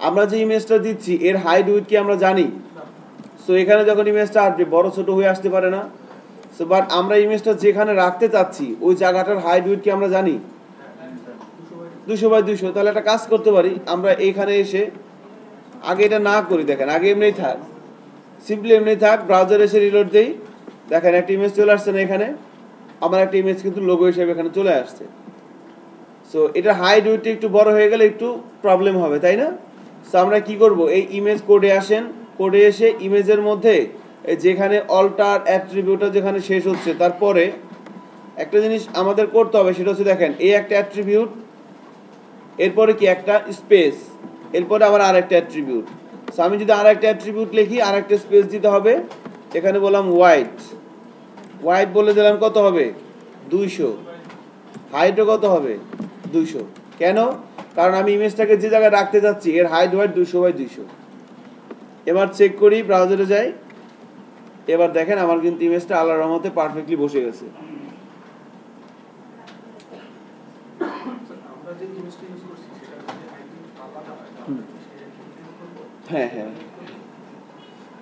আমরা যে ইমেজটা দিচ্ছি, এর হাইট উইথ কি আমরা জানি? সো এখানে যখন ইমেজটা আসবে, বড় ছোট হয়ে আসতে পারে না। সো বাট আমরা ইমেজটা যেখানে রাখতে চাচ্ছি, ওই জায়গাটার হাইট উইথ কি আমরা জানি? দুশো বাই দুশো। তাহলে একটা কাজ করতে পারি, আমরা এইখানে এসে আগে এটা না করি, দেখেন, আগে এমনি থাক। সিম্পলি এমনি থাক ব্রাউজার এসে রিলোড দেই। দেখেন, একটা ইমেজ চলে আসছে না এখানে। আমার একটা ইমেজ কিন্তু লোগো হিসেবে এখানে চলে আসছে। সো এটা হাইট উইথ একটু বড় হয়ে গেলে একটু প্রবলেম হবে, তাই না? সো আমরা কি করব? এই ইমেজ কোডে আসেন কোডে এসে ইমেজের মধ্যে যেখানে অল্টার অ্যাট্রিবিউটটা যেখানে শেষ হচ্ছে, তারপরে একটা জিনিস আমাদের করতে হবে, সেটা হচ্ছে দেখেন, এই একটা অ্যাট্রিবিউট এরপরে কি একটা স্পেস এরপরে আবার আরেকটা অ্যাট্রিবিউট সো আমি যদি আর একটা অ্যাট্রিবিউট লিখি আর একটা স্পেস দিতে হবে, এখানে বললাম হোয়াইট হোয়াইট বলে দিলাম কত হবে? দুইশো। হাইটও কত হবে? দুইশো। কেন? কারণ আমি ইমেজটাকে যে জায়গায় রাখতে যাচ্ছি, এর হাইট হোয়াইট দুশো বাই দুইশো। এবার চেক করি ব্রাউজারে যাই। এবার দেখেন আমার কিন্তু ইমেজটা আল্লাহর রহমতে পারফেক্টলি বসে গেছে। হয়? হ্যাঁ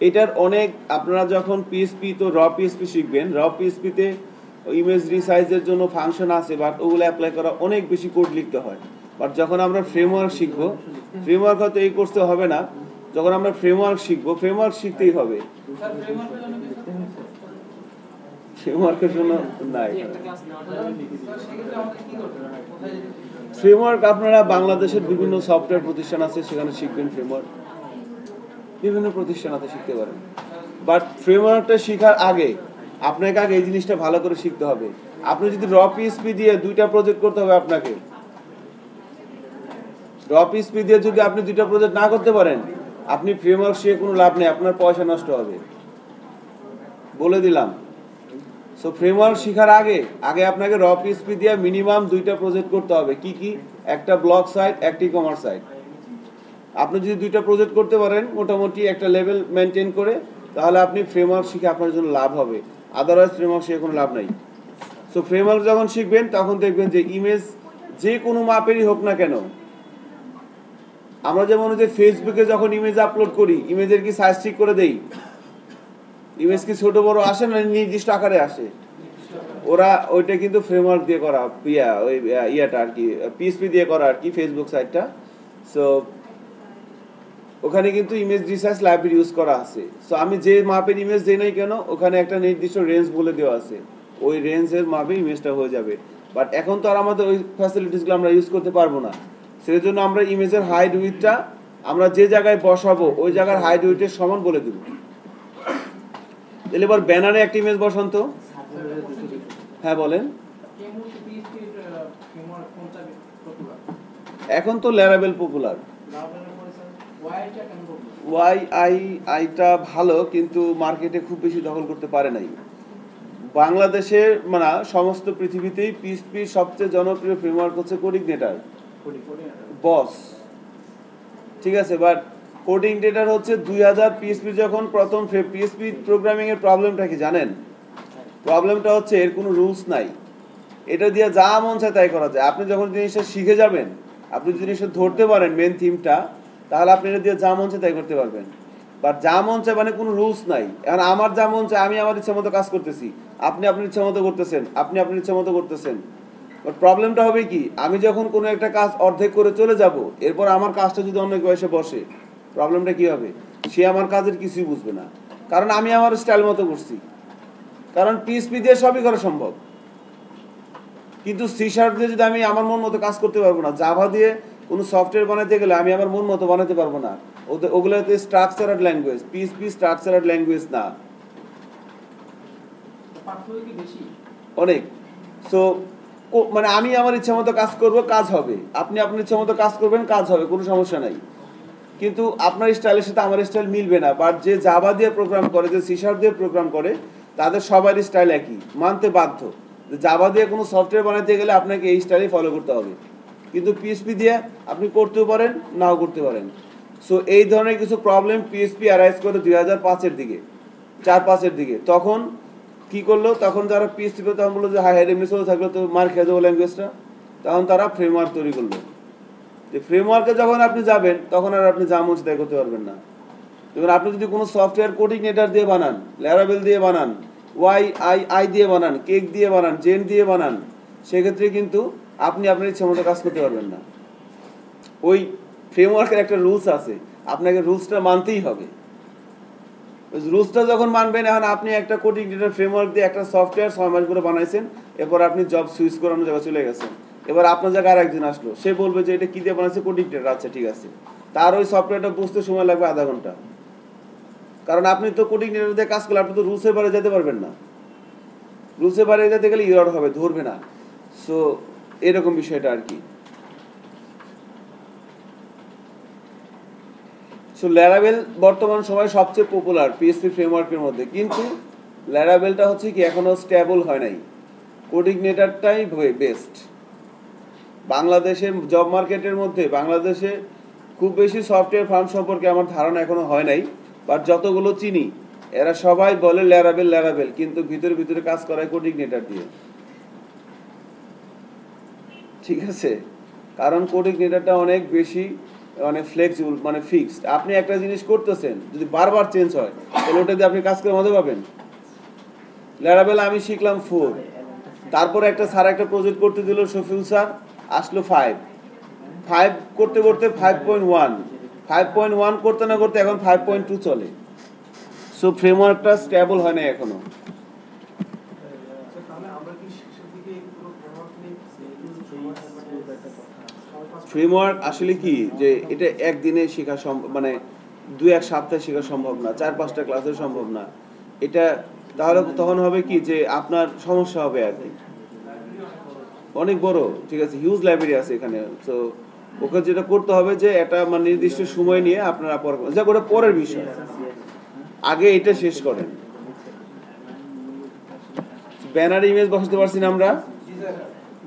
এটার অনেক আপনারা যখন পিএসপি তো র পিএসপি শিখবেন র পিএসপিতে ইমেজ রিসাইজের জন্য ফাংশন আছে বাট ওগুলো অ্যাপ্লাই করা অনেক বেশি কোড লিখতে হয়। বাট যখন আমরা ফ্রেমওয়ার্ক শিখব ফ্রেমওয়ার্ক হয়তো এই কোর্সে হবে না যখন আমরা ফ্রেমওয়ার্ক শিখব ফ্রেমওয়ার্ক শিখতেই হবে। ফ্রেমওয়ার্কের জন্য নাই? ফ্রেমওয়ার্ক আপনারা বাংলাদেশের বিভিন্ন সফটওয়্যার প্রতিষ্ঠান আছে সেখানে শিখবেন ফ্রেমওয়ার্ক বিভিন্ন প্রতিষ্ঠান আছে শিখতে পারেন। বাট ফ্রেমওয়ার্কটা শেখার আগে আপনাকে আগে এই জিনিসটা ভালো করে শিখতে হবে। আপনি যদি র পিএসপি দিয়ে দুইটা প্রজেক্ট করতে হবে আপনাকে। র পিএসপি দিয়ে যদি আপনি দুইটা প্রজেক্ট না করতে পারেন আপনি ফ্রেমওয়ার্ক শিখে কোনো লাভ নেই, আপনার পয়সা নষ্ট হবে। বলে দিলাম। সো ফ্রেমওয়ার্ক শেখার আগে আগে আপনাকে র পিএসপি দিয়ে মিনিমাম দুইটা প্রজেক্ট করতে হবে। কি কি? একটা ব্লগ সাইট একটা ই কমার্স সাইট আপনি যদি দুইটা প্রজেক্ট করতে পারেন, মোটামুটি একটা লেভেল মেনটেন করে, তাহলে আপনি ফ্রেমওয়ার্ক শিখে আপনার জন্য লাভ হবে। আদারওয়াইজ ফ্রেমওয়ার্ক শিখে কোনো লাভ নাই। সো ফ্রেমওয়ার্ক যখন শিখবেন, তখন দেখবেন যে ইমেজ যে কোনো মাপেরই হোক না কেন আমরা যেমন যে ফেসবুকে যখন ইমেজ আপলোড করি ইমেজের কি সাইজ ঠিক করে দেই? ইমেজ কি ছোট, বড় আসে না নির্দিষ্ট আকারে আসে? ওরা ওইটা কিন্তু ফ্রেমওয়ার্ক দিয়ে করা, ইয়া, ওই ইয়াটা আর কি পিএসপি দিয়ে করা আর কি ফেসবুক সাইটটা সো ওখানে কিন্তু ইমেজ রিসার্চ লাইব্রেরি ইউজ করা আছে। সো আমি যে মাপের ইমেজ দেই নাই কেন, ওখানে একটা নির্দিষ্ট রেঞ্জ বলে দেওয়া আছে। ওই রেঞ্জের মাপে ইমেজটা হয়ে যাবে। বাট এখন তো আর আমাদের ওই ফ্যাসিলিটিসগুলো আমরা ইউজ করতে পারব না। সেই জন্য আমরা ইমেজের হাইট উইথটা আমরা যে জায়গায় বসাবো, ওই জায়গার হাইট উইথের সমান বলে দেবো তাহলে এবার ব্যানারে একটা ইমেজ বসান তো হ্যাঁ বলেন? এখন তো ল্যারাবেল পপুলার? ওয়াই আই আইটা ভালো, কিন্তু মার্কেটে খুব বেশি দখল করতে পারে নাই বাংলাদেশের মানে সমস্ত পৃথিবীতেই পিএসপি সবচেয়ে জনপ্রিয় ফ্রেমওয়ার্ক হচ্ছে কোডিগনেটার বস ঠিক আছে বাট কোডিং ডেটার হচ্ছে দুই হাজার পিএসপি যখন প্রথম পিএসপি প্রোগ্রামিং এর প্রবলেমটা কি জানেন? প্রবলেমটা হচ্ছে এর কোনো রুলস নাই। এটা দিয়ে যা মন চায় তাই করা যায়। আপনি যখন জিনিসটা শিখে যাবেন, আপনি যদি জিনিসটা ধরতে পারেন মেন থিমটা তাহলে আপনি এটা দিয়ে যা মন চায় তাই করতে পারবেন। বাট যা মন চায় মানে কোনো রুলস নাই। এখন আমার যা মন চায়, আমি আমার ইচ্ছা মতো কাজ করতেছি। আপনি আপনার ইচ্ছা মতো করতেছেন, আপনি আপনার ইচ্ছা মতো করতেছেন। বাট প্রবলেমটা হবে কি আমি যখন কোনো একটা কাজ অর্ধেক করে চলে যাব এরপর আমার কাজটা যদি অন্য কেউ এসে বসে প্রবলেমটা কি হবে? সে আমার কাজের কিছুই বুঝবে না। কারণ আমি আমার স্টাইল মতো করছি। কারণ পিএসপি দিয়ে সবই করা সম্ভব। কিন্তু সি শার্প দিয়ে যদি আমি আমার মন মতো কাজ করতে পারব না জাভা দিয়ে কোনো সফটওয়্যার বানাতে গেলে আমি আমার মন মতো বানাতে পারব না। ওগুলোতে structured language PSP structured language না? অনেক। সো মানে আমি আমার ইচ্ছা মতো কাজ করব, কাজ হবে। আপনি আপনার ইচ্ছা মতো কাজ করবেন, কাজ হবে, কোনো সমস্যা নাই। কিন্তু আপনার স্টাইলের সাথে আমার স্টাইল মিলবে না। বাট যে জাভা দিয়ে প্রোগ্রাম করে, যে সিসার দিয়ে প্রোগ্রাম করে, তাদের সবারই স্টাইল একই, মানতে বাধ্য। জাভা দিয়ে কোনো সফটওয়্যার বানাতে গেলে আপনাকে এই স্টাইলই ফলো করতে হবে। কিন্তু পিএসপি দিয়ে আপনি করতেও পারেন, নাও করতে পারেন। সো এই ধরনের কিছু প্রবলেম পিএসপি অ্যারাইজ করে দুই হাজার পাঁচের দিকে, চার পাঁচের দিকে। তখন কি করল? তখন যারা পিএসপি তখন বলল যে হাই হাই এমনি চলে থাকল তো মার খেয়ে দেবো ল্যাঙ্গুয়েজটা তখন তারা ফ্রেমওয়ার্ক তৈরি করল। যে ফ্রেমওয়ার্কে যখন আপনি যাবেন, তখন আর আপনি যা মন করতে পারবেন না। যেমন আপনি যদি কোনো সফটওয়্যার কোডিনেটার দিয়ে বানান ল্যারাবেল দিয়ে বানান ওয়াই আই আই দিয়ে বানান কেক দিয়ে বানান জেন দিয়ে বানান, সেক্ষেত্রে কিন্তু আপনি আপনার ইচ্ছে মতো কাজ করতে পারবেন না। ওই ফ্রেমওয়ার্কের একটা রুলস আছে। আপনাকে রুলসটা মানতেই হবে। রুলসটা যখন মানবেন, এখন আপনি একটা কোডিনেটার ফ্রেমওয়ার্ক দিয়ে একটা সফটওয়্যার ছয় মাস করে বানাইছেন, এরপর আপনি জব সুইচ করানো জায়গায় চলে গেছেন। এবার আপনার জায়গায় আর একজন আসলো, সে বলবে যে, এটা কি দিয়ে বানাইছে? কোডিনেটার আচ্ছা ঠিক আছে। তার ওই সফটওয়্যারটা বুঝতে সময় লাগবে আধা ঘণ্টা। কারণ আপনি তো কোডিনেটার দিয়ে কাজ করলে, আপনি তো রুলসের বাইরে যেতে পারবেন না। রুলসের বাইরে যেতে গেলে ইরর হবে, ধরবে না। সো এরকম বিষয়টা আর কি। সো ল্যারাবেল বর্তমান সময়ে সবচেয়ে পপুলার পিএসপি ফ্রেমওয়ার্কের মধ্যে। কিন্তু ল্যারাবেলটা হচ্ছে কি, এখনও স্টেবল হয় নাই। কোডিনেটারটাই বেস্ট বাংলাদেশের জব মার্কেটের মধ্যে, বাংলাদেশে খুব বেশি সফটওয়্যার ফার্ম সম্পর্কে আমার ধারণা এখনও হয় নাই। বাট যতগুলো চিনি, এরা সবাই বলে ল্যারাবেল ল্যারাবেল কিন্তু ভিতরে ভিতরে কাজ করায় কোডিনেটার দিয়ে। ঠিক আছে? কারণ কোডিনেটারটা অনেক বেশি মানে ফ্লেক্সিবল মানে ফিক্সড আপনি একটা জিনিস করতেছেন, যদি বারবার চেঞ্জ হয়, তাহলে ওটা দিয়ে আপনি কাজ করে মজা পাবেন। ল্যারাবেল আমি শিখলাম ফোর তারপরে একটা স্যার একটা প্রজেক্ট করতে দিল, শফিউল স্যার আসলো ফাইভ ফাইভ করতে করতে five point one five point one করতে না করতে এখন ফাইভ পয়েন্ট টু চলে। সো ফ্রেমওয়ার্কটা স্টেবল হয় না এখনও আচ্ছা, তাহলে আমরা কি শেষের দিকে পুরো framework নিয়ে ফ্রেমওয়ার্ক আসলে কি? যে এটা একদিনে শেখা সম্ভব মানে দু এক সপ্তাহে শেখা সম্ভব না, চার পাঁচটা ক্লাসে সম্ভব না। এটা তাহলে তখন হবে কি? যে আপনার সমস্যা হবে আর কি। অনেক বড়, ঠিক আছে হিউজ লাইব্রেরি আছে এখানে। তো ওকে যেটা করতে হবে যে একটা মানে নির্দিষ্ট সময় নিয়ে আপনারা পরে যা ওটা পরের বিষয়। আগে এটা শেষ করেন। ব্যানার ইমেজ বসাতে পারছি না আমরা?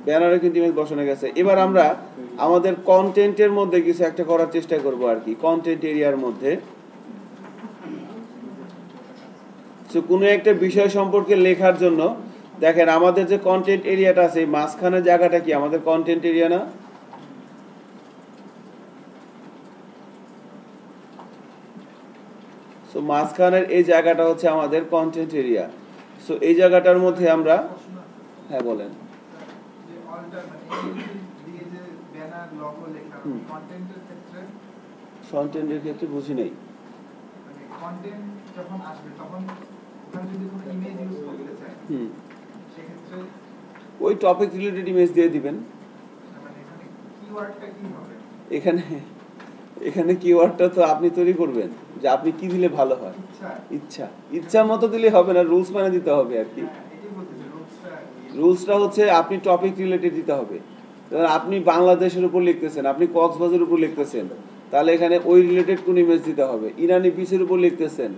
ব্যানারে কিন্তু ইমেজ বসানো গেছে। এবার আমরা আমাদের কন্টেন্টের মধ্যে কিছু একটা করার চেষ্টা করব আর কি কন্টেন্ট এরিয়ার মধ্যে। কোনো একটা বিষয় সম্পর্কে লেখার জন্য, দেখেন আমাদের যে কন্টেন্ট এরিয়াটা আছে মাঝখানের জায়গাটা কি? আমাদের কন্টেন্ট এরিয়া না? সো মাঝখানের এই জায়গাটা হচ্ছে আমাদের কন্টেন্ট এরিয়া সো এই জায়গাটার মধ্যে আমরা হ্যাঁ বলেন যে alter মানে এই দিয়ে যে ব্যানার লোগো লেখা কন্টেন্টের ক্ষেত্রে? কন্টেন্টের ক্ষেত্রে বুঝি নেই। মানে কন্টেন্ট যখন আসবে তখন ওখানে যদি কোনো ইমেজ ইউজ করতে চায় হুম। সেক্ষেত্রে ওই টপিক রিলেটেড ইমেজ দিয়ে দিবেন। মানে এখানে এখানে কিওয়ার্ডটা তো আপনি তৈরি করবেন যে আপনি কি দিলে ভালো হয়? ইচ্ছা। ইচ্ছা। মতো দিলে হবে না রুলস মানে দিতে হবে আর কি। হ্যাঁ, রুলসটা হচ্ছে আপনি টপিক রিলেটেড দিতে হবে। আপনি বাংলাদেশের উপর লিখতেছেন আপনি কক্সবাজারের উপর লিখতেছেন তাহলে এখানে ওই রিলেটেড কোন ইমেজ দিতে হবে? ইরানি বিচের উপর লিখতেছেন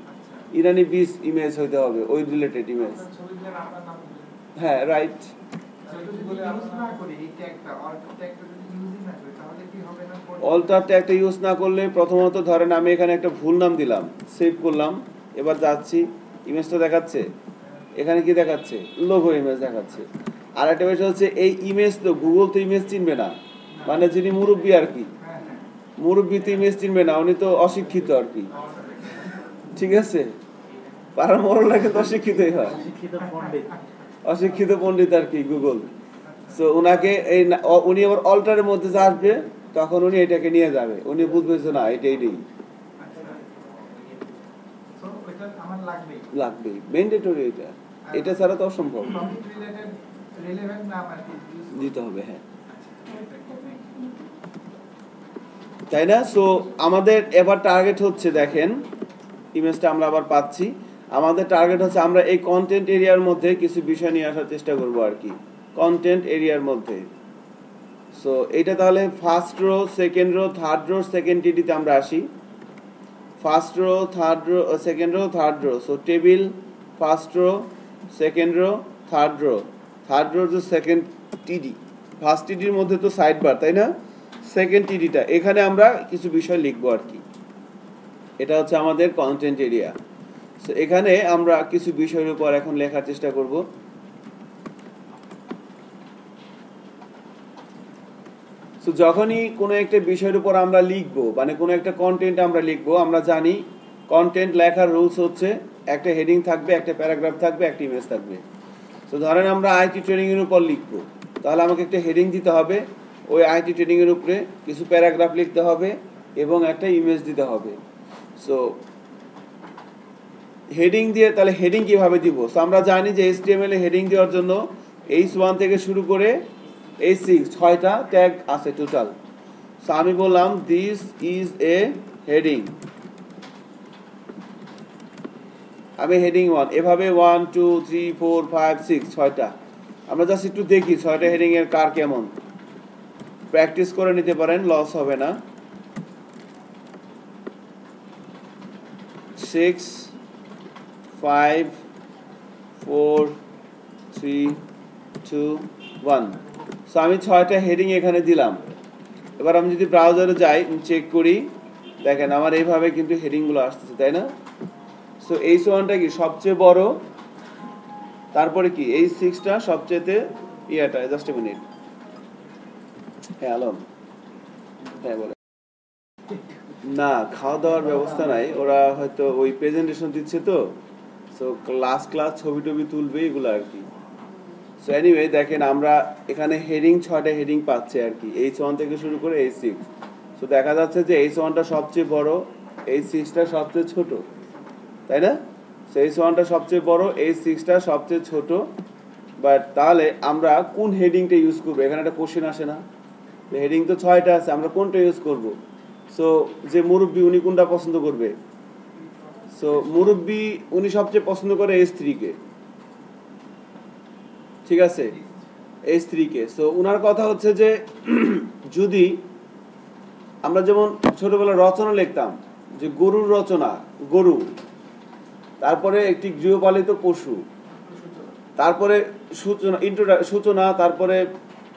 ইরানি বিচ ইমেজ হইতে হবে ওই রিলেটেড ইমেজ নাম দিলেন হ্যাঁ রাইট অল্টার ট্যাগটা ইউজ না করলে প্রথমত ধরেন আমি এখানে একটা ভুল নাম দিলাম সেভ করলাম এবার যাচ্ছি ইমেজটা দেখাচ্ছে। এখানে কি দেখাচ্ছে? লোগো ইমেজ দেখাচ্ছে। আর একটা বিষয় হচ্ছে এই ইমেজ তো গুগল তো ইমেজ চিনবে না। মানে যিনি মুরব্বী আর কি। মুরব্বী তো ইমেজ চিনবে না উনি তো অশিক্ষিত আর কি। ঠিক আছে? পাড়ার মরলা কিন্তু অশিক্ষিতই হয়। অশিক্ষিত পণ্ডিত। আর কি গুগল সো উনাকে এই উনি আবার অল্টারের মধ্যে আসবে তখন উনি এটাকে নিয়ে যাবে। উনি বুঝবে যে না এটা এটাই সো এটা লাগবেই। লাগবে ম্যান্ডেটরি এটা। এটা ছাড়া তো অসম্ভব। দিতে হবে হ্যাঁ। তাই না? সো আমাদের এবার টার্গেট হচ্ছে, দেখেন ইমেজটা আমরা আবার পাচ্ছি। আমাদের টার্গেট হচ্ছে, আমরা এই কন্টেন্ট এরিয়ার মধ্যে কিছু বিষয় নিয়ে আসার চেষ্টা করব আর কি। কন্টেন্ট এরিয়ার মধ্যে। সো এটা তাহলে first row second row third row second টিডিতে আমরা আসি। First row third row second row third row so table first row second row third row third row যে সেকেন্ড টিডি ফার্স্ট টিডির মধ্যে তো সাইড বার তাই না? সেকেন্ড টিডিটা এখানে আমরা কিছু বিষয় লিখব আর কি। এটা হচ্ছে আমাদের কন্টেন্ট এরিয়া সো এখানে আমরা কিছু বিষয়ের উপর এখন লেখার চেষ্টা করব। সো যখনই কোনো একটা বিষয়ের উপর আমরা লিখব মানে কোনো একটা কন্টেন্ট আমরা লিখব, আমরা জানি কন্টেন্ট লেখার রুলস হচ্ছে, একটা হেডিং থাকবে, একটা প্যারাগ্রাফ থাকবে, একটা ইমেজ থাকবে। তো ধরেন আমরা আইটি ট্রেনিং এর উপর লিখব। তাহলে আমাকে একটা হেডিং দিতে হবে, ওই আইটি ট্রেনিং এর উপরে কিছু প্যারাগ্রাফ লিখতে হবে এবং একটা ইমেজ দিতে হবে। সো হেডিং দিয়ে তাহলে হেডিং কীভাবে দিব? সো আমরা জানি যে এইচটিএমএল এ হেডিং দেওয়ার জন্য এইচ ওয়ান থেকে শুরু করে এইচ সিক্স ছয়টা ট্যাগ আছে টোটাল সো আমি বললাম দিস ইজ এ হেডিং আমি হেডিং ওয়ান এভাবে one two three four five six ছয়টা। আমরা জাস্ট একটু দেখি ছয়টা হেডিং এর কার কেমন। প্র্যাকটিস করে নিতে পারেন লস হবে না। Six five four three two one so আমি ছয়টা হেডিং এখানে দিলাম। এবার আমি যদি ব্রাউজারে যাই চেক করি। দেখেন, আমার এইভাবে কিন্তু হেডিংগুলো আসতেছে, তাই না? সো এইচ ওয়ানটা কি? সবচেয়ে বড়, তারপরে কি? সিক্সটা সবচেয়েতে ইয়েটা জাস্ট এ মিনিট হ্যাঁ আলম হ্যাঁ বলে না খাওয়া দাওয়ার ব্যবস্থা নাই। ওরা হয়তো ওই প্রেজেন্টেশন দিচ্ছে তো। সো ক্লাস ক্লাস ছবি টবি তুলবে, এগুলো আর কি। সো এনিওয়ে দেখেন, আমরা এখানে হেডিং ছয়টা হেডিং পাচ্ছি আর কি। এইচ ওয়ান থেকে শুরু করে এইচ সিক্স সো দেখা যাচ্ছে যে এইচ ওয়ানটা সবচেয়ে বড় এইচ সিক্সটা সবচেয়ে ছোট। তাই না? সো ওয়ানটা সবচেয়ে বড় এইচ সিক্সটা সবচেয়ে ছোট। বাট তাহলে আমরা কোন হেডিংটা ইউজ করব? এখানে একটা কোশ্চেন আসে না। হেডিং তো ছয়টা আছে, আমরা কোনটা ইউজ করব? সো যে মুরব্বী, উনি কোনটা পছন্দ করবে? সো মুরব্বী, উনি সবচেয়ে পছন্দ করে এইচ থ্রিকে ঠিক আছে? এই স্ত্রীকে। সো উনার কথা হচ্ছে যে, যদি আমরা যেমন ছোটবেলায় রচনা লিখতাম, যে গরুর রচনা, গরু। তারপরে একটি গৃহপালিত পশু, তারপরে সূচনা ইন্ট্রোডা সূচনা, তারপরে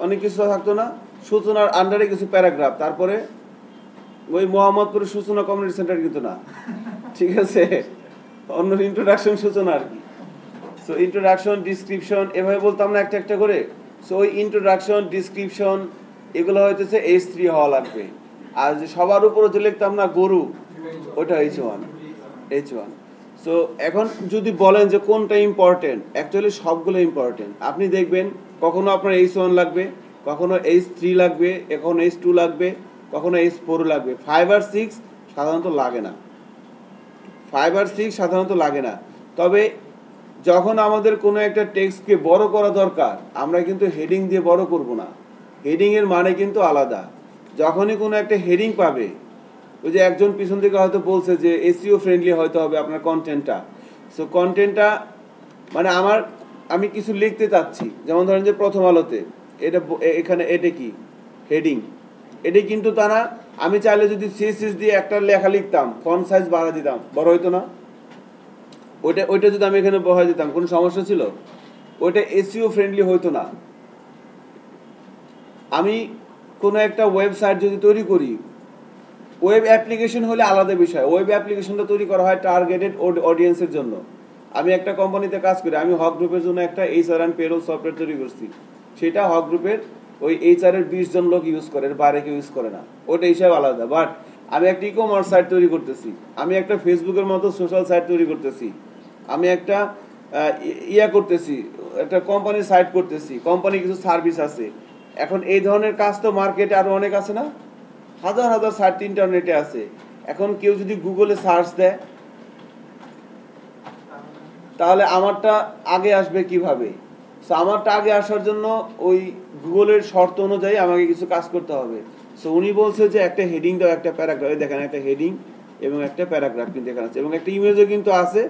অনেক কিছু থাকতো না, সূচনার আন্ডারে কিছু প্যারাগ্রাফ তারপরে ওই মোহাম্মদপুরের সূচনা কমিউনিটি সেন্টার কিন্তু না, ঠিক আছে? অন্য ইন্ট্রোডাকশন সূচনা আর কি। সো ইন্ট্রোডাকশন ডিসক্রিপশন এভাবে বলতাম না একটা একটা করে। সো ওই ইন্ট্রোডাকশন ডিসক্রিপশন এগুলো হইতেছে এইচ থ্রি হওয়া লাগবে। আর সবার উপরে যে লিখতাম না গরু, ওটা H one H one so এখন যদি বলেন যে কোনটা ইম্পর্টেন্ট অ্যাকচুয়ালি সবগুলো ইম্পর্টেন্ট আপনি দেখবেন, কখনো আপনার এইচ ওয়ান লাগবে, কখনো এইচ থ্রি লাগবে, কখনো এইচ টু লাগবে, কখনো এইচ ফোর লাগবে। ফাইভ আর সিক্স সাধারণত লাগে না। ফাইভ আর সিক্স সাধারণত লাগে না। তবে যখন আমাদের কোনো একটা টেক্সটকে বড় করা দরকার, আমরা কিন্তু হেডিং দিয়ে বড় করব না। হেডিংয়ের মানে কিন্তু আলাদা। যখনই কোনো একটা হেডিং পাবে ওই যে একজন পিছন থেকে হয়তো বলছে যে এসিও ফ্রেন্ডলি হয়তো হবে আপনার কন্টেন্টটা সো কন্টেন্টটা মানে আমার, আমি কিছু লিখতে চাচ্ছি। যেমন ধরেন যে প্রথম আলোতে, এটা এখানে এটা কি? হেডিং এটি কিন্তু তারা, আমি চাইলে যদি সিএসএস দিয়ে একটা লেখা লিখতাম ফন্ট সাইজ বাড়া দিতাম, বড় হইতো না। ওইটা ওইটা যদি আমি এখানে বহাই দিতাম, কোনো সমস্যা ছিল? ওইটা এসিও ফ্রেন্ডলি হইতো না। আমি কোনো একটা ওয়েবসাইট যদি তৈরি করি ওয়েব অ্যাপ্লিকেশন হলে আলাদা বিষয়। ওয়েব অ্যাপ্লিকেশনটা তৈরি করা হয় টার্গেটেড অডিয়েন্সের জন্য। আমি একটা কোম্পানিতে কাজ করি। আমি হক গ্রুপের জন্য একটা এইচআর অ্যান্ড পেরোল সফটওয়্যার তৈরি করছি। সেটা হক গ্রুপের ওই এইচআর এর বিশ জন লোক ইউজ করে বাইরে কেউ ইউজ করে না। ওটা হিসাব আলাদা। বাট আমি একটা ই কমার্স সাইট তৈরি করতেছি। আমি একটা ফেসবুকের মতো সোশ্যাল সাইট তৈরি করতেছি। আমি একটা ইয়া করতেছি। একটা কোম্পানির সাইট করতেছি। কোম্পানি কিছু সার্ভিস আছে। এখন এই ধরনের কাজ তো মার্কেটে আরও অনেক আছে না? হাজার হাজার সাইট ইন্টারনেটে আছে। এখন কেউ যদি গুগলে সার্চ দেয়, তাহলে আমারটা আগে আসবে কীভাবে? সো আমারটা আগে আসার জন্য ওই গুগলের শর্ত অনুযায়ী আমাকে কিছু কাজ করতে হবে। সো উনি বলছে যে একটা হেডিং দাও, একটা প্যারাগ্রাফ দেখেন, একটা হেডিং এবং একটা প্যারাগ্রাফ কিন্তু এখানে আছে। এবং একটা ইমেজও কিন্তু আছে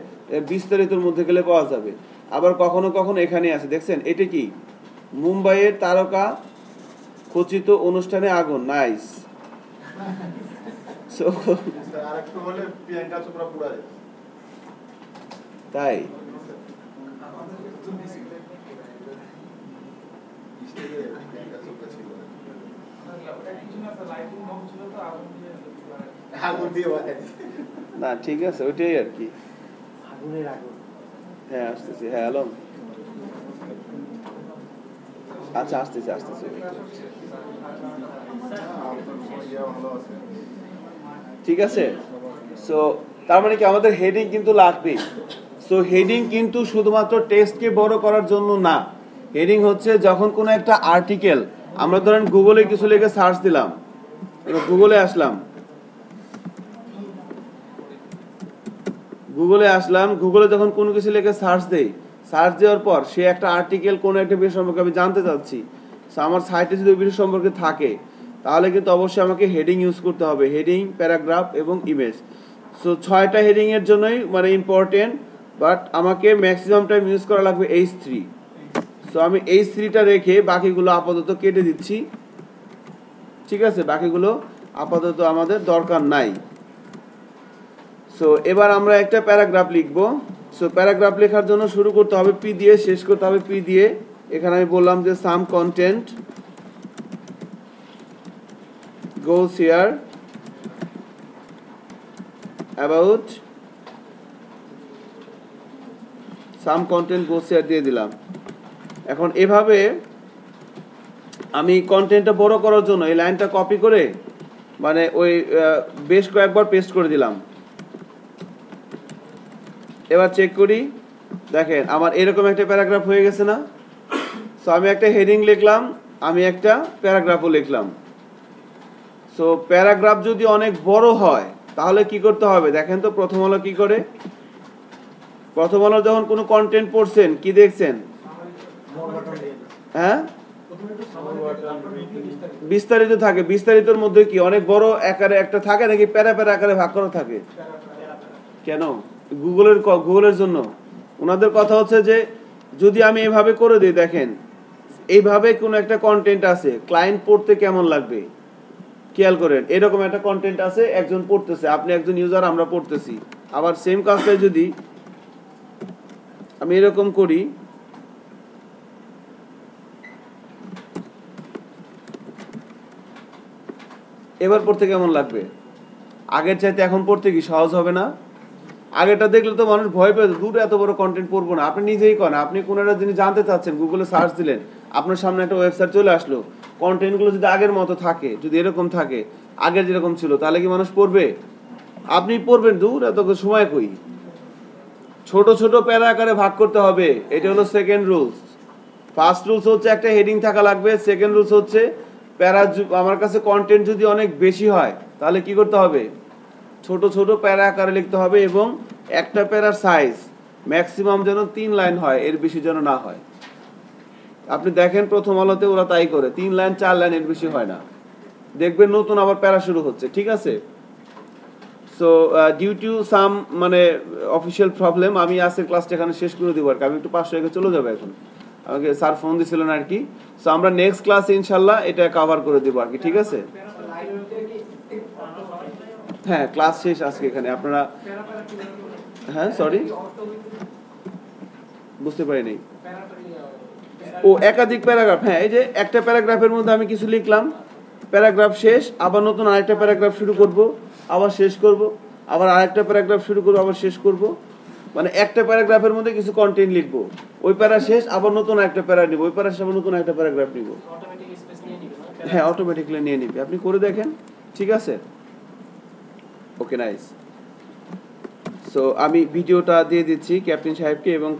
বিস্তারিতর মধ্যে গেলে পাওয়া যাবে। আবার কখনো কখনো এখানে আছে। দেখছেন, এটা কি? মুম্বাইয়ের তারকা খচিত অনুষ্ঠানে আগুন। নাইস সো আর একটু হলে প্রিয়াঙ্কা চোপড়া পুরা যায় তাই? না ঠিক আছে ওইটাই আর কি। হ্যাঁ আসতেছি হ্যাঁ আলম। আচ্ছা আসতেছি আসতেছি। ঠিক আছে? সো তার মানে কি আমাদের হেডিং কিন্তু লাগবে। সো হেডিং কিন্তু শুধুমাত্র টেক্সটকে বড় করার জন্য না। হেডিং হচ্ছে যখন কোনো একটা আর্টিকেল আমরা ধরেন গুগলে কিছু লিখে সার্চ দিলাম। গুগলে আসলাম। গুগলে আসলাম। গুগলে যখন কোনো কিছু লিখে সার্চ দেই সার্চ দেওয়ার পর সে একটা আর্টিকেল কোনো একটা বিষয় সম্পর্কে আমি জানতে চাচ্ছি। আমার সাইটে যদি ওই বিষয় সম্পর্কে থাকে তাহলে কিন্তু অবশ্যই আমাকে হেডিং ইউজ করতে হবে। হেডিং প্যারাগ্রাফ এবং ইমেজ সো ছয়টা হেডিং এর জন্যই মানে ইম্পর্টেন্ট বাট আমাকে ম্যাক্সিমাম টাইম ইউজ করা লাগবে এইচ থ্রি সো আমি এইচ থ্রিটা রেখে বাকিগুলো আপাতত কেটে দিচ্ছি। ঠিক আছে? বাকিগুলো আপাতত আমাদের দরকার নাই। সো এবার আমরা একটা প্যারাগ্রাফ লিখব। সো প্যারাগ্রাফ লেখার জন্য শুরু করতে হবে পি দিয়ে, শেষ করতে হবে পি দিয়ে। এখানে আমি বললাম যে some content goes here about some content goes here দিয়ে দিলাম। এখন এভাবে আমি কন্টেন্টটা বড় করার জন্য এই লাইনটা কপি করে মানে ওই বেশ কয়েকবার পেস্ট করে দিলাম। এবার চেক করি। দেখেন, আমার এরকম একটা প্যারাগ্রাফ হয়ে গেছে না। সো আমি একটা হেডিং লিখলাম, আমি একটা প্যারাগ্রাফও লিখলাম। সো প্যারাগ্রাফ যদি অনেক বড় হয়, তাহলে কি করতে হবে? দেখেন তো প্রথম আলো কি করে? প্রথম আলো যখন কোনো কন্টেন্ট পড়ছেন, কি দেখছেন? হ্যাঁ? বিস্তারিত থাকে। বিস্তারিতর মধ্যে কি? অনেক বড় আকারে একটা থাকে নাকি প্যারা প্যারা আকারে ভাগ করা থাকে? কেন? গুগলের গুগলের জন্য। ওনাদের কথা হচ্ছে যে, যদি আমি এভাবে করে দিই, দেখেন, এইভাবে কোনো একটা কন্টেন্ট আছে ক্লায়েন্ট পড়তে কেমন লাগবে? খেয়াল করেন, এরকম একটা কন্টেন্ট আছে, একজন পড়তেছে, আপনি একজন ইউজার আমরা পড়তেছি। আবার সেম কাজটাই যদি আমি এরকম করি, এবার পড়তে কেমন লাগবে? আগের চাইতে এখন পড়তে কি সহজ হবে না? আগেরটা দেখলে তো মানুষ ভয় পেত দূর এত বড় কন্টেন্ট পড়ব না। আপনি নিজেই করেন, আপনি কোনো একটা জিনিস জানতে চাচ্ছেন গুগলে সার্চ দিলেন, আপনার সামনে একটা ওয়েবসাইট চলে আসলো কন্টেন্টগুলো যদি আগের মতো থাকে, যদি এরকম থাকে, আগের যেরকম ছিল, তাহলে কি মানুষ পড়বে? আপনি পড়বেন দূর, এত সময় কই? ছোট ছোট প্যারা আকারে ভাগ করতে হবে, এটা হলো সেকেন্ড রুলস ফার্স্ট রুলস হচ্ছে একটা হেডিং থাকা লাগবে সেকেন্ড রুলস হচ্ছে প্যারা আমার কাছে কন্টেন্ট যদি অনেক বেশি হয়, তাহলে কি করতে হবে? ছোট ছোট প্যারা আকারে লিখতে হবে এবং একটা প্যারার সাইজ ম্যাক্সিমাম যেন তিন লাইন হয়, এর বেশি যেন না হয়। আপনি দেখেন প্রথম আলোতে ওরা তাই করে। তিন লাইন, চার লাইন এর বেশি হয় না। দেখবেন নতুন আবার প্যারা শুরু হচ্ছে, ঠিক আছে? সো ডিউ টু সাম মানে অফিসিয়াল প্রবলেম আমি আজকের ক্লাসটা এখানে শেষ করে দেবো আর কি। আমি একটু পাঁচশো একে চলে যাব এখন। আমাকে স্যার ফোন দিছিলেন আর কি। সো আমরা নেক্সট ক্লাসে ইনশাল্লাহ এটা কভার করে দিব আর কি, ঠিক আছে? হ্যাঁ ক্লাস শেষ আজকে এখানে। আপনারা হ্যাঁ সরি বুঝতে পারি নাই। ও একাধিক প্যারাগ্রাফ হ্যাঁ এই যে একটা প্যারাগ্রাফের মধ্যে আমি কিছু লিখলাম প্যারাগ্রাফ শেষ আবার নতুন আরেকটা প্যারাগ্রাফ শুরু করব আবার শেষ করব আবার আরেকটা প্যারাগ্রাফ শুরু করব আবার শেষ করব মানে একটা প্যারাগ্রাফের মধ্যে কিছু কন্টেন্ট লিখব ওই প্যারা শেষ আবার নতুন একটা প্যারা নিব ওই প্যারা শেষ আবার নতুন একটা প্যারাগ্রাফ নিব। হ্যাঁ অটোমেটিকলি নিয়ে নিবে আপনি করে দেখেন ঠিক আছে? ওকে নাইস সো আমি ভিডিওটা দিয়ে দিচ্ছি ক্যাপ্টেন সাহেবকে এবং